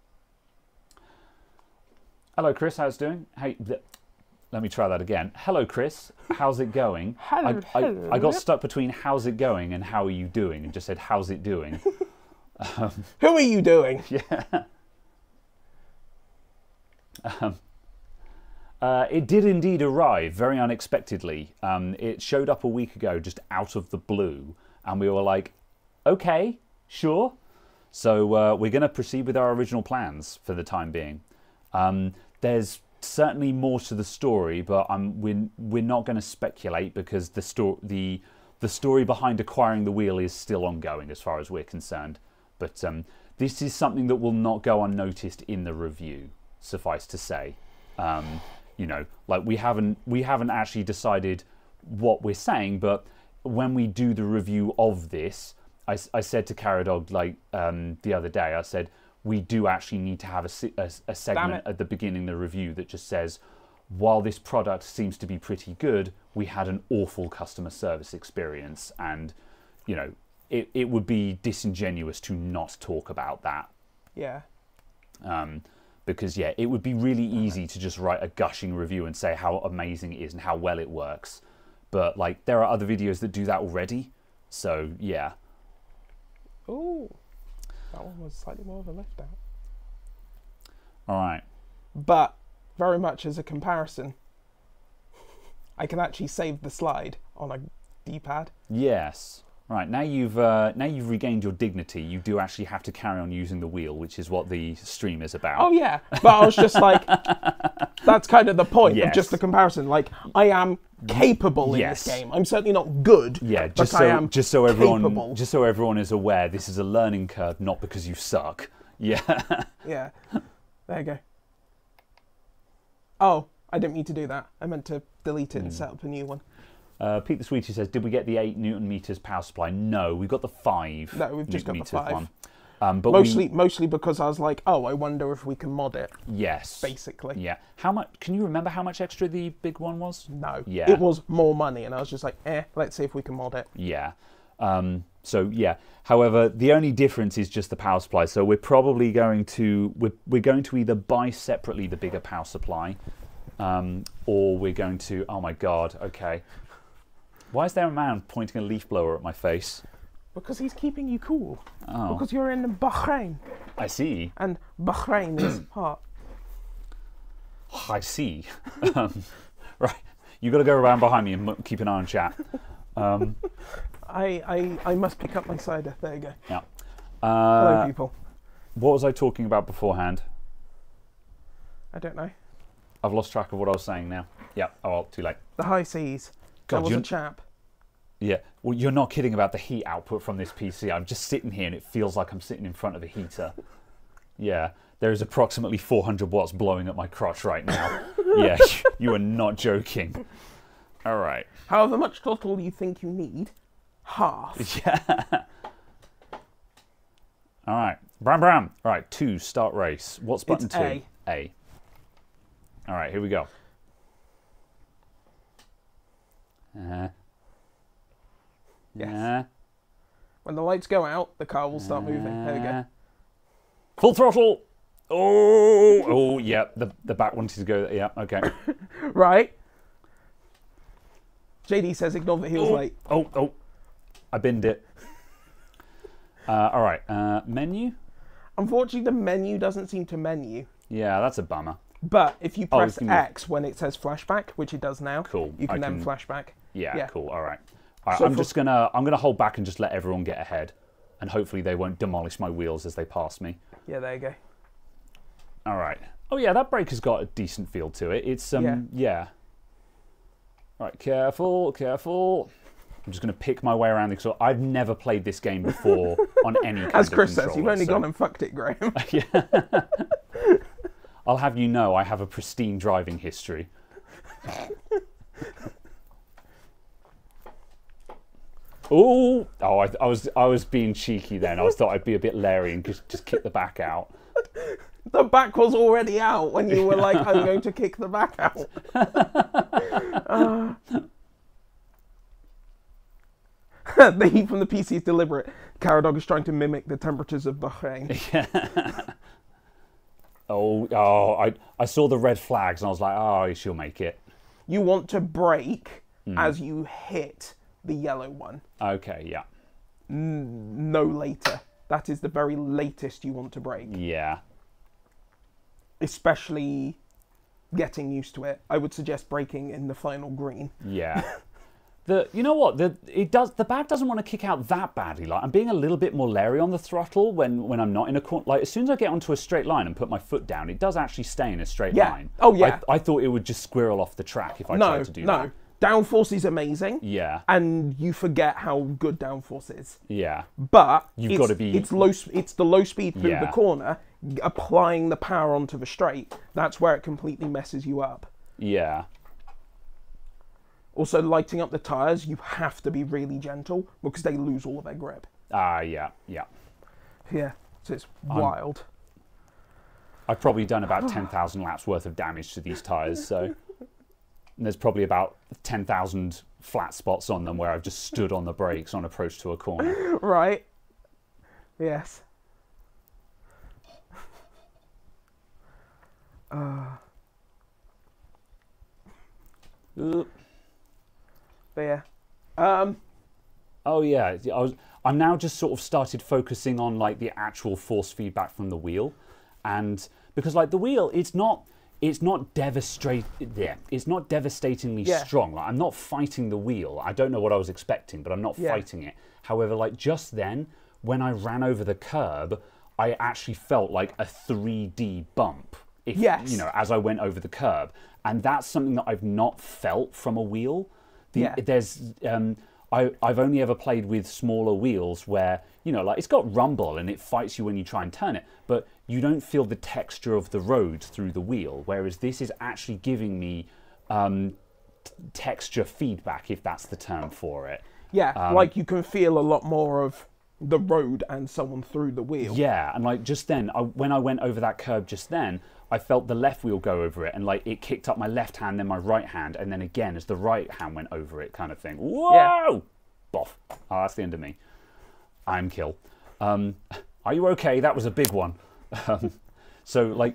A: Hello, Chris. How's it doing? Hey, th- let me try that again. Hello, Chris. How's it going? [laughs]
B: Hello,
A: I, I,
B: hello.
A: I got stuck between how's it going and how are you doing, and just said how's it doing. [laughs]
B: Who are you doing? [laughs]
A: Uh, it did indeed arrive very unexpectedly. Um, it showed up a week ago, just out of the blue, and we were like, "Okay, sure." So uh, we're going to proceed with our original plans for the time being. Um, there's certainly more to the story, but um, we're we're not going to speculate because the sto- the the story behind acquiring the wheel is still ongoing, as far as we're concerned. But um, this is something that will not go unnoticed in the review. Suffice to say. Um, you know, like we haven't we haven't actually decided what we're saying, but when we do the review of this, I, I said to Caradog like um, the other day, I said we do actually need to have a, a, a segment at the beginning of the review that just says, while this product seems to be pretty good, we had an awful customer service experience, and you know, it, it would be disingenuous to not talk about that
B: Yeah.
A: um, because yeah, it would be really easy to just write a gushing review and say how amazing it is and how well it works. But like, there are other videos that do that already. So yeah,
B: Ooh, that one was slightly more of a left out.
A: all right.
B: But very much as a comparison, I can actually save the slide on a D-pad.
A: Yes. Right now you've uh, now you've regained your dignity. You do actually have to carry on using the wheel, which is what the stream is about.
B: Oh yeah, but I was just like, [laughs] that's kind of the point of just the comparison. Like I am capable in this game. I'm certainly not good.
A: Yeah,
B: but
A: just
B: I
A: so
B: am
A: just so everyone
B: capable.
A: just so everyone is aware, this is a learning curve, not because you suck. [laughs] Yeah.
B: Yeah, there you go. Oh, I didn't mean to do that. I meant to delete it
A: Hmm.
B: and set up a new one.
A: Uh, Pete the Sweetie says, "Did we get the eight newton meters power supply? No, we got the five.
B: No, we've just got the five.
A: one. Um, but we-
B: Mostly, mostly because I was like, oh, I wonder if we can mod it.
A: yes,
B: Basically,
A: Yeah. How much? Can you remember how much extra the big one was?
B: no.
A: Yeah.
B: It was more money, and I was just like, eh, let's see if we can mod it.
A: Yeah. Um, so yeah. However, the only difference is just the power supply. So we're probably going to we're, we're going to either buy separately the bigger power supply, um, or we're going to. Oh my god. Okay. Why is there a man pointing a leaf blower at my face?
B: Because he's keeping you cool.
A: Oh,
B: Because you're in Bahrain,
A: I see.
B: and Bahrain is [clears throat] hot.
A: I see. [laughs] um, right. You got to go around behind me and m- keep an eye on chat. Um, [laughs]
B: I, I, I must pick up my cider. There you go.
A: yeah.
B: Hello,
A: Uh,
B: people.
A: what was I talking about beforehand?
B: I don't know.
A: I've lost track of what I was saying now. Yeah. Oh, well, too late.
B: The high seas.
A: God,
B: there was
A: you're-
B: a chap.
A: Yeah. Well, you're not kidding about the heat output from this PC. I'm just sitting here and it feels like I'm sitting in front of a heater. Yeah. There is approximately 400 watts blowing at my crotch right now. [laughs] yeah. You are not joking. All right.
B: However much throttle you think you need, half. [laughs]
A: Yeah. All right. Bram Bram. All right. Two. Start race. What's button
B: It's
A: two?
B: A.
A: A. All right. Here we go. Uh,
B: Yes.
A: uh,
B: When the lights go out, the car will start moving. There we go.
A: Full throttle. Oh, oh, yeah. The the back wanted to go. Yeah. Okay. [coughs]
B: Right. JD says ignore that he was late.
A: Oh, oh. I binned it. [laughs] Uh, all right. Uh, menu.
B: Unfortunately, the menu doesn't seem to menu.
A: Yeah, that's a bummer.
B: But if you
A: Oh,
B: press
A: move.
B: X when it says flashback, which it does now,
A: Cool.
B: you can
A: I
B: then
A: can-
B: flashback.
A: Yeah,
B: Yeah.
A: cool. All right. All right
B: So
A: I'm
B: for-
A: just gonna I'm gonna hold back and just let everyone get ahead, and hopefully they won't demolish my wheels as they pass me.
B: Yeah, there you go.
A: All right. Oh yeah, that brake has got a decent feel to it. It's um
B: Yeah.
A: yeah. All right, careful, careful. I'm just gonna pick my way around the because I've never played this game before [laughs] on any kind
B: As Chris says, you've only
A: so-
B: gone and fucked it, Graham. [laughs] yeah.
A: I'll have you know I have a pristine driving history. [laughs] Ooh! Oh, I, I was I was being cheeky then. I was thought I'd be a bit Larry and just just kick the back out. [laughs]
B: the back was already out when you were like, I'm going to kick the back out. [laughs] Ah. [laughs] the heat from the PC is deliberate. Caradog is trying to mimic the temperatures of Bahrain. Yeah.
A: Oh, oh! I I saw the red flags and I was like, oh, she'll make it.
B: You want to brake
A: Hmm.
B: as you hit the yellow one,
A: Okay, yeah,
B: no later. That is the very latest you want to brake.
A: yeah,
B: especially getting used to it. I would suggest braking in the final green.
A: yeah. [laughs] The you know what the it does the back doesn't want to kick out that badly. Like I'm being a little bit more Larry on the throttle when when I'm not in a corner. Like as soon as I get onto a straight line and put my foot down, it does actually stay in a straight
B: Yeah.
A: line.
B: Oh, yeah.
A: I, I thought it would just squirrel off the track if I
B: no,
A: tried to do
B: no.
A: that.
B: Downforce is amazing,
A: Yeah,
B: and you forget how good downforce is.
A: yeah,
B: But
A: You've gotta be-
B: It's low. It's the low speed through the corner, applying the power onto the straight. That's where it completely messes you up.
A: yeah,
B: Also, lighting up the tires, you have to be really gentle because they lose all of their grip.
A: ah, yeah, yeah.
B: Yeah, so it's wild.
A: I've probably done about [sighs] 10,000 laps worth of damage to these tyres, so [laughs] and there's probably about 10,000 flat spots on them where I've just stood on the brakes on approach to a corner. [laughs]
B: Right? Yes.
A: Ooh,
B: But yeah. Um,
A: Oh yeah, I was. I'm now just sort of started focusing on like the actual force feedback from the wheel, and because like the wheel, it's not. It's not devastate. Yeah, it's not devastatingly
B: Yeah.
A: strong. Like I'm not fighting the wheel. I don't know what I was expecting, but I'm not
B: Yeah.
A: fighting it. However, like just then, when I ran over the curb, I actually felt like a 3D bump. If,
B: Yes.
A: You know, as I went over the curb, and that's something that I've not felt from a wheel. The,
B: Yeah.
A: There's, um, I, I've only ever played with smaller wheels where you know, like it's got rumble and it fights you when you try and turn it, but you don't feel the texture of the road through the wheel. Whereas this is actually giving me um, t- texture feedback, if that's the term for it.
B: Yeah,
A: Um,
B: like you can feel a lot more of the road and someone through the wheel.
A: Yeah, and like just then, I, when I went over that curb just then, I felt the left wheel go over it, and like it kicked up my left hand, then my right hand, and then again as the right hand went over it, kind of thing. Whoa! Boff. Oh, that's the end of me. I'm kill. Um, [laughs] are you okay? That was a big one. Um, so like,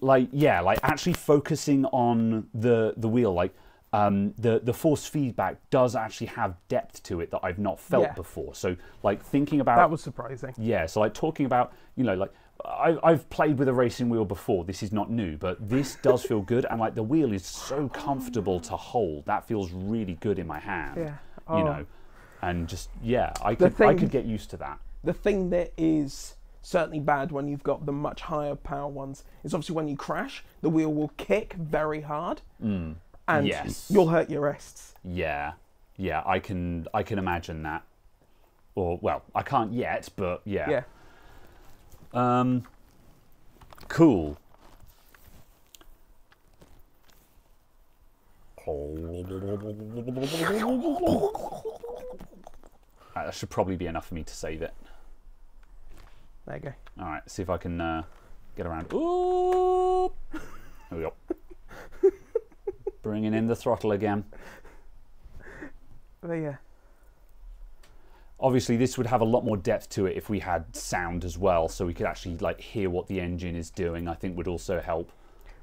A: like yeah, like actually focusing on the the wheel, like um, the the force feedback does actually have depth to it that I've not felt
B: Yeah.
A: before. So like thinking about
B: That was surprising.
A: yeah, so like talking about, you know, like I, I've played with a racing wheel before. This is not new, but this does feel good, and like the wheel is so comfortable to hold. That feels really good in my hand.
B: Yeah.
A: You
B: Oh.
A: know, and just yeah, I could I could get used to that.
B: The thing that is certainly bad when you've got the much higher power ones It's obviously when you crash, the wheel will kick very hard, and
A: Mm. Yes.
B: you'll hurt your wrists.
A: Yeah, yeah, I can I can imagine that. Or well, I can't yet, but yeah.
B: Yeah.
A: Um, cool. That should probably be enough for me to save it.
B: There you go.
A: All right, see if I can uh, get around. Ooh, there we go. [laughs] Bringing in the throttle again.
B: But yeah.
A: Obviously, this would have a lot more depth to it if we had sound as well, so we could actually like hear what the engine is doing. I think would also help.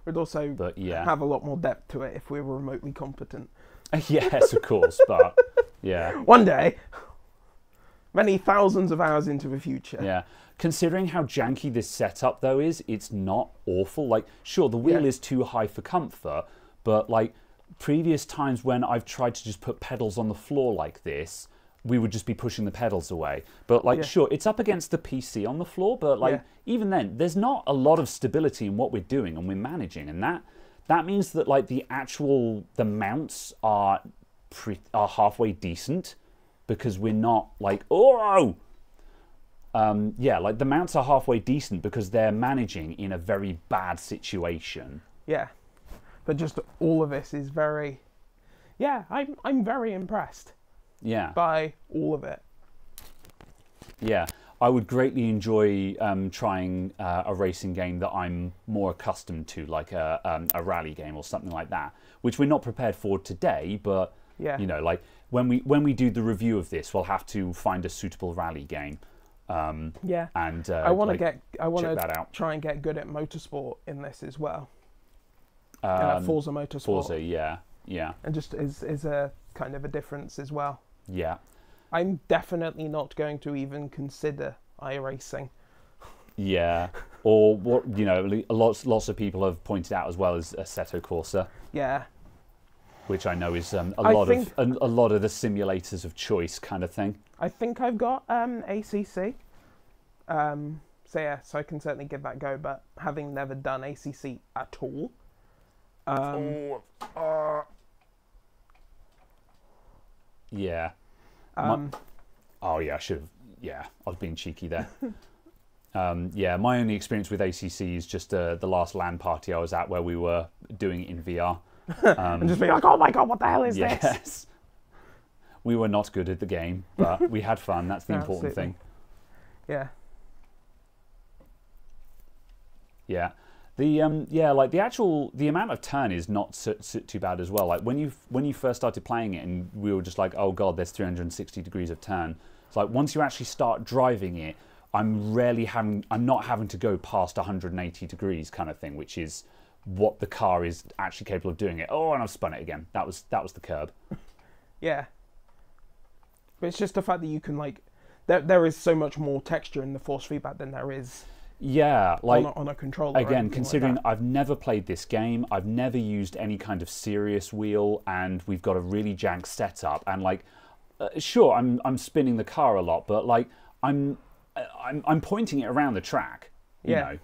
B: Would also
A: But yeah,
B: have a lot more depth to it if we were remotely competent. [laughs]
A: yes, of course, but yeah, [laughs]
B: One day, many thousands of hours into the future.
A: yeah. Considering how janky this setup though is, it's not awful. Like, sure, the wheel
B: Yeah.
A: is too high for comfort, but like previous times when I've tried to just put pedals on the floor like this, we would just be pushing the pedals away. But like,
B: Yeah.
A: sure, it's up against the PC on the floor, but like
B: Yeah.
A: even then, there's not a lot of stability in what we're doing and we're managing, and that that means that like the actual the mounts are pre- are halfway decent because we're not like oh um, yeah like the mounts are halfway decent because they're managing in a very bad situation
B: Yeah. But just all of this is very. Yeah, I'm I'm very impressed
A: yeah
B: by all of it.
A: yeah i would greatly enjoy um, trying uh, a racing game that i'm more accustomed to like a, um, a rally game or something like that which we're not prepared for today but
B: Yeah.
A: you know like when we when we do the review of this we'll have to find a suitable rally game um,
B: Yeah.
A: and uh,
B: I want to
A: like,
B: get. I want to
A: that out
B: try and get good at motorsport in this as well. uh,
A: um,
B: Forza Motorsport,
A: Forza, yeah yeah
B: and just is is a kind of a difference as well.
A: yeah
B: I'm definitely not going to even consider iRacing.
A: Yeah, or what you know, lots lots of people have pointed out as well as Assetto Corsa,
B: Yeah,
A: which I know is um, a
B: I
A: lot
B: think-
A: of a, a lot of the simulators of choice kind of thing.
B: I think I've got um, ACC. Um, so yeah, so I can certainly give that a go. But having never done ACC at all, um,
A: Yeah.
B: um,
A: Oh yeah, I should have. Yeah, I was being cheeky there. [laughs] um, yeah, my only experience with ACC is just uh, the last LAN party I was at where we were doing it in VR. Um, [laughs]
B: and just be like, oh my god, what the hell is this?
A: yes. [laughs] We were not good at the game, but [laughs] we had fun. That's the important
B: Absolutely.
A: thing.
B: Yeah,
A: Yeah. The um yeah like the actual the amount of turn is not so, so, too bad as well. Like when you when you first started playing it and we were just like oh god there's 360 degrees of turn. It's like once you actually start driving it, I'm rarely having I'm not having to go past 180 degrees kind of thing, which is what the car is actually capable of doing it. Oh, and I've spun it again. That was that was the curb. [laughs]
B: yeah. But it's just the fact that you can like there there is so much more texture in the force feedback than there is
A: Yeah, like
B: on, a, on a controller.
A: again,
B: anything like
A: considering. I've never played this game, I've never used any kind of serious wheel, and we've got a really jank setup. And like, uh, sure, I'm I'm spinning the car a lot, but like, I'm uh, I'm I'm pointing it around the track. You
B: Yeah.
A: know,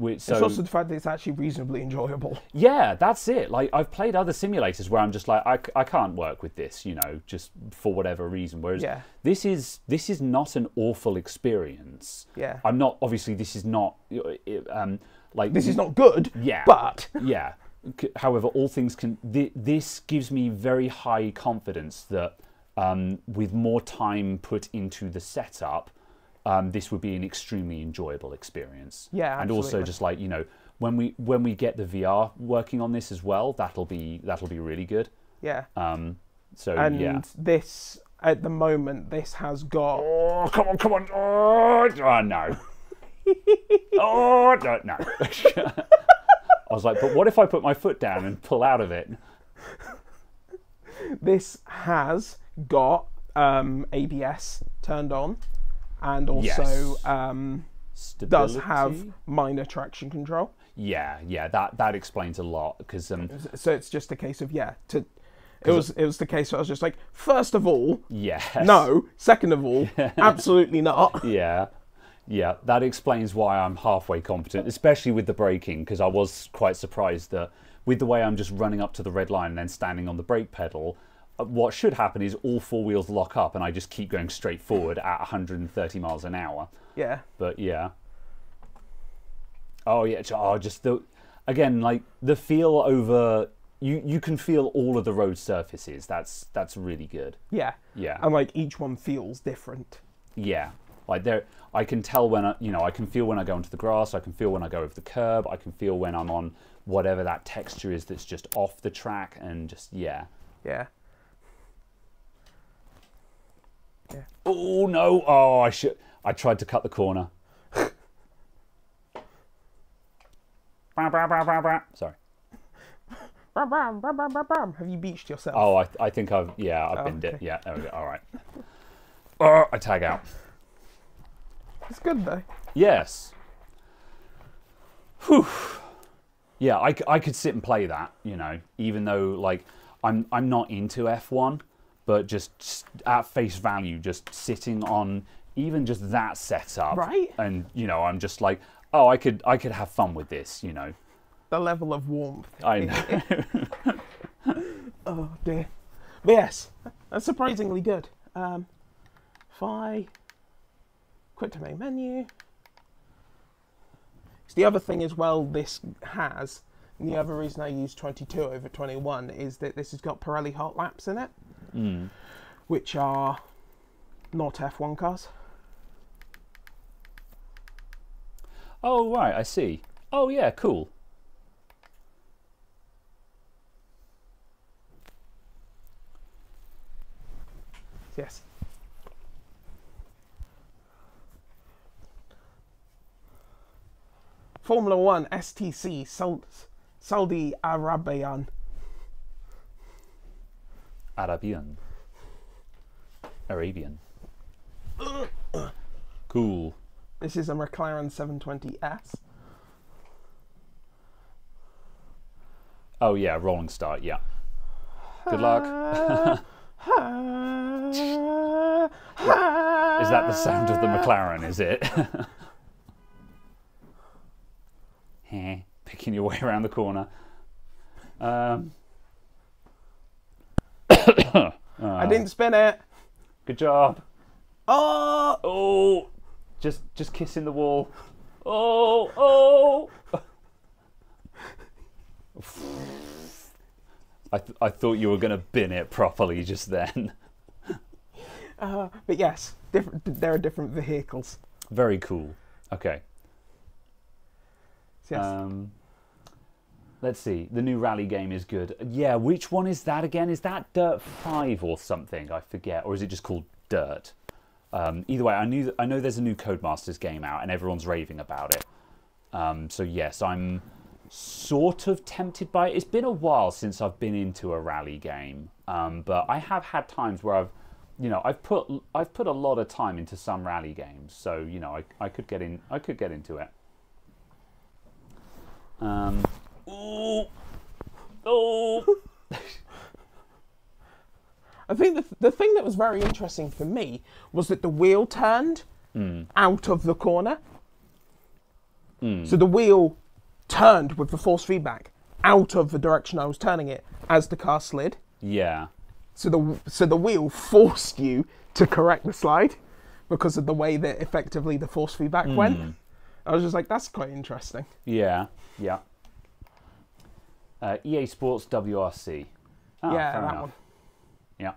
A: which so
B: it's also the fact that it's actually reasonably enjoyable. [laughs]
A: yeah, that's it. Like I've played other simulators where I'm just like I, I can't work with this, you know, just for whatever reason. Whereas
B: Yeah.
A: this is this is not an awful experience.
B: Yeah.
A: I'm not obviously this is not uh, um like
B: This is not good,
A: yeah
B: but [laughs]
A: yeah. However, all things can. Th- this gives me very high confidence that um, with more time put into the setup, um, this would be an extremely enjoyable experience.
B: Yeah,
A: and also just like you know, when we when we get the VR working on this as well, that'll be that'll be really good.
B: yeah.
A: Um, so
B: And
A: yeah.
B: this at the moment this has got
A: Oh come on, come on! Oh, oh no! [laughs] oh no, no! [laughs] I was like, but what if I put my foot down and pull out of it?
B: this has got um, ABS turned on, and also
A: Yes.
B: um, does have minor traction control.
A: Yeah, yeah, that that explains a lot because um,
B: So it's just a case of yeah. To it was it was the case where I was just like, first of all,
A: yes,
B: no. Second of all, [laughs] absolutely not.
A: yeah, yeah, that explains why I'm halfway competent, especially with the braking because I was quite surprised that with the way I'm just running up to the red line and then standing on the brake pedal. Uh, What should happen is all four wheels lock up and I just keep going straight forward at 130 miles an hour.
B: Yeah,
A: But yeah. Oh yeah. Oh, just the again like the feel over. You you can feel all of the road surfaces. That's that's really good.
B: yeah,
A: Yeah.
B: and like each one feels different.
A: Yeah. Like there, I can tell when I, you know, I can feel when I go into the grass. I can feel when I go over the curb. I can feel when I'm on whatever that texture is that's just off the track, and just yeah.
B: Yeah,
A: Oh no! Oh, I should. I tried to cut the corner. Sorry.
B: Have you beached yourself?
A: Oh, I, I think I've yeah I've
B: Oh,
A: binned it. Yeah, there we go. All right. Oh, I tag out.
B: It's good though.
A: Yes. Whew. Yeah, I could sit and play that, you know, even though like I'm I'm not into F1, but just at face value, just sitting on even just that setup,
B: Right.
A: And you know, I'm just like, oh, I could I could have fun with this, you know.
B: The level of warmth.
A: I know. [laughs]
B: Oh dear. But yes, that's surprisingly good. Um, if I quit to main menu. So the other thing as well this has, and the other reason I use 22 over 21 is that this has got Pirelli hot laps in it,
A: Mm.
B: which are not F1 cars.
A: Oh right, I see. Oh yeah, cool.
B: Yes. Formula One STC Saudi Arabian.
A: Arabian. Arabian. Cool.
B: This is a McLaren 720S.
A: Oh yeah, rolling start. Yeah. Good luck. [laughs] Is that the sound of the McLaren? Is it? [laughs] Picking your way around the corner. Um, [coughs]
B: I didn't spin it.
A: good job.
B: Oh!
A: Oh, just just kissing the wall. Oh, oh. I th- I thought you were gonna bin it properly just then. [laughs]
B: Uh, but yes, different. There are different vehicles.
A: Very cool. Okay.
B: Yes.
A: Um, let's see. The new rally game is good. Yeah, which one is that again? Is that Dirt Five or something? I forget, or is it just called Dirt? Um, either way, I knew I know there's a new Codemasters game out, and everyone's raving about it. Um, so yes, I'm sort of tempted by it. It's been a while since I've been into a rally game, um, but I have had times where I've you know, I've put I've put a lot of time into some rally games, so you know, I, I could get in I could get into it. Um, ooh, oh,
B: I think the, the thing that was very interesting for me was that the wheel turned out of the corner. So the wheel turned with the force feedback out of the direction I was turning it as the car slid.
A: yeah,
B: So the so the wheel forced you to correct the slide because of the way that effectively the force feedback went. Hmm. I was just like, that's quite interesting.
A: yeah, yeah. Uh, EA Sports WRC. Ah,
B: yeah,
A: fair
B: that
A: enough.
B: one.
A: Yeah.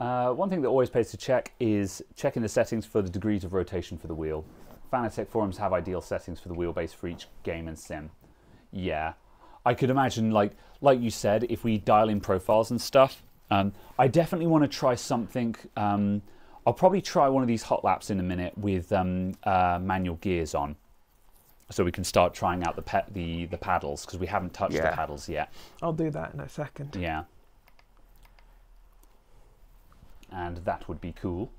A: Uh, one thing that always pays to check is checking the settings for the degrees of rotation for the wheel. Fanatec forums have ideal settings for the wheelbase for each game and sim. Yeah, I could imagine, like like you said, if we dial in profiles and stuff. Um, I definitely want to try something. Um, I'll probably try one of these hot laps in a minute with um, uh, manual gears on, so we can start trying out the pe- the the paddles because we haven't touched the paddles yet.
B: I'll do that in a second.
A: Yeah. And that would be cool.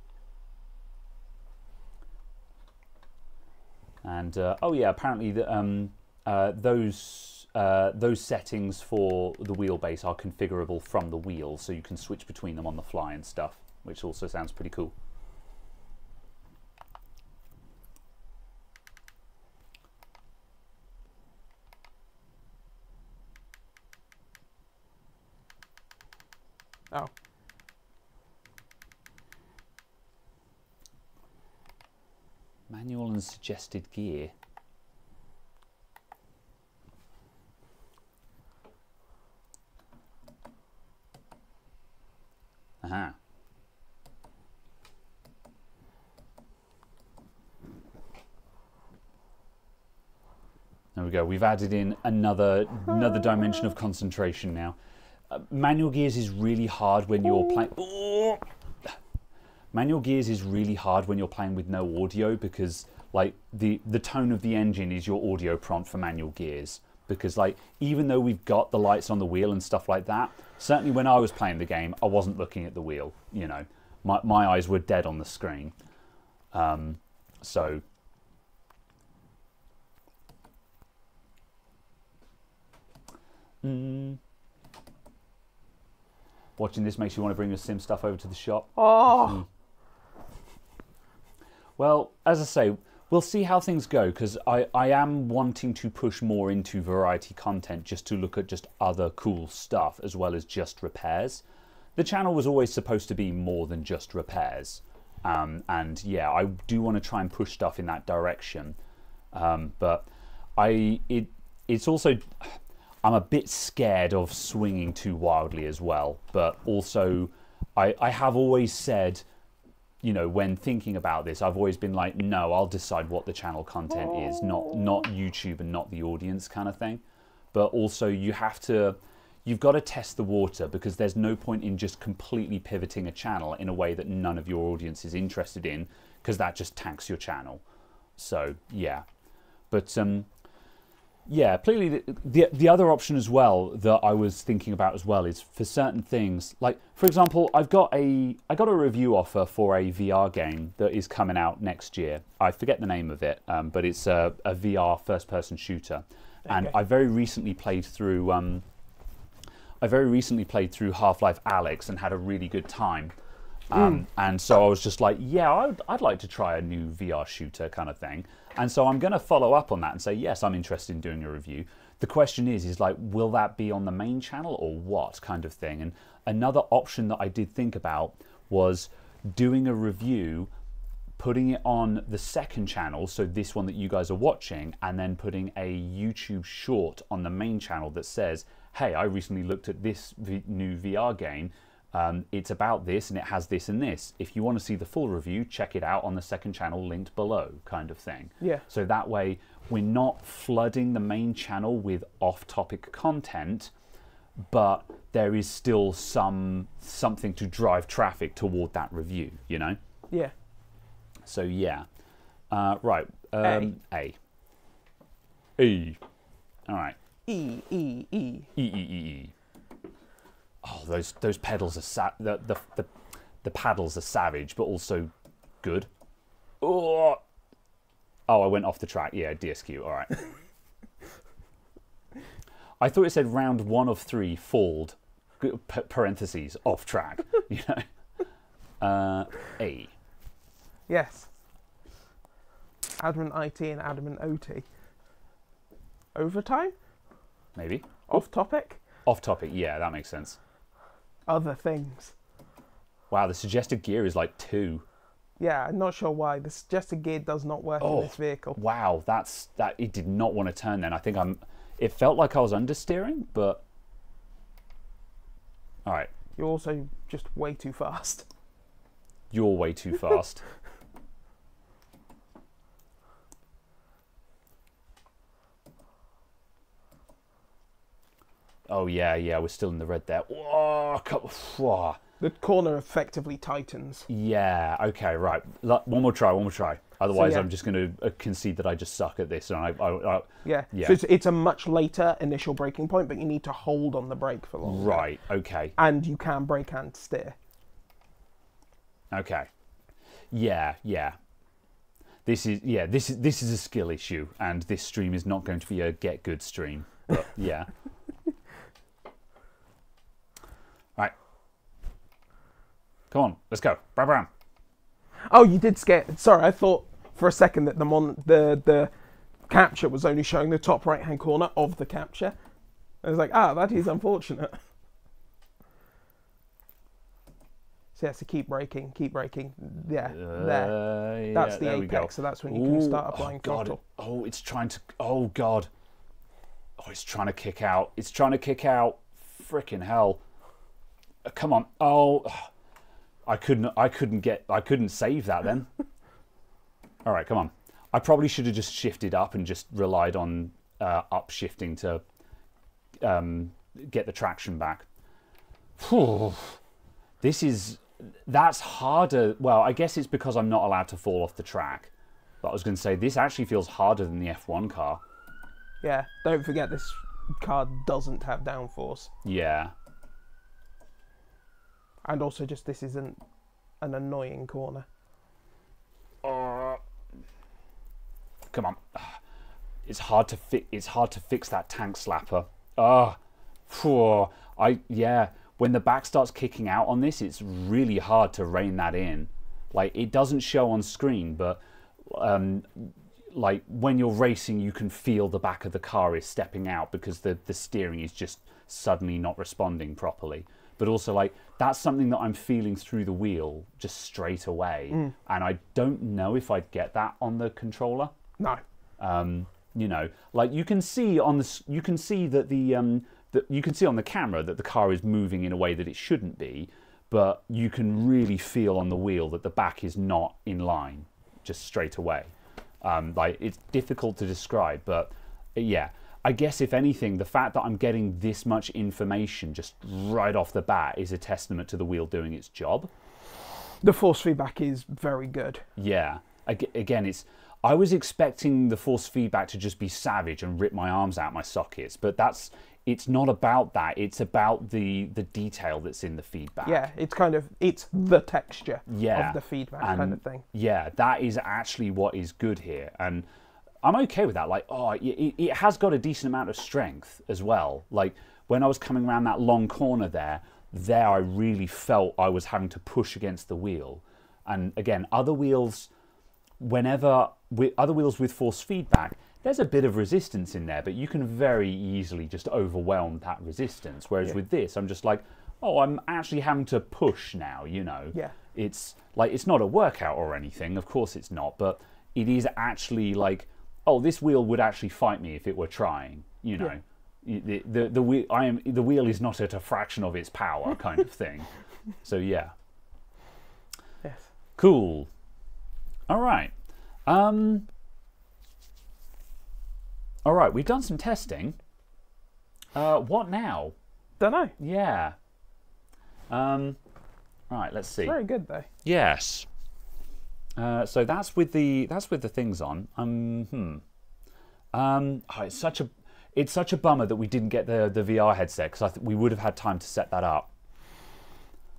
A: And uh, oh yeah, apparently the, um, uh, those uh, those settings for the wheelbase are configurable from the wheel, so you can switch between them on the fly and stuff, which also sounds pretty cool.
B: Oh,
A: Manual and suggested gear. Aha. There we go. We've added in another another dimension of concentration now. Uh, manual gears is really hard when you're playing. Manual gears is really hard when you're playing with no audio because like the the tone of the engine is your audio prompt for manual gears. Because like even though we've got the lights on the wheel and stuff like that certainly when I was playing the game I wasn't looking at the wheel you know. My my eyes were dead on the screen. Um so Mm. Watching this makes you want to bring your sim stuff over to the shop.
B: oh,
A: Well, as I say, we'll see how things go because I, I am wanting to push more into variety content just to look at just other cool stuff as well as just repairs. The channel was always supposed to be more than just repairs. Um, and yeah, I do want to try and push stuff in that direction. Um, but I it it's also I'm a bit scared of swinging too wildly as well. But also, I I have always said you know when thinking about this i've always been like no i'll decide what the channel content is not not youtube and not the audience kind of thing. But also you have to you've got to test the water because there's no point in just completely pivoting a channel in a way that none of your audience is interested in because that just tanks your channel. So yeah. But um yeah, clearly the, the the other option as well that I was thinking about as well is for certain things. Like for example, I've got a I got a review offer for a VR game that is coming out next year. I forget the name of it, um, but it's a, a VR first person shooter, and
B: Okay.
A: I very recently played through. Um, I very recently played through Half-Life Alyx and had a really good time. Um, And so I was just like, yeah, I'd, I'd like to try a new VR shooter kind of thing. And so I'm going to follow up on that and say, yes, I'm interested in doing a review. The question is, is like, will that be on the main channel or what kind of thing? And another option that I did think about was doing a review putting it on the second channel, so this one that you guys are watching, and then putting a YouTube short on the main channel that says, hey, I recently looked at this new VR game. Um, it's about this and it has this and this. If you want to see the full review, check it out on the second channel linked below, kind of thing.
B: Yeah.
A: So that way, we're not flooding the main channel with off topic content, but there is still some something to drive traffic toward that review, you know?
B: yeah.
A: So yeah, uh, right. Um, A. E. All right.
B: E E E.
A: E E E E. Oh, those those pedals are sa- the, the the the paddles are savage, but also good. Oh, oh, I went off the track. Yeah, DSQ. All right. I thought it said round one of three fold, parentheses off track. [laughs] You know, uh, A.
B: Yes. Adamant IT and Adamant OT. Overtime?
A: Maybe
B: Off topic?
A: off topic. Yeah, that makes sense.
B: Other things.
A: Wow, the suggested gear is like two.
B: Yeah, I'm not sure why. The suggested gear does not work
A: Oh.
B: in this oh, vehicle.
A: Wow, that's that. It did not want to turn. Then I think I'm. It felt like I was understeering, but all right,
B: You're also just way too fast.
A: you're way too fast. [laughs] oh yeah, yeah, we're still in the red there. Whoa.
B: The corner effectively tightens.
A: Yeah. Okay. Right. One more try. One more try. Otherwise,
B: yeah.
A: I'm just going to uh, concede that I just suck at this, and I. I, I
B: Yeah.
A: Yeah.
B: So it's, it's a much later initial braking point, but you need to hold on the brake for longer.
A: right. Okay.
B: And you can brake and steer.
A: Okay. Yeah, yeah. This is yeah, this is this is a skill issue and this stream is not going to be a get good stream. But yeah. [laughs] Come on, let's go. Bam bam.
B: Oh, you did scare. Sorry, I thought for a second that the mon the the capture was only showing the top right hand corner of the capture. I was like, ah, that is unfortunate. [laughs] So yeah, so keep breaking, keep breaking. Yeah, there.
A: Uh, yeah,
B: That's the
A: there
B: apex, so that's when you can start applying
A: oh, God.
B: throttle.
A: Oh, it's trying to oh god. Oh, it's trying to kick out. It's trying to kick out. Freaking hell. Uh, come on. Oh. I couldn't I couldn't get I couldn't save that then. [laughs] All right, come on. I probably should have just shifted up and just relied on uh, up shifting to um, get the traction back. Phew. [sighs] This is that's harder. Well, I guess it's because I'm not allowed to fall off the track. But I was going to say this actually feels harder than the F1 car.
B: Yeah, don't forget this car doesn't have downforce,
A: Yeah.
B: And also just this isn't an annoying corner.
A: Uh, come on. [sighs] It's hard to fi- It's hard to fix that tank slapper. Ah. I yeah. When the back starts kicking out on this, it's really hard to rein that in. Like it doesn't show on screen, but um, like when you're racing, you can feel the back of the car is stepping out because the the steering is just suddenly not responding properly. But also like that's something that I'm feeling through the wheel just straight away, and I don't know if I'd get that on the controller.
B: No,
A: um, you know like you can see on the you can see that the um, that you can see on the camera that the car is moving in a way that it shouldn't be but you can really feel on the wheel that the back is not in line just straight away. Um, like it's difficult to describe but uh, yeah i guess if anything the fact that i'm getting this much information just right off the bat is a testament to the wheel doing its job
B: the force feedback is very good.
A: yeah. Again, it's. I was expecting the force feedback to just be savage and rip my arms out my sockets, but that's. It's not about that. It's about the the detail that's in the feedback.
B: Yeah, it's kind of it's the texture
A: Yeah,
B: of the feedback
A: and
B: kind of thing.
A: Yeah, that is actually what is good here, and I'm okay with that. Like, oh, it, it has got a decent amount of strength as well. Like when I was coming around that long corner there, there I really felt I was having to push against the wheel, and again, other wheels, whenever with other wheels with force feedback. There's a bit of resistance in there, but you can very easily just overwhelm that resistance. Whereas
B: Yeah.
A: with this, I'm just like, oh, I'm actually having to push now, you know
B: Yeah.
A: it's like it's not a workout or anything of course it's not but it is actually like oh this wheel would actually fight me if it were trying you know. Y- the, the the wheel i am the wheel is not at a fraction of its power [laughs] kind of thing. So yeah.
B: Yes.
A: cool. All right. Um all right we've done some testing. Uh what now?
B: Don't know.
A: yeah. Um right let's see.
B: Very good though.
A: Yes. Uh, so that's with the that's with the things on. Um, hmm. Um, oh, it's such a it's such a bummer that we didn't get the the VR headset because th- we would have had time to set that up.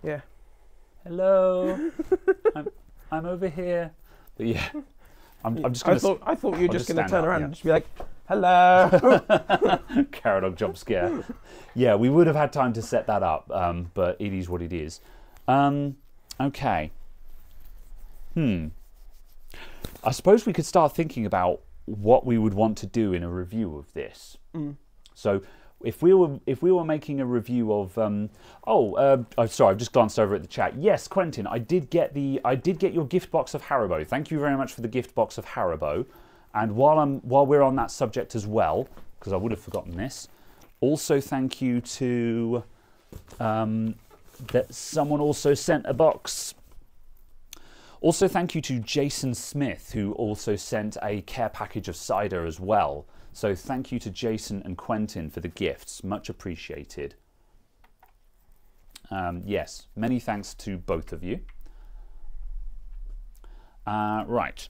B: Yeah.
A: Hello, [laughs] I'm, I'm over here. But yeah, I'm, I'm just
B: I
A: going to
B: thought I thought you were just
A: just
B: going to turn
A: up,
B: around
A: yeah.
B: and just be like, "Hello." [laughs]
A: Caradog jump scare. yeah, we would have had time to set that up, um, but it is what it is. Um, okay. Hmm. I suppose we could start thinking about what we would want to do in a review of this.
B: Mm.
A: So, if we were if we were making a review of um, oh uh, oh sorry I've just glanced over at the chat yes Quentin I did get the I did get your gift box of Haribo thank you very much for the gift box of Haribo and while I'm while we're on that subject as well because I would have forgotten this also thank you to um, that someone also sent a box also thank you to Jason Smith who also sent a care package of cider as well so thank you to Jason and Quentin for the gifts. Much appreciated. Um, yes, many thanks to both of you. Uh, right.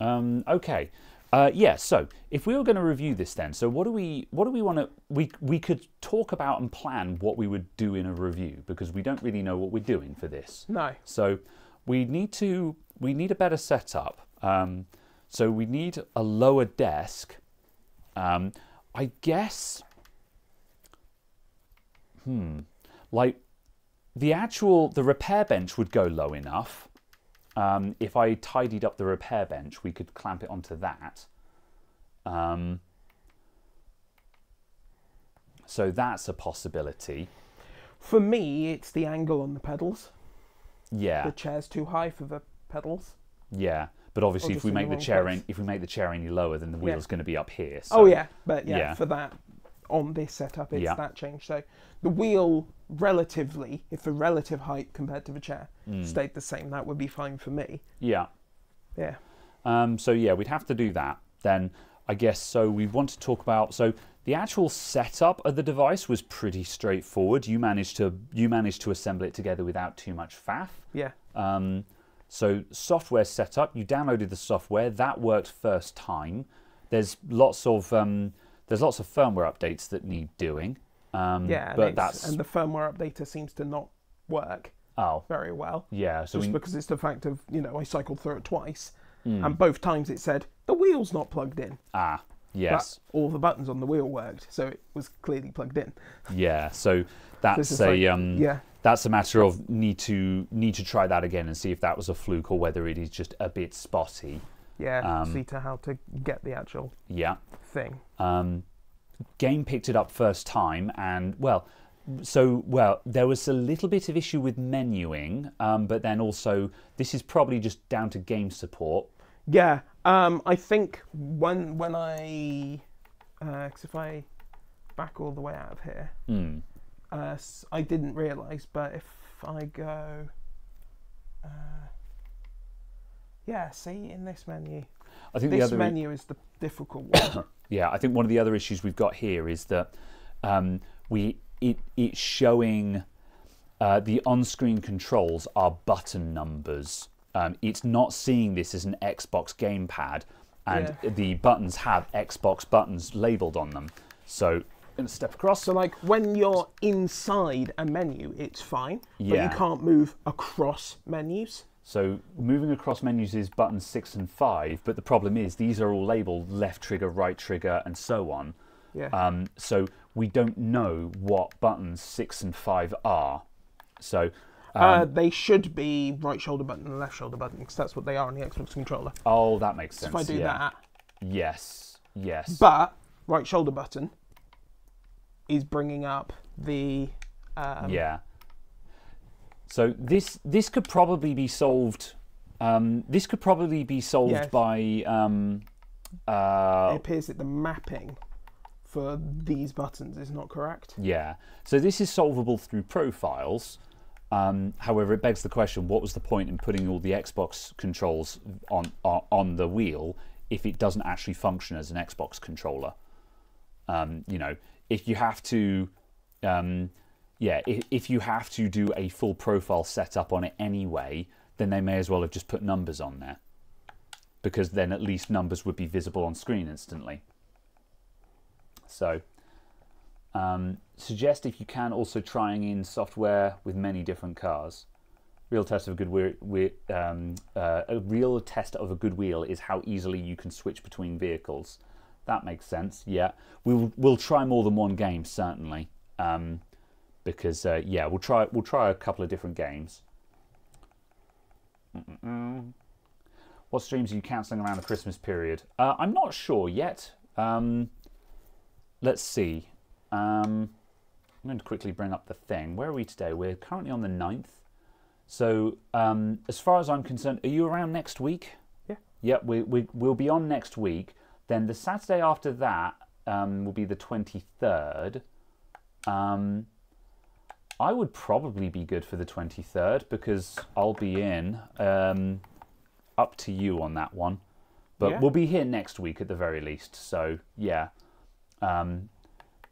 A: Um, okay. Uh, yeah. So if we were going to review this, then, so what do we what do we want to we we could talk about and plan what we would do in a review because we don't really know what we're doing for this.
B: no.
A: So we need to we need a better setup. Um, so we need a lower desk. Um, I guess. Hmm. Like the actual the repair bench would go low enough. Um, if I tidied up the repair bench, we could clamp it onto that. Um, so that's a possibility.
B: For me, it's the angle on the pedals.
A: Yeah.
B: The chair's too high for the pedals.
A: Yeah, but obviously, if we
B: in the
A: make the chair
B: place.
A: any, if we make the chair any lower, then the
B: Yeah.
A: wheel's going to be up here.
B: oh yeah, but yeah,
A: yeah.
B: for that on this setup, it's
A: Yeah.
B: that change. So the wheel, relatively, if the relative height compared to the chair
A: Mm.
B: stayed the same, that would be fine for me.
A: Yeah.
B: Yeah.
A: Um, so yeah, we'd have to do that. Then I guess so. We want to talk about so the actual setup of the device was pretty straightforward. You managed to you managed to assemble it together without too much faff.
B: Yeah.
A: Um, so software setup, you downloaded the software that worked first time. There's lots of um, there's lots of firmware updates that need doing. Um,
B: Yeah, and,
A: but that's
B: and the firmware updater seems to not work
A: oh
B: very well.
A: yeah. So
B: just
A: we,
B: because it's the fact of you know I cycled through it twice,
A: Mm.
B: and both times it said the wheel's not plugged in.
A: ah
B: But
A: yes
B: all the buttons on the wheel worked, so it was clearly plugged in.
A: yeah. So that's a
B: like-
A: um,
B: yeah,
A: that's a matter of need to need to try that again and see if that was a fluke or whether it is just a bit spotty.
B: yeah.
A: Um,
B: see to how to get the actual
A: Yeah.
B: thing.
A: Um, game picked it up first time and well so well there was a little bit of issue with menuing um, but then also this is probably just down to game support
B: Yeah, um, I think when when I, uh 'cause if I back all the way out of here,
A: Hmm.
B: uh, I didn't realise, but if I go, uh, yeah, see in this menu,
A: i think the
B: this
A: other
B: menu is the difficult one. [coughs]
A: yeah i think one of the other issues we've got here is that um, we it it's showing uh, the on-screen controls are button numbers um, it's not seeing this as an xbox gamepad and
B: Yeah.
A: the buttons have xbox buttons labeled on them so gonna step across
B: so like when you're inside a menu, it's fine,
A: yeah.
B: but you can't move across menus.
A: So moving across menus is buttons six and five, but the problem is these are all labeled left trigger, right trigger, and so on.
B: Yeah.
A: Um, so we don't know what buttons six and five are. So, um,
B: uh, they should be right shoulder button and left shoulder button because that's what they are on the Xbox controller.
A: oh, that makes sense.
B: if I do
A: yeah.
B: that,
A: yes, yes,
B: But right shoulder button is bringing up the um,
A: yeah. So this this could probably be solved. Um, this could probably be solved
B: Yeah.
A: by. Um,
B: It
A: uh,
B: appears that the mapping for these buttons is not correct.
A: Yeah. So this is solvable through profiles. Um, however, it begs the question: What was the point in putting all the Xbox controls on on, the wheel if it doesn't actually function as an Xbox controller? Um, you know, if you have to, um, yeah, if, if you have to do a full profile setup on it anyway, then they may as well have just put numbers on there, because then at least numbers would be visible on screen instantly. So. Um, suggest if you can also trying in software with many different cars. Real test of a good wheel, um, uh, a real test of a good wheel is how easily you can switch between vehicles. That makes sense. Yeah, we'll we'll try more than one game certainly, um, because uh, yeah, we'll try we'll try a couple of different games. Mm-mm. What streams are you cancelling around the Christmas period? Uh, I'm not sure yet. Um, let's see. Um, I'm going to quickly bring up the thing. Where are we today? We're currently on the 9th. So, um, as far as I'm concerned, are you around next week?
B: Yeah.
A: Yep, we, we, we'll be on next week. Then the Saturday after that um, will be the 23rd. Um, I would probably be good for the 23rd because I'll be in. Um, up to you on that one. But
B: Yeah.
A: we'll be here next week at the very least. So, yeah. Um,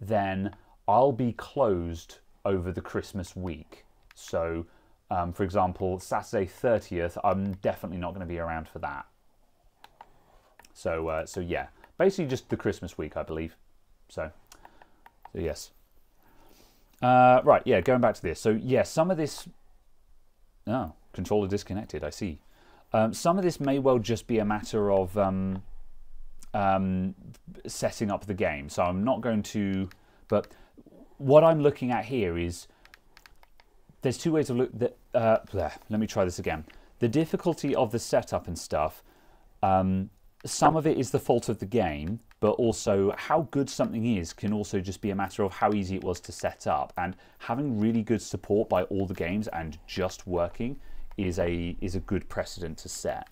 A: then I'll be closed over the Christmas week. So, um, for example, Saturday 30th, I'm definitely not going to be around for that. So, uh, so yeah, basically just the Christmas week, I believe. So, so yes. Uh, right, yeah, going back to this. So, yeah, some of this. Oh, controller disconnected, I see. Um, some of this may well just be a matter of um, um, setting up the game. So I'm not going to. But what I'm looking at here is there's two ways of look. That, uh, bleh, let me try this again. The difficulty of the setup and stuff. Um, some of it is the fault of the game, but also how good something is can also just be a matter of how easy it was to set up. And having really good support by all the games and just working is a is a good precedent to set.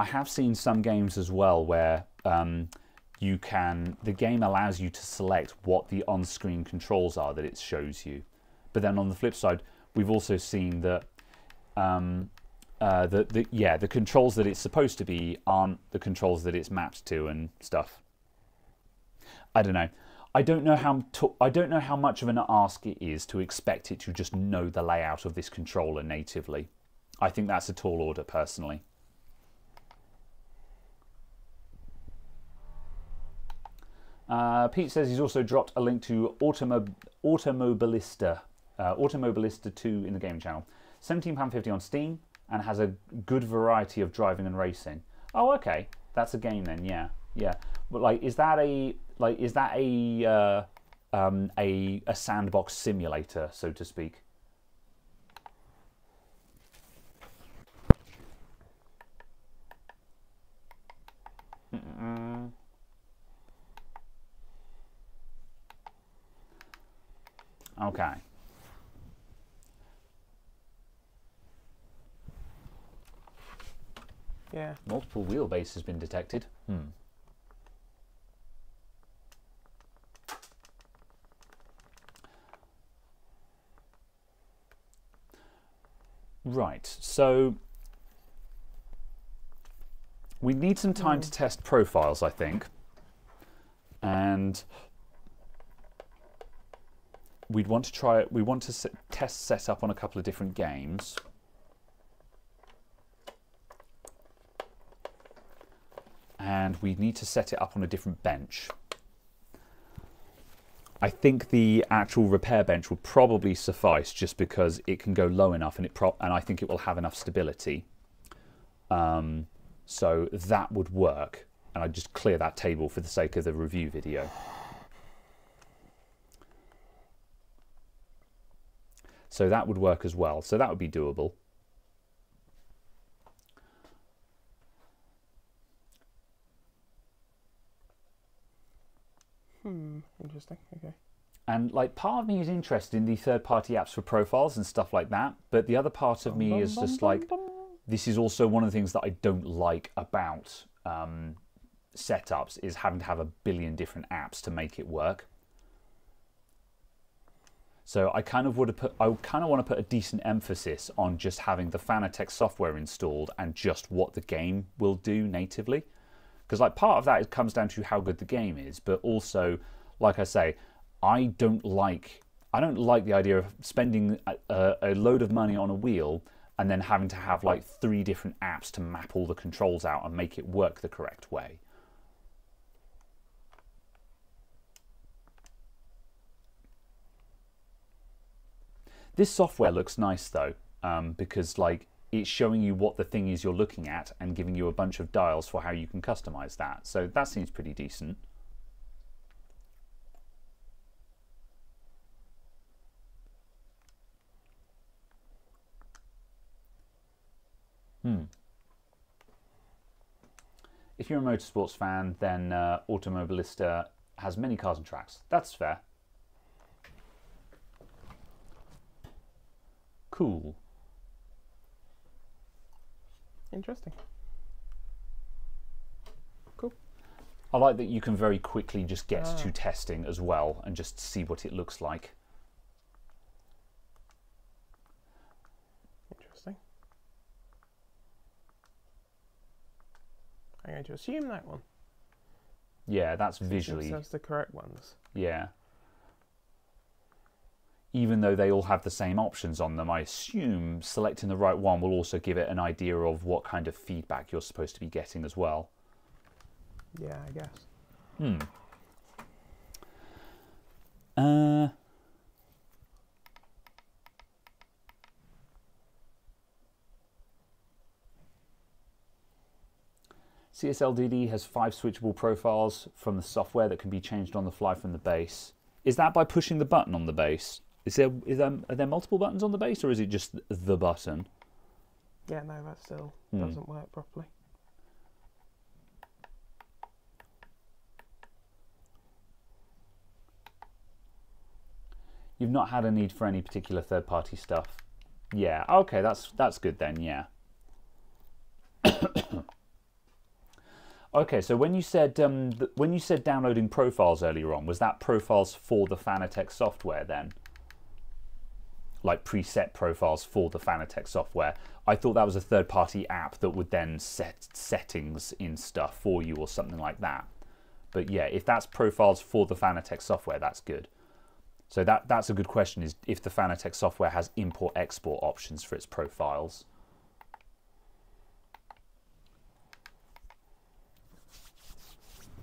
A: I have seen some games as well where um, you can the game allows you to select what the on-screen controls are that it shows you. But then on the flip side, we've also seen that um, uh, the, the yeah the controls that it's supposed to be aren't the controls that it's mapped to and stuff. I don't know. I don't know how to, I don't know how much of an ask it is to expect it to just know the layout of this controller natively. I think that's a tall order personally. Uh, Pete says he's also dropped a link to Automo- Automobilista, uh, Automobilista 2 in the game channel. £17.50 on Steam and has a good variety of driving and racing. Oh, okay, that's a game then. Yeah, yeah. But like, is that a like is that a uh, um, a a sandbox simulator, so to speak? Mm-mm. Okay.
B: Yeah.
A: Multiple wheelbase has been detected. Hmm. Right, so we need some time to test profiles, I think. And we'd want to try it, we want to set, test set up on a couple of different games. And we need to set it up on a different bench. I think the actual repair bench would probably suffice just because it can go low enough and it and I think it will have enough stability. Um, so that would work. And I just clear that table for the sake of the review video. So that would work as well. So that would be doable.
B: Hmm. Interesting. Okay.
A: And like part of me is interested in the third party apps for profiles and stuff like that, but the other part of me is just like this is also one of the things that I don't like about um, setups is having to have a billion different apps to make it work. So I kind of would have put I kind of want to put a decent emphasis on just having the Fanatec software installed and just what the game will do natively. Because like part of that it comes down to how good the game is, but also, like I say, I don't like I don't like the idea of spending a, a, load of money on a wheel and then having to have like three different apps to map all the controls out and make it work the correct way. This software looks nice though, um, because like it's showing you what the thing is you're looking at and giving you a bunch of dials for how you can customize that. So that seems pretty decent. Hmm. If you're a motorsports fan, then uh, Automobilista has many cars and tracks. That's fair. Cool.
B: Interesting. Cool.
A: I like that you can very quickly just get
B: Ah.
A: to testing as well and just see what it looks like.
B: Interesting. I'm going to assume that one.
A: Yeah, that's visually.
B: That's the correct ones.
A: Yeah. Even though they all have the same options on them, I assume selecting the right one will also give it an idea of what kind of feedback you're supposed to be getting as well.
B: Yeah, I guess.
A: Hmm. Uh. CSL DD has five switchable profiles from the software that can be changed on the fly from the base. Is that by pushing the button on the base? Is there, is there are there multiple buttons on the base, or is it just the button?
B: Yeah, no, that still
A: Hmm.
B: doesn't work properly.
A: You've not had a need for any particular third-party stuff. Yeah. Okay, that's that's good then. Yeah. Okay, so when you said um, when you said downloading profiles earlier on, was that profiles for the Fanatec software then? Like preset profiles for the Fanatec software. I thought that was a third-party app that would then set settings in stuff for you or something like that. But yeah, if that's profiles for the Fanatec software, that's good. So that that's a good question: is if the Fanatec software has import-export options for its profiles.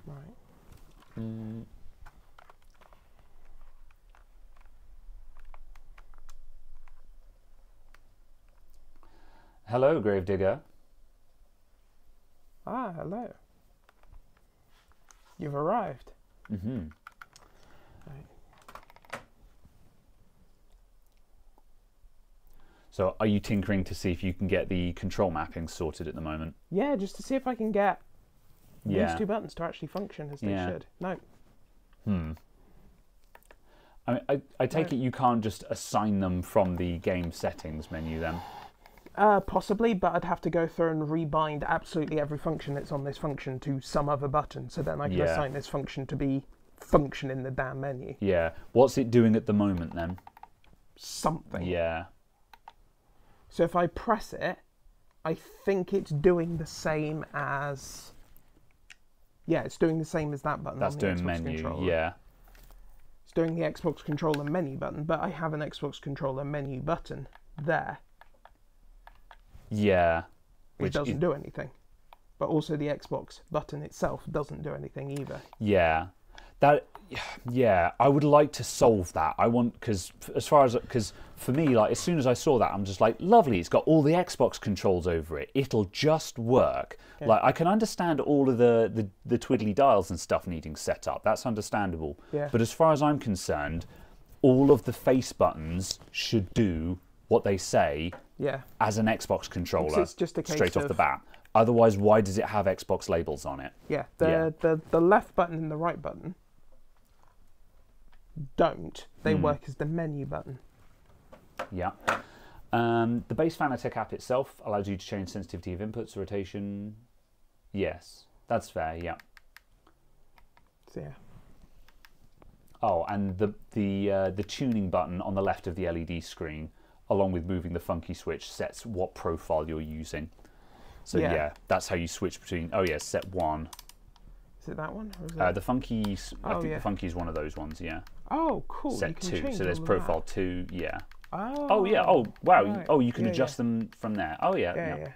B: Right.
A: Hello, Gravedigger.
B: Ah, hello. You've arrived.
A: hmm
B: Right.
A: So, are you tinkering to see if you can get the control mapping sorted at the moment?
B: Yeah, just to see if I can get
A: Yeah.
B: these two buttons to actually function as they
A: Yeah.
B: should. No.
A: Hmm. I, mean, I, I take
B: No.
A: it you can't just assign them from the game settings menu then.
B: Uh, possibly, but I'd have to go through and rebind absolutely every function that's on this function to some other button. So then I can
A: Yeah.
B: assign this function to be function in the damn menu.
A: Yeah. What's it doing at the moment then?
B: Something.
A: Yeah.
B: So if I press it, I think it's doing the same as. Yeah, it's doing the same as that button.
A: That's
B: on the
A: doing
B: Xbox
A: menu.
B: Controller.
A: Yeah.
B: It's doing the Xbox controller menu button, but I have an Xbox controller menu button there.
A: Yeah.
B: It
A: Which
B: doesn't
A: is-
B: do anything. But also the Xbox button itself doesn't do anything either.
A: Yeah, that. [sighs] Yeah, I would like to solve that. I want because as far as because for me, like as soon as I saw that, I'm just like, lovely. It's got all the Xbox controls over it. It'll just work. Like I can understand all of the, the the twiddly dials and stuff needing set up. That's understandable.
B: Yeah.
A: But as far as I'm concerned, all of the face buttons should do what they say
B: Yeah.
A: as an Xbox controller
B: it's just a case
A: straight off the bat. Otherwise, why does it have Xbox labels on it?
B: Yeah. The,
A: Yeah.
B: the the left button and the right button don't. They
A: Hmm.
B: work as the menu button.
A: Yeah. Um, the base Fanatec app itself allows you to change sensitivity of inputs, rotation. Yes, that's fair. Yeah.
B: So yeah.
A: Oh, and the the uh, the tuning button on the left of the LED screen, along with moving the funky switch, sets what profile you're using. So yeah,
B: Yeah.
A: that's how you switch between. Oh yeah, set one.
B: Is it that one? It...
A: Uh, the funky. I
B: Oh,
A: think
B: yeah.
A: the funky is one of those ones. Yeah.
B: oh, cool.
A: set two. So there's profile
B: that.
A: two. Yeah.
B: Oh,
A: Oh yeah. Oh wow.
B: right.
A: Oh, you can
B: Yeah,
A: adjust them from there. Oh yeah.
B: yeah,
A: yeah.
B: yeah.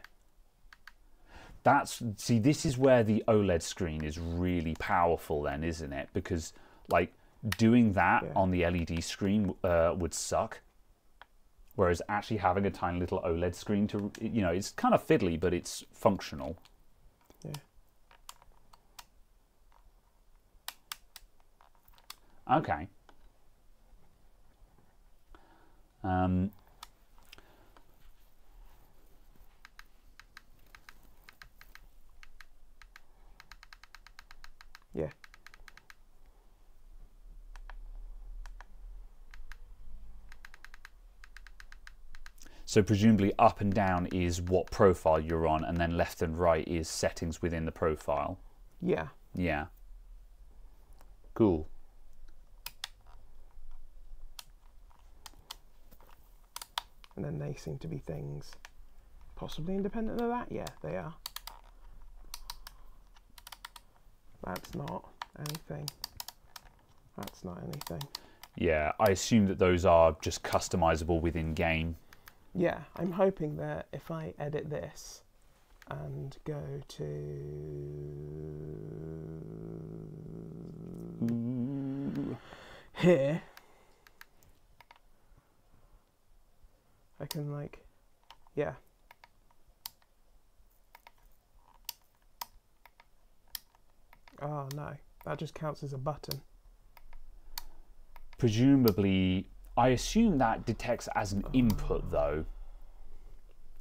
A: That's see. This is where the OLED screen is really powerful, then, isn't it? Because like doing that
B: Yeah.
A: on the LED screen uh, would suck. Whereas actually having a tiny little OLED screen to, you know, it's kind of fiddly, but it's functional.
B: Yeah.
A: Okay. Um,
B: Yeah.
A: so presumably up and down is what profile you're on, and then left and right is settings within the profile.
B: Yeah.
A: Yeah. Cool.
B: And then they seem to be things possibly independent of that. Yeah, they are. That's not anything. That's not anything.
A: Yeah, I assume that those are just customizable within game.
B: Yeah, I'm hoping that if I edit this and go to here, I can like, yeah. Oh no, that just counts as a button.
A: Presumably, I assume that detects as an input though.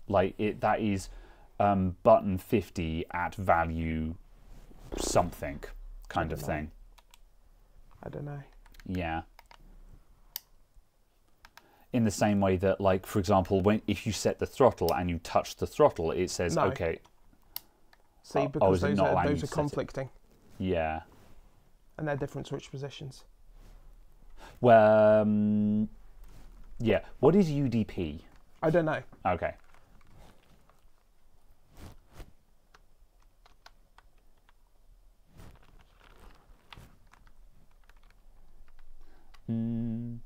A: Like it, that is um, button 50 at value something kind of
B: like-
A: thing.
B: I don't know.
A: Yeah. In the same way that, like, for example, when if you set the throttle and you touch the throttle, it says,
B: No.
A: okay,
B: See,
A: Oh, oh,
B: because
A: it
B: those
A: not
B: are those are conflicting,
A: yeah.
B: and they're different switch positions.
A: Well, um, yeah. What is UDP?
B: I don't know.
A: Okay. Mm,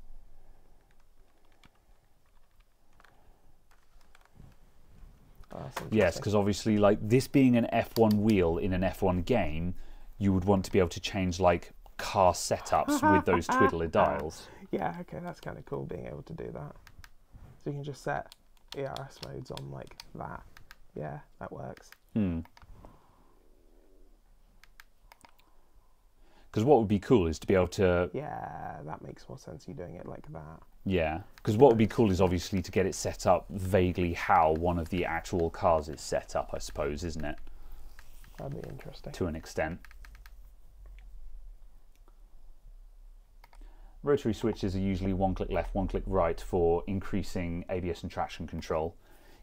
B: Oh,
A: yes, because obviously, like this being an F1 wheel in an F1 game, you would want to be able to change like car setups with those twiddler [laughs] dials.
B: Yeah, okay, that's kind of cool being able to do that. So you can just set ERS modes on like that. Yeah, that works.
A: Hmm. Because what would be cool is to be able to
B: Yeah, that makes more sense. You doing it like that.
A: Yeah, because what would be cool is obviously to get it set up vaguely how one of the actual cars is set up, I suppose, isn't it?
B: That'd be interesting.
A: To an extent. Rotary switches are usually one click left, one click right for increasing ABS and traction control.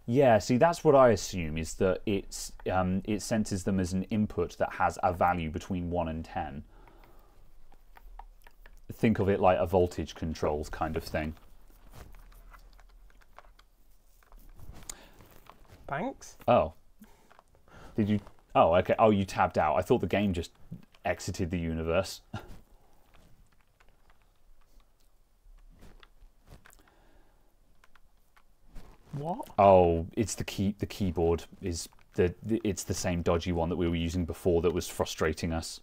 A: Yeah, see, that's what I assume is that it's um, it senses them as an input that has a value between one and ten. Think of it like a voltage controls kind of thing.
B: Thanks.
A: Oh. Did you? Oh, okay. Oh, you tabbed out. I thought the game just exited the universe. [laughs]
B: What?
A: Oh, it's the key. The keyboard is the, the. It's the same dodgy one that we were using before that was frustrating us.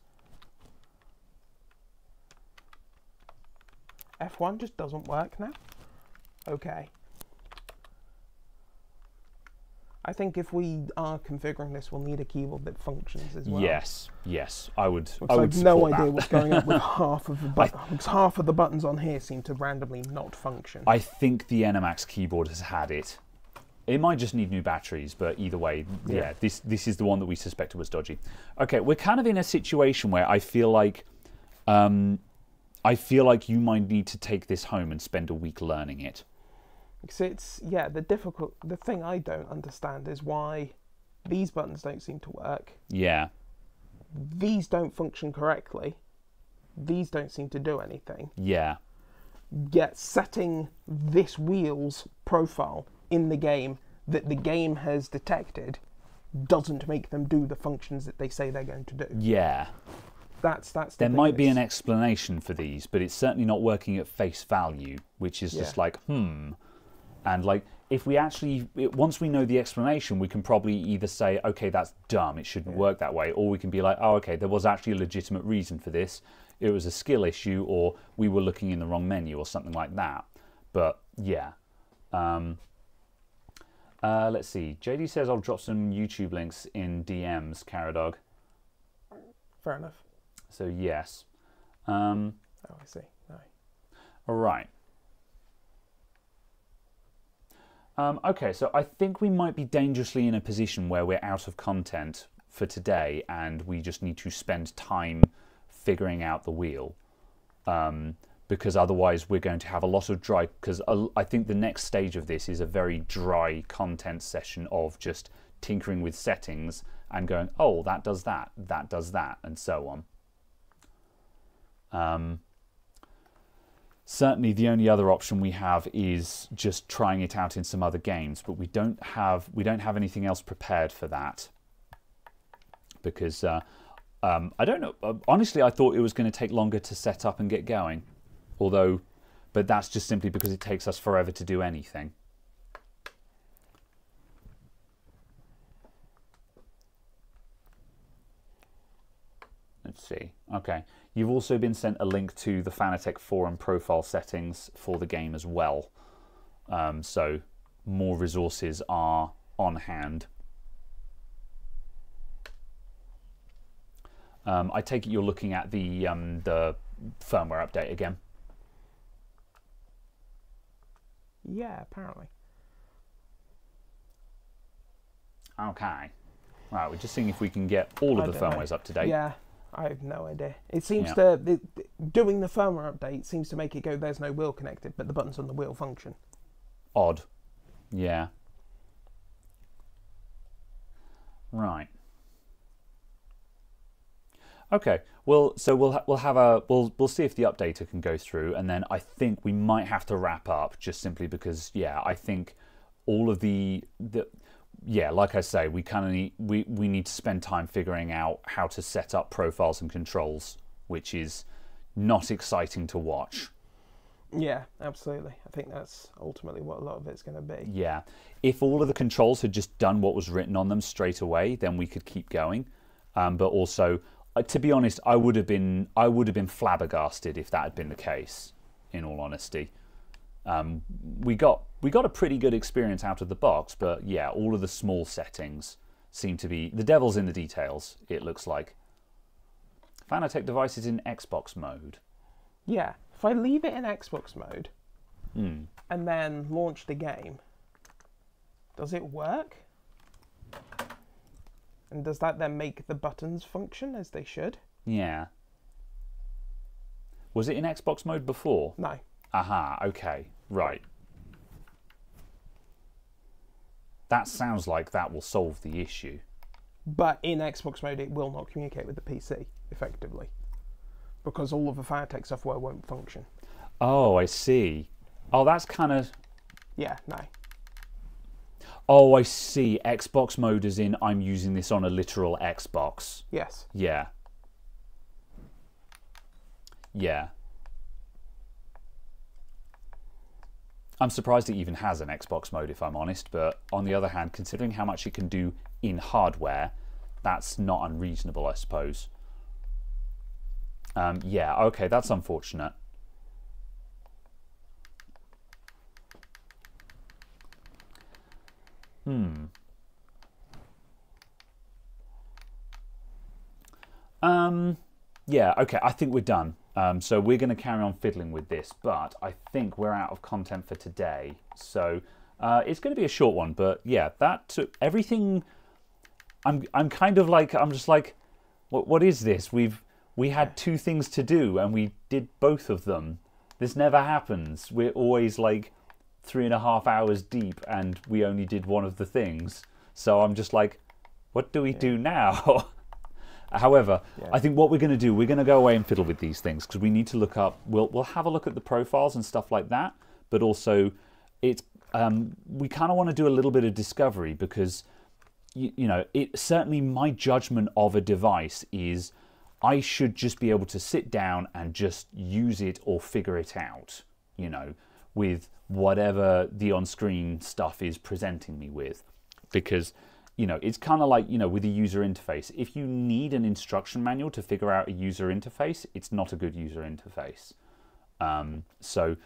B: F1 just doesn't work now? Okay. I think if we are configuring this, we'll need a keyboard that functions as well.
A: Yes, yes. I would. I
B: I
A: would
B: have no idea
A: that.
B: what's going on with [laughs] half of the buttons. half of the buttons on here seem to randomly not function.
A: I think the Enermax keyboard has had it. It might just need new batteries, but either way, yeah,
B: Yeah.
A: this this is the one that we suspected was dodgy. Okay, we're kind of in a situation where I feel like, um, I feel like you might need to take this home and spend a week learning it.
B: Because it's yeah, the difficult the thing I don't understand is why these buttons don't seem to work.
A: Yeah,
B: These don't function correctly. These don't seem to do anything.
A: yeah,
B: Yet setting this wheel's profile in the game that the game has detected doesn't make them do the functions that they say they're going to do.
A: yeah.
B: That's that's the
A: There might be an explanation for these, but it's certainly not working at face value, which is just like, hmm. And like, if we actually, it, once we know the explanation, we can probably either say, okay, that's dumb, it shouldn't work that way, or we can be like, oh, okay, there was actually a legitimate reason for this. It was a skill issue, or we were looking in the wrong menu, or something like that. But yeah. Um, uh, let's see. JD says I'll drop some YouTube links in DMs, Caradog.
B: Fair enough.
A: So yes. Um,
B: Oh, I see. No.
A: all right. Um, okay, so I think we might be dangerously in a position where we're out of content for today, and we just need to spend time figuring out the wheel. Um, because otherwise, we're going to have a lot of dry. Because I think the next stage of this is a very dry content session of just tinkering with settings and going, oh, that does that, that does that, and so on. Um, certainly the only other option we have is just trying it out in some other games but we don't have we don't have anything else prepared for that. Because uh, um, I don't know uh, honestly I thought it was going to take longer to set up and get going. Although but that's just simply because it takes us forever to do anything. Let's see. Okay You've also been sent a link to the Fanatec forum profile settings for the game as well. Um, so more resources are on hand. Um, I take it you're looking at the um, the firmware update again.
B: Yeah, apparently.
A: Okay. Right, we're just seeing if we can get all
B: I
A: of the
B: don't know.
A: firmwares up to date.
B: Yeah, I have no idea. It seems
A: Yeah.
B: to the, doing the firmware update seems to make it go. There's no wheel connected, but the buttons on the wheel function.
A: Odd. Yeah. Right. Okay. Well, so we'll ha- we'll have a we'll we'll see if the updater can go through, and then I think we might have to wrap up just simply because yeah, I think all of the the yeah, like I say, we kind of need we we need to spend time figuring out how to set up profiles and controls, which is not exciting to watch.
B: Yeah, absolutely. I think that's ultimately what a lot of it's going to be.
A: Yeah. If all of the controls had just done what was written on them straight away, then we could keep going. Um, but also, uh, to be honest, I would have been I would have been flabbergasted if that had been the case. In all honesty, um, we got we got a pretty good experience out of the box. But yeah, all of the small settings seem to be the devil's in the details. It looks like. Fanatec devices in Xbox mode.
B: Yeah, if I leave it in Xbox mode
A: Hmm.
B: and then launch the game, does it work? And does that then make the buttons function as they should?
A: Yeah. Was it in Xbox mode before?
B: No.
A: Aha, okay, right. That sounds like that will solve the issue.
B: But in Xbox mode, it will not communicate with the PC effectively because all of the Fanatec software won't function.
A: Oh, I see. Oh, that's kind of.
B: Yeah, no.
A: Oh, I see. Xbox mode is in I'm using this on a literal Xbox.
B: Yes.
A: Yeah. Yeah. I'm surprised it even has an Xbox mode, if I'm honest, but on the other hand, considering how much it can do in hardware, that's not unreasonable, I suppose. Um, yeah, okay, that's unfortunate. Hmm. Um, yeah, okay, I think we're done. Um, so we're going to carry on fiddling with this, but I think we're out of content for today. So uh, it's going to be a short one, but yeah, that took everything. I'm I'm kind of like I'm just like, what what is this? We've we had two things to do and we did both of them. This never happens. We're always like three and a half hours deep, and we only did one of the things. So I'm just like, what do we do now? [laughs] However,
B: Yeah.
A: I think what we're going to do, we're going to go away and fiddle with these things because we need to look up. We'll we'll have a look at the profiles and stuff like that, but also it's um, we kind of want to do a little bit of discovery because you, you know it certainly my judgment of a device is I should just be able to sit down and just use it or figure it out. You know, with whatever the on-screen stuff is presenting me with, because you know it's kind of like you know with a user interface. If you need an instruction manual to figure out a user interface, it's not a good user interface. Um, so.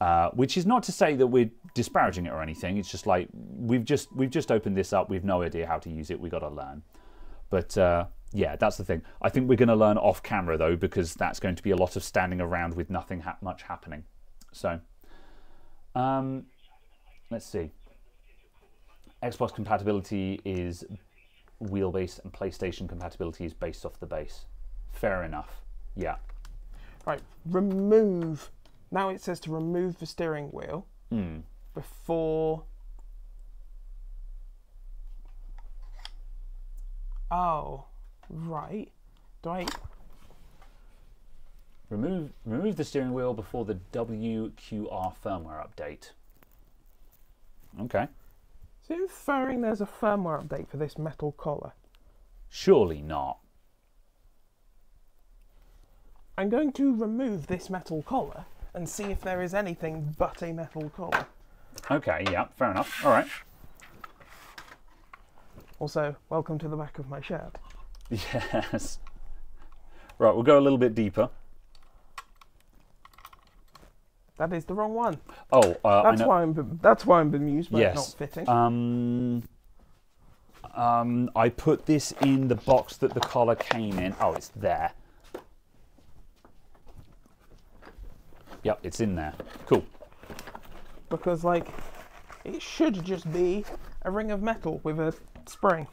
A: Uh, which is not to say that we're disparaging it or anything. It's just like we've just we've just opened this up. We've no idea how to use it. We got to learn. But uh, yeah, that's the thing. I think we're going to learn off camera though, because that's going to be a lot of standing around with nothing ha- much happening. So, um, let's see. Xbox compatibility is wheelbase, and PlayStation compatibility is based off the base. Fair enough. Yeah.
B: Right, remove. Now it says to remove the steering wheel
A: Hmm.
B: before. Oh, right. Do I?
A: Remove remove the steering wheel before the WQR firmware update. Okay.
B: Is it inferring there's a firmware update for this metal collar?
A: Surely not.
B: I'm going to remove this metal collar and see if there is anything but a metal collar.
A: Okay, yeah, fair enough. All right.
B: Also, welcome to the back of my shed. [laughs]
A: Yes. Right, we'll go a little bit deeper.
B: That is the wrong one.
A: Oh, uh, I
B: That's
A: know.
B: why I'm. That's why I'm bemused by
A: Yes.
B: not fitting.
A: Um, um, I put this in the box that the collar came in. Oh, it's there. Yep, it's in there. Cool.
B: because like, it should just be a ring of metal with a spring.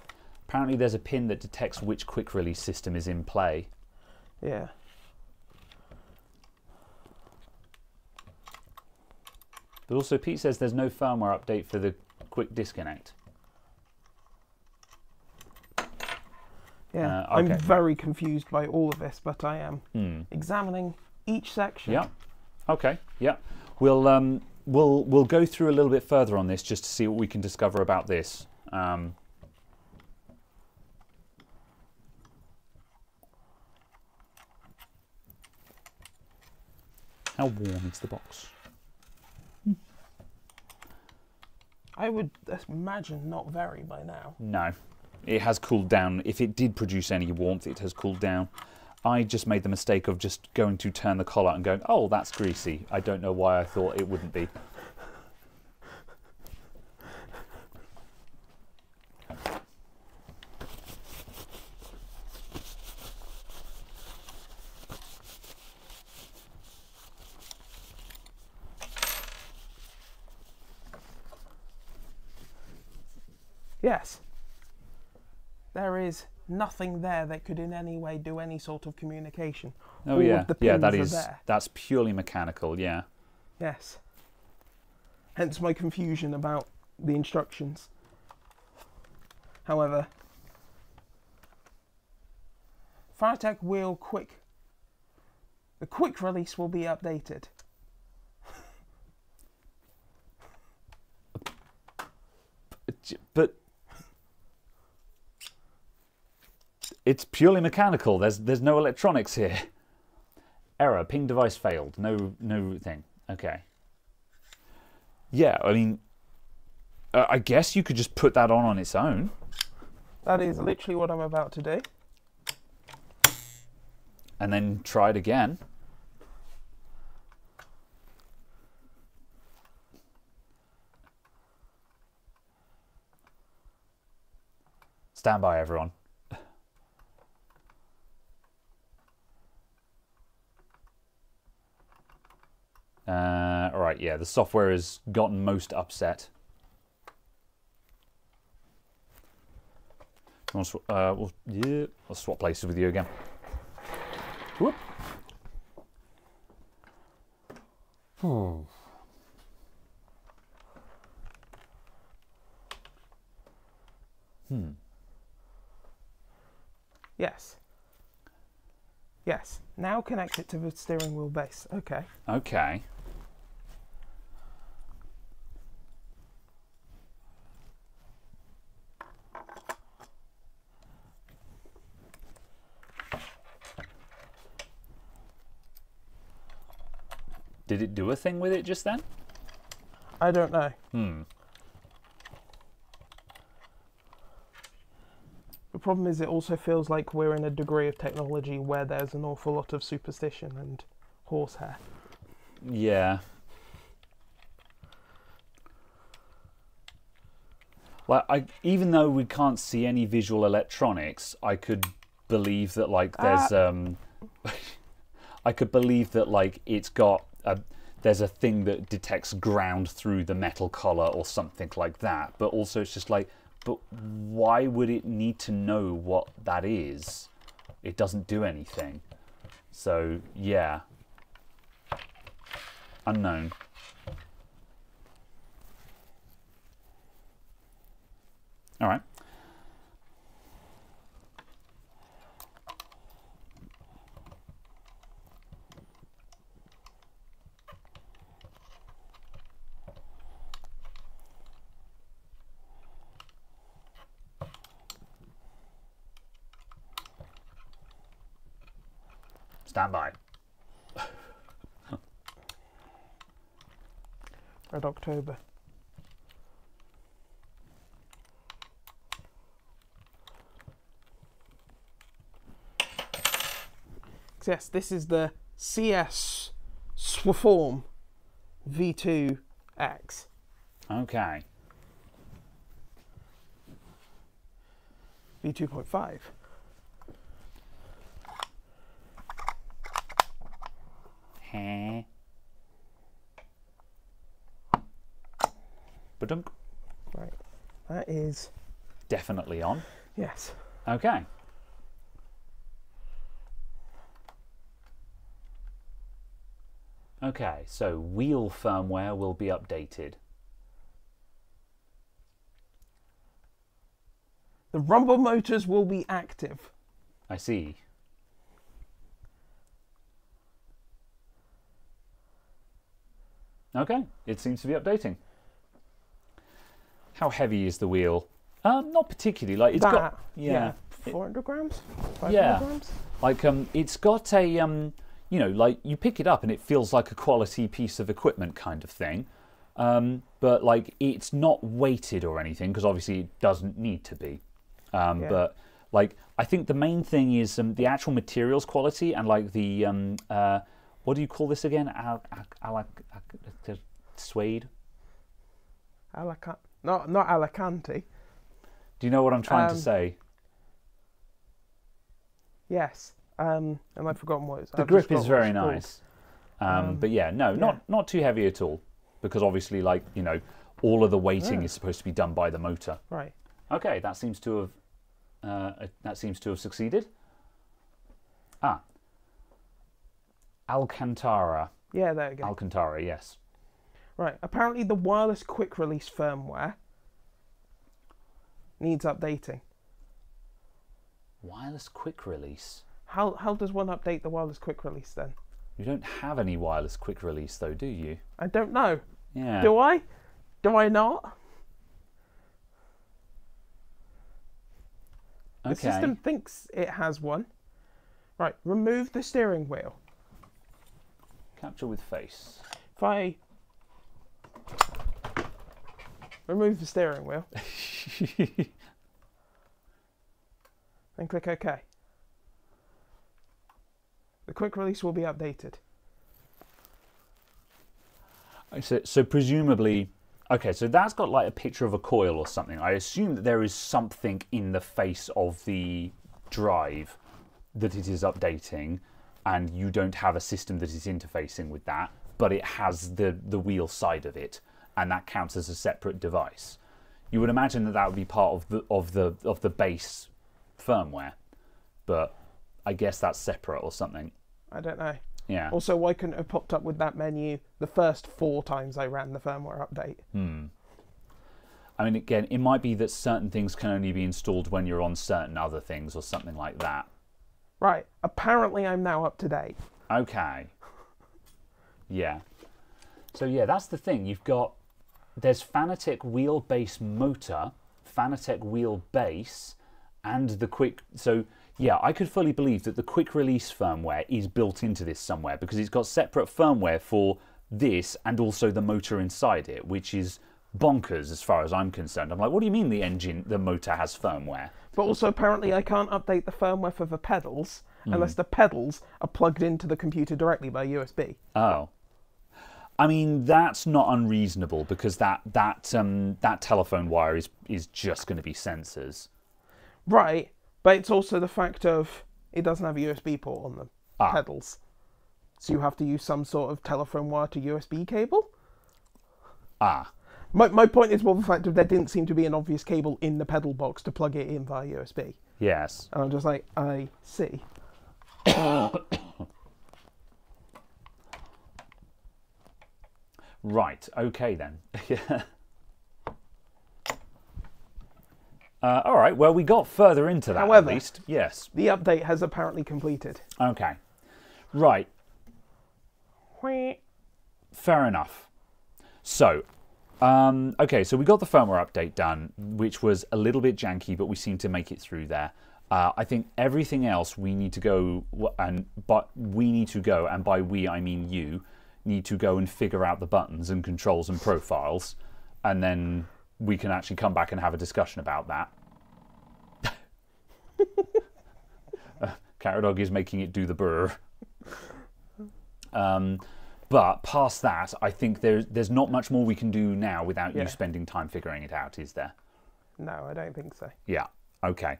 A: Apparently, there's a pin that detects which quick release system is in play.
B: Yeah.
A: But also, Pete says there's no firmware update for the quick disconnect.
B: Yeah.
A: Uh,
B: I'm very confused by all of this, but I am
A: Hmm.
B: examining each section.
A: Yeah. Okay. Yeah. We'll um we'll we'll go through a little bit further on this just to see what we can discover about this. Um, how warm is the box?
B: I would imagine not very by now.
A: No, it has cooled down. If it did produce any warmth, it has cooled down. I just made the mistake of just going to turn the collar and going, "Oh, that's greasy." I don't know why I thought it wouldn't be.
B: Yes. There is nothing there that could in any way do any sort of communication.
A: Oh
B: All
A: yeah, yeah, that is
B: there.
A: that's purely mechanical. Yeah.
B: Yes. Hence my confusion about the instructions. However, Fanatec will quick. The quick release will be updated.
A: But it's purely mechanical. There's there's no electronics here. Error. Ping device failed. No no thing. Okay. Yeah, I mean, uh, I guess you could just put that on on its own.
B: That is literally what I'm about to do.
A: and then try it again. Stand by, everyone. Uh, all right, yeah, the software has gotten most upset. Sw- uh, well, yeah, I'll swap places with you again. Whoop. Hmm. Hmm.
B: Yes. Yes. Now connect it to the steering wheel base. Okay.
A: Okay. Do a thing with it just then?
B: I don't know.
A: Hmm.
B: The problem is, it also feels like we're in a degree of technology where there's an awful lot of superstition and horsehair.
A: Yeah. Like I, even though we can't see any visual electronics, I could believe that like there's um, [laughs] I could believe that like it's got a there's a thing that detects ground through the metal collar or something like that. But also it's just like, but why would it need to know what that is? It doesn't do anything. So yeah, unknown. All right. Stand by.
B: Red October. Yes, this is the CS Swaform V2X.
A: Okay.
B: V2.5.
A: Huh. Badunk.
B: Right. That is,
A: Definitely on.
B: yes.
A: Okay. Okay, so wheel firmware will be updated.
B: The rumble motors will be active.
A: I see. Okay, it seems to be updating. How heavy is the wheel? Um, not particularly. Like it's
B: that,
A: got yeah, it-
B: 400 grams? 500
A: Yeah.
B: grams?
A: like um, it's got a um, you know, like you pick it up and it feels like a quality piece of equipment kind of thing. Um, but like it's not weighted or anything because obviously it doesn't need to be. Um,
B: Yeah.
A: But like I think the main thing is um, the actual materials quality and like the um, uh, what do you call this again? Al- al- al- al- suede.
B: Alica- not, not Alicante.
A: Do you know what I'm trying
B: Um,
A: to say?
B: Yes. Um, and I've forgotten what it's
A: The
B: I've
A: grip is very nice. Um,
B: Um,
A: but yeah, no,
B: yeah.
A: not not too heavy at all, because obviously, like you know, all of the weighting
B: Yeah.
A: is supposed to be done by the motor.
B: Right.
A: Okay, that seems to have uh, that seems to have succeeded. Ah, Alcantara,
B: Yeah, there we go.
A: Alcantara, yes.
B: right. Apparently, the wireless quick release firmware needs updating.
A: Wireless quick release.
B: How, how does one update the wireless quick release then?
A: You don't have any wireless quick release though, do you?
B: I don't know.
A: Yeah.
B: Do I? Do I not?
A: Okay.
B: The system thinks it has one. Right, remove the steering wheel.
A: Capture with face.
B: If I remove the steering wheel [laughs] and click OK, the quick release will be updated.
A: So, so presumably, okay, so that's got like a picture of a coil or something. I assume that there is something in the face of the drive that it is updating, and you don't have a system that is interfacing with that, but it has the the wheel side of it, and that counts as a separate device. You would imagine that that would be part of the of the of the base firmware, but I guess that's separate or something.
B: I don't know.
A: Yeah.
B: Also, why couldn't it have popped up with that menu the first four times I ran the firmware update?
A: Hmm. I mean, again, it might be that certain things can only be installed when you're on certain other things or something like that.
B: Right, apparently I'm now up to date.
A: Okay. Yeah. So yeah, that's the thing. You've got there's Fanatec wheelbase motor, Fanatec wheelbase, and the quick. So yeah, I could fully believe that the quick release firmware is built into this somewhere because it's got separate firmware for this and also the motor inside it, which is bonkers as far as I'm concerned. I'm like, what do you mean the engine, the motor has firmware?
B: But also, apparently, I can't update the firmware for the pedals unless the pedals are plugged into the computer directly by USB.
A: Oh. I mean that's not unreasonable because that that um, that telephone wire is is just going to be sensors.
B: Right, but it's also the fact of it doesn't have a USB port on the
A: Ah.
B: pedals. So you have to use some sort of telephone wire to USB cable?
A: Ah,
B: My, my point is more the fact of there didn't seem to be an obvious cable in the pedal box to plug it in via USB.
A: yes.
B: And I'm just like, I see. [coughs]
A: Right. Okay then. yeah. [laughs] Uh, all right. Well, we got further into that
B: However-
A: at least. Yes.
B: The update has apparently completed.
A: Okay. Right. Fair enough. So, um, okay, so we got the firmware update done, which was a little bit janky, but we seem to make it through there. Uh, I think everything else we need to go and but we need to go, and by we I mean you need to go and figure out the buttons and controls and profiles, and then we can actually come back and have a discussion about that. [laughs] uh, Carrot Dog is making it do the burr. Um, but past that, I think there's there's not much more we can do now without
B: Yeah.
A: you spending time figuring it out, is there?
B: No, I don't think so.
A: Yeah. Okay.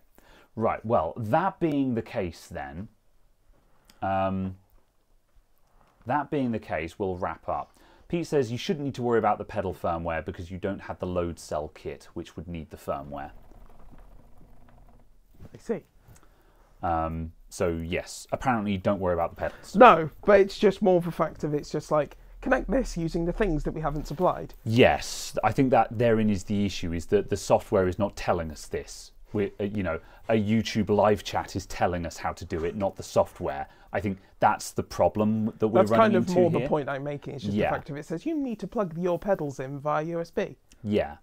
A: Right. Well, that being the case, then, um, that being the case, we'll wrap up. Pete says you shouldn't need to worry about the pedal firmware because you don't have the load cell kit, which would need the firmware.
B: I see.
A: Um, so yes, apparently don't worry about the pedals.
B: No, but it's just more of a fact of it's just like connect this using the things that we haven't supplied.
A: Yes, I think that therein is the issue: is that the software is not telling us this. We, uh, you know, a YouTube live chat is telling us how to do it, not the software. I think that's the problem that we're
B: That's
A: running
B: kind of more
A: here.
B: the point I'm making. It's just
A: Yeah.
B: the fact of it says you need to plug your pedals in via USB,
A: Yeah,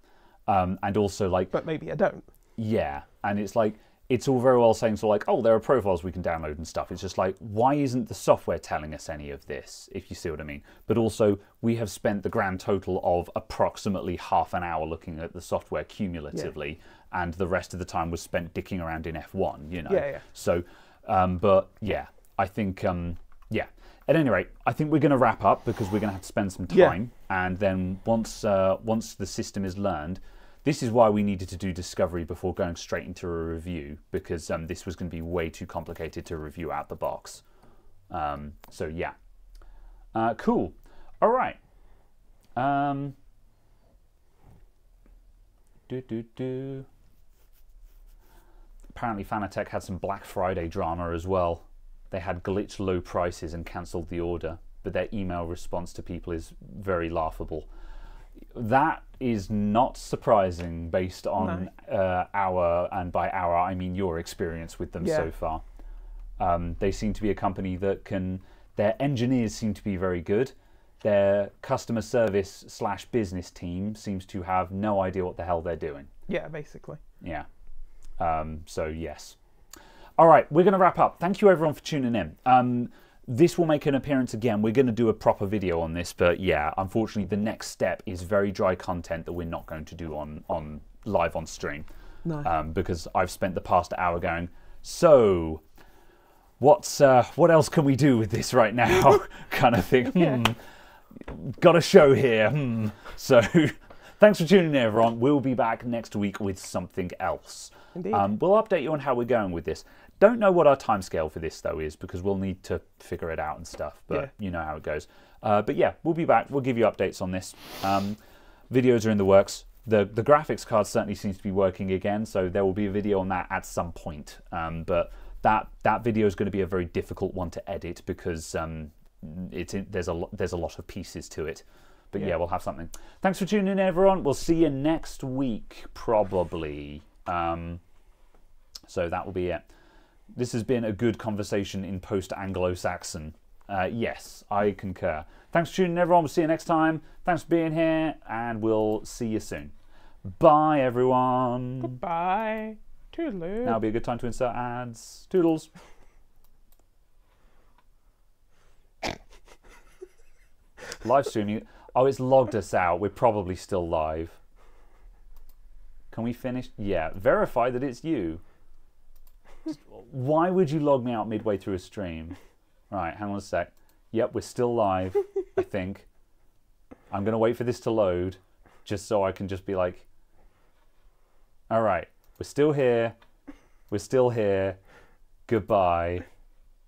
A: um, and also like
B: but maybe I don't.
A: yeah, and it's like it's all very well saying so like oh there are profiles we can download and stuff. It's just like why isn't the software telling us any of this? If you see what I mean. But also we have spent the grand total of approximately half an hour looking at the software cumulatively, and the rest of the time was spent dicking around in F1. You know.
B: Yeah, yeah.
A: So, um, but yeah, I think um, yeah. At any rate, I think we're going to wrap up because we're going to have to spend some
B: Yeah.
A: time, and then once uh, once the system is learned, this is why we needed to do discovery before going straight into a review because um, this was going to be way too complicated to review out the box. Um, so yeah, uh, cool. All right. Um, do do do. Apparently, Fanatec had some Black Friday drama as well. They had glitch low prices and cancelled the order, but their email response to people is very laughable. That is not surprising based on uh, our, and by our, I mean your experience with them
B: Yeah.
A: so far. Um, they seem to be a company that can, their engineers seem to be very good. Their customer service slash business team seems to have no idea what the hell they're doing.
B: Yeah, basically.
A: Yeah. Um, so yes. All right, we're going to wrap up. Thank you everyone for tuning in. Um, this will make an appearance again. We're going to do a proper video on this, but yeah, unfortunately, the next step is very dry content that we're not going to do on on live on stream.
B: No.
A: Um, because I've spent the past hour going. So, what's uh, what else can we do with this right now? [laughs] kind of thing. Hmm. Got a show here. Hmm. So, [laughs] thanks for tuning in, everyone. We'll be back next week with something else.
B: Indeed.
A: Um, we'll update you on how we're going with this. Don't know what our timescale for this though is because we'll need to figure it out and stuff. But
B: Yeah.
A: you know how it goes. Uh, but yeah, we'll be back. We'll give you updates on this. Um, videos are in the works. The the graphics card certainly seems to be working again, so there will be a video on that at some point. Um, but that that video is going to be a very difficult one to edit because um, it's in, there's a there's a lot of pieces to it. But yeah.
B: Yeah.
A: we'll have something. Thanks for tuning in, everyone. We'll see you next week, probably. Um, so that will be it. This has been a good conversation in post Anglo Saxon. Uh, yes, I concur. Thanks for tuning in, everyone. We'll see you next time. Thanks for being here, and we'll see you soon. Bye, everyone.
B: Bye. Toodaloo.
A: Now would be a good time to insert ads. Toodles. [laughs] Live streaming. Oh, it's logged us out. We're probably still live. Can we finish? Yeah. Verify that it's you. Why would you log me out midway through a stream? Right, hang on a sec. Yep, we're still live, I think. I'm going to wait for this to load just so I can just be like, all right, we're still here. We're still here. Goodbye.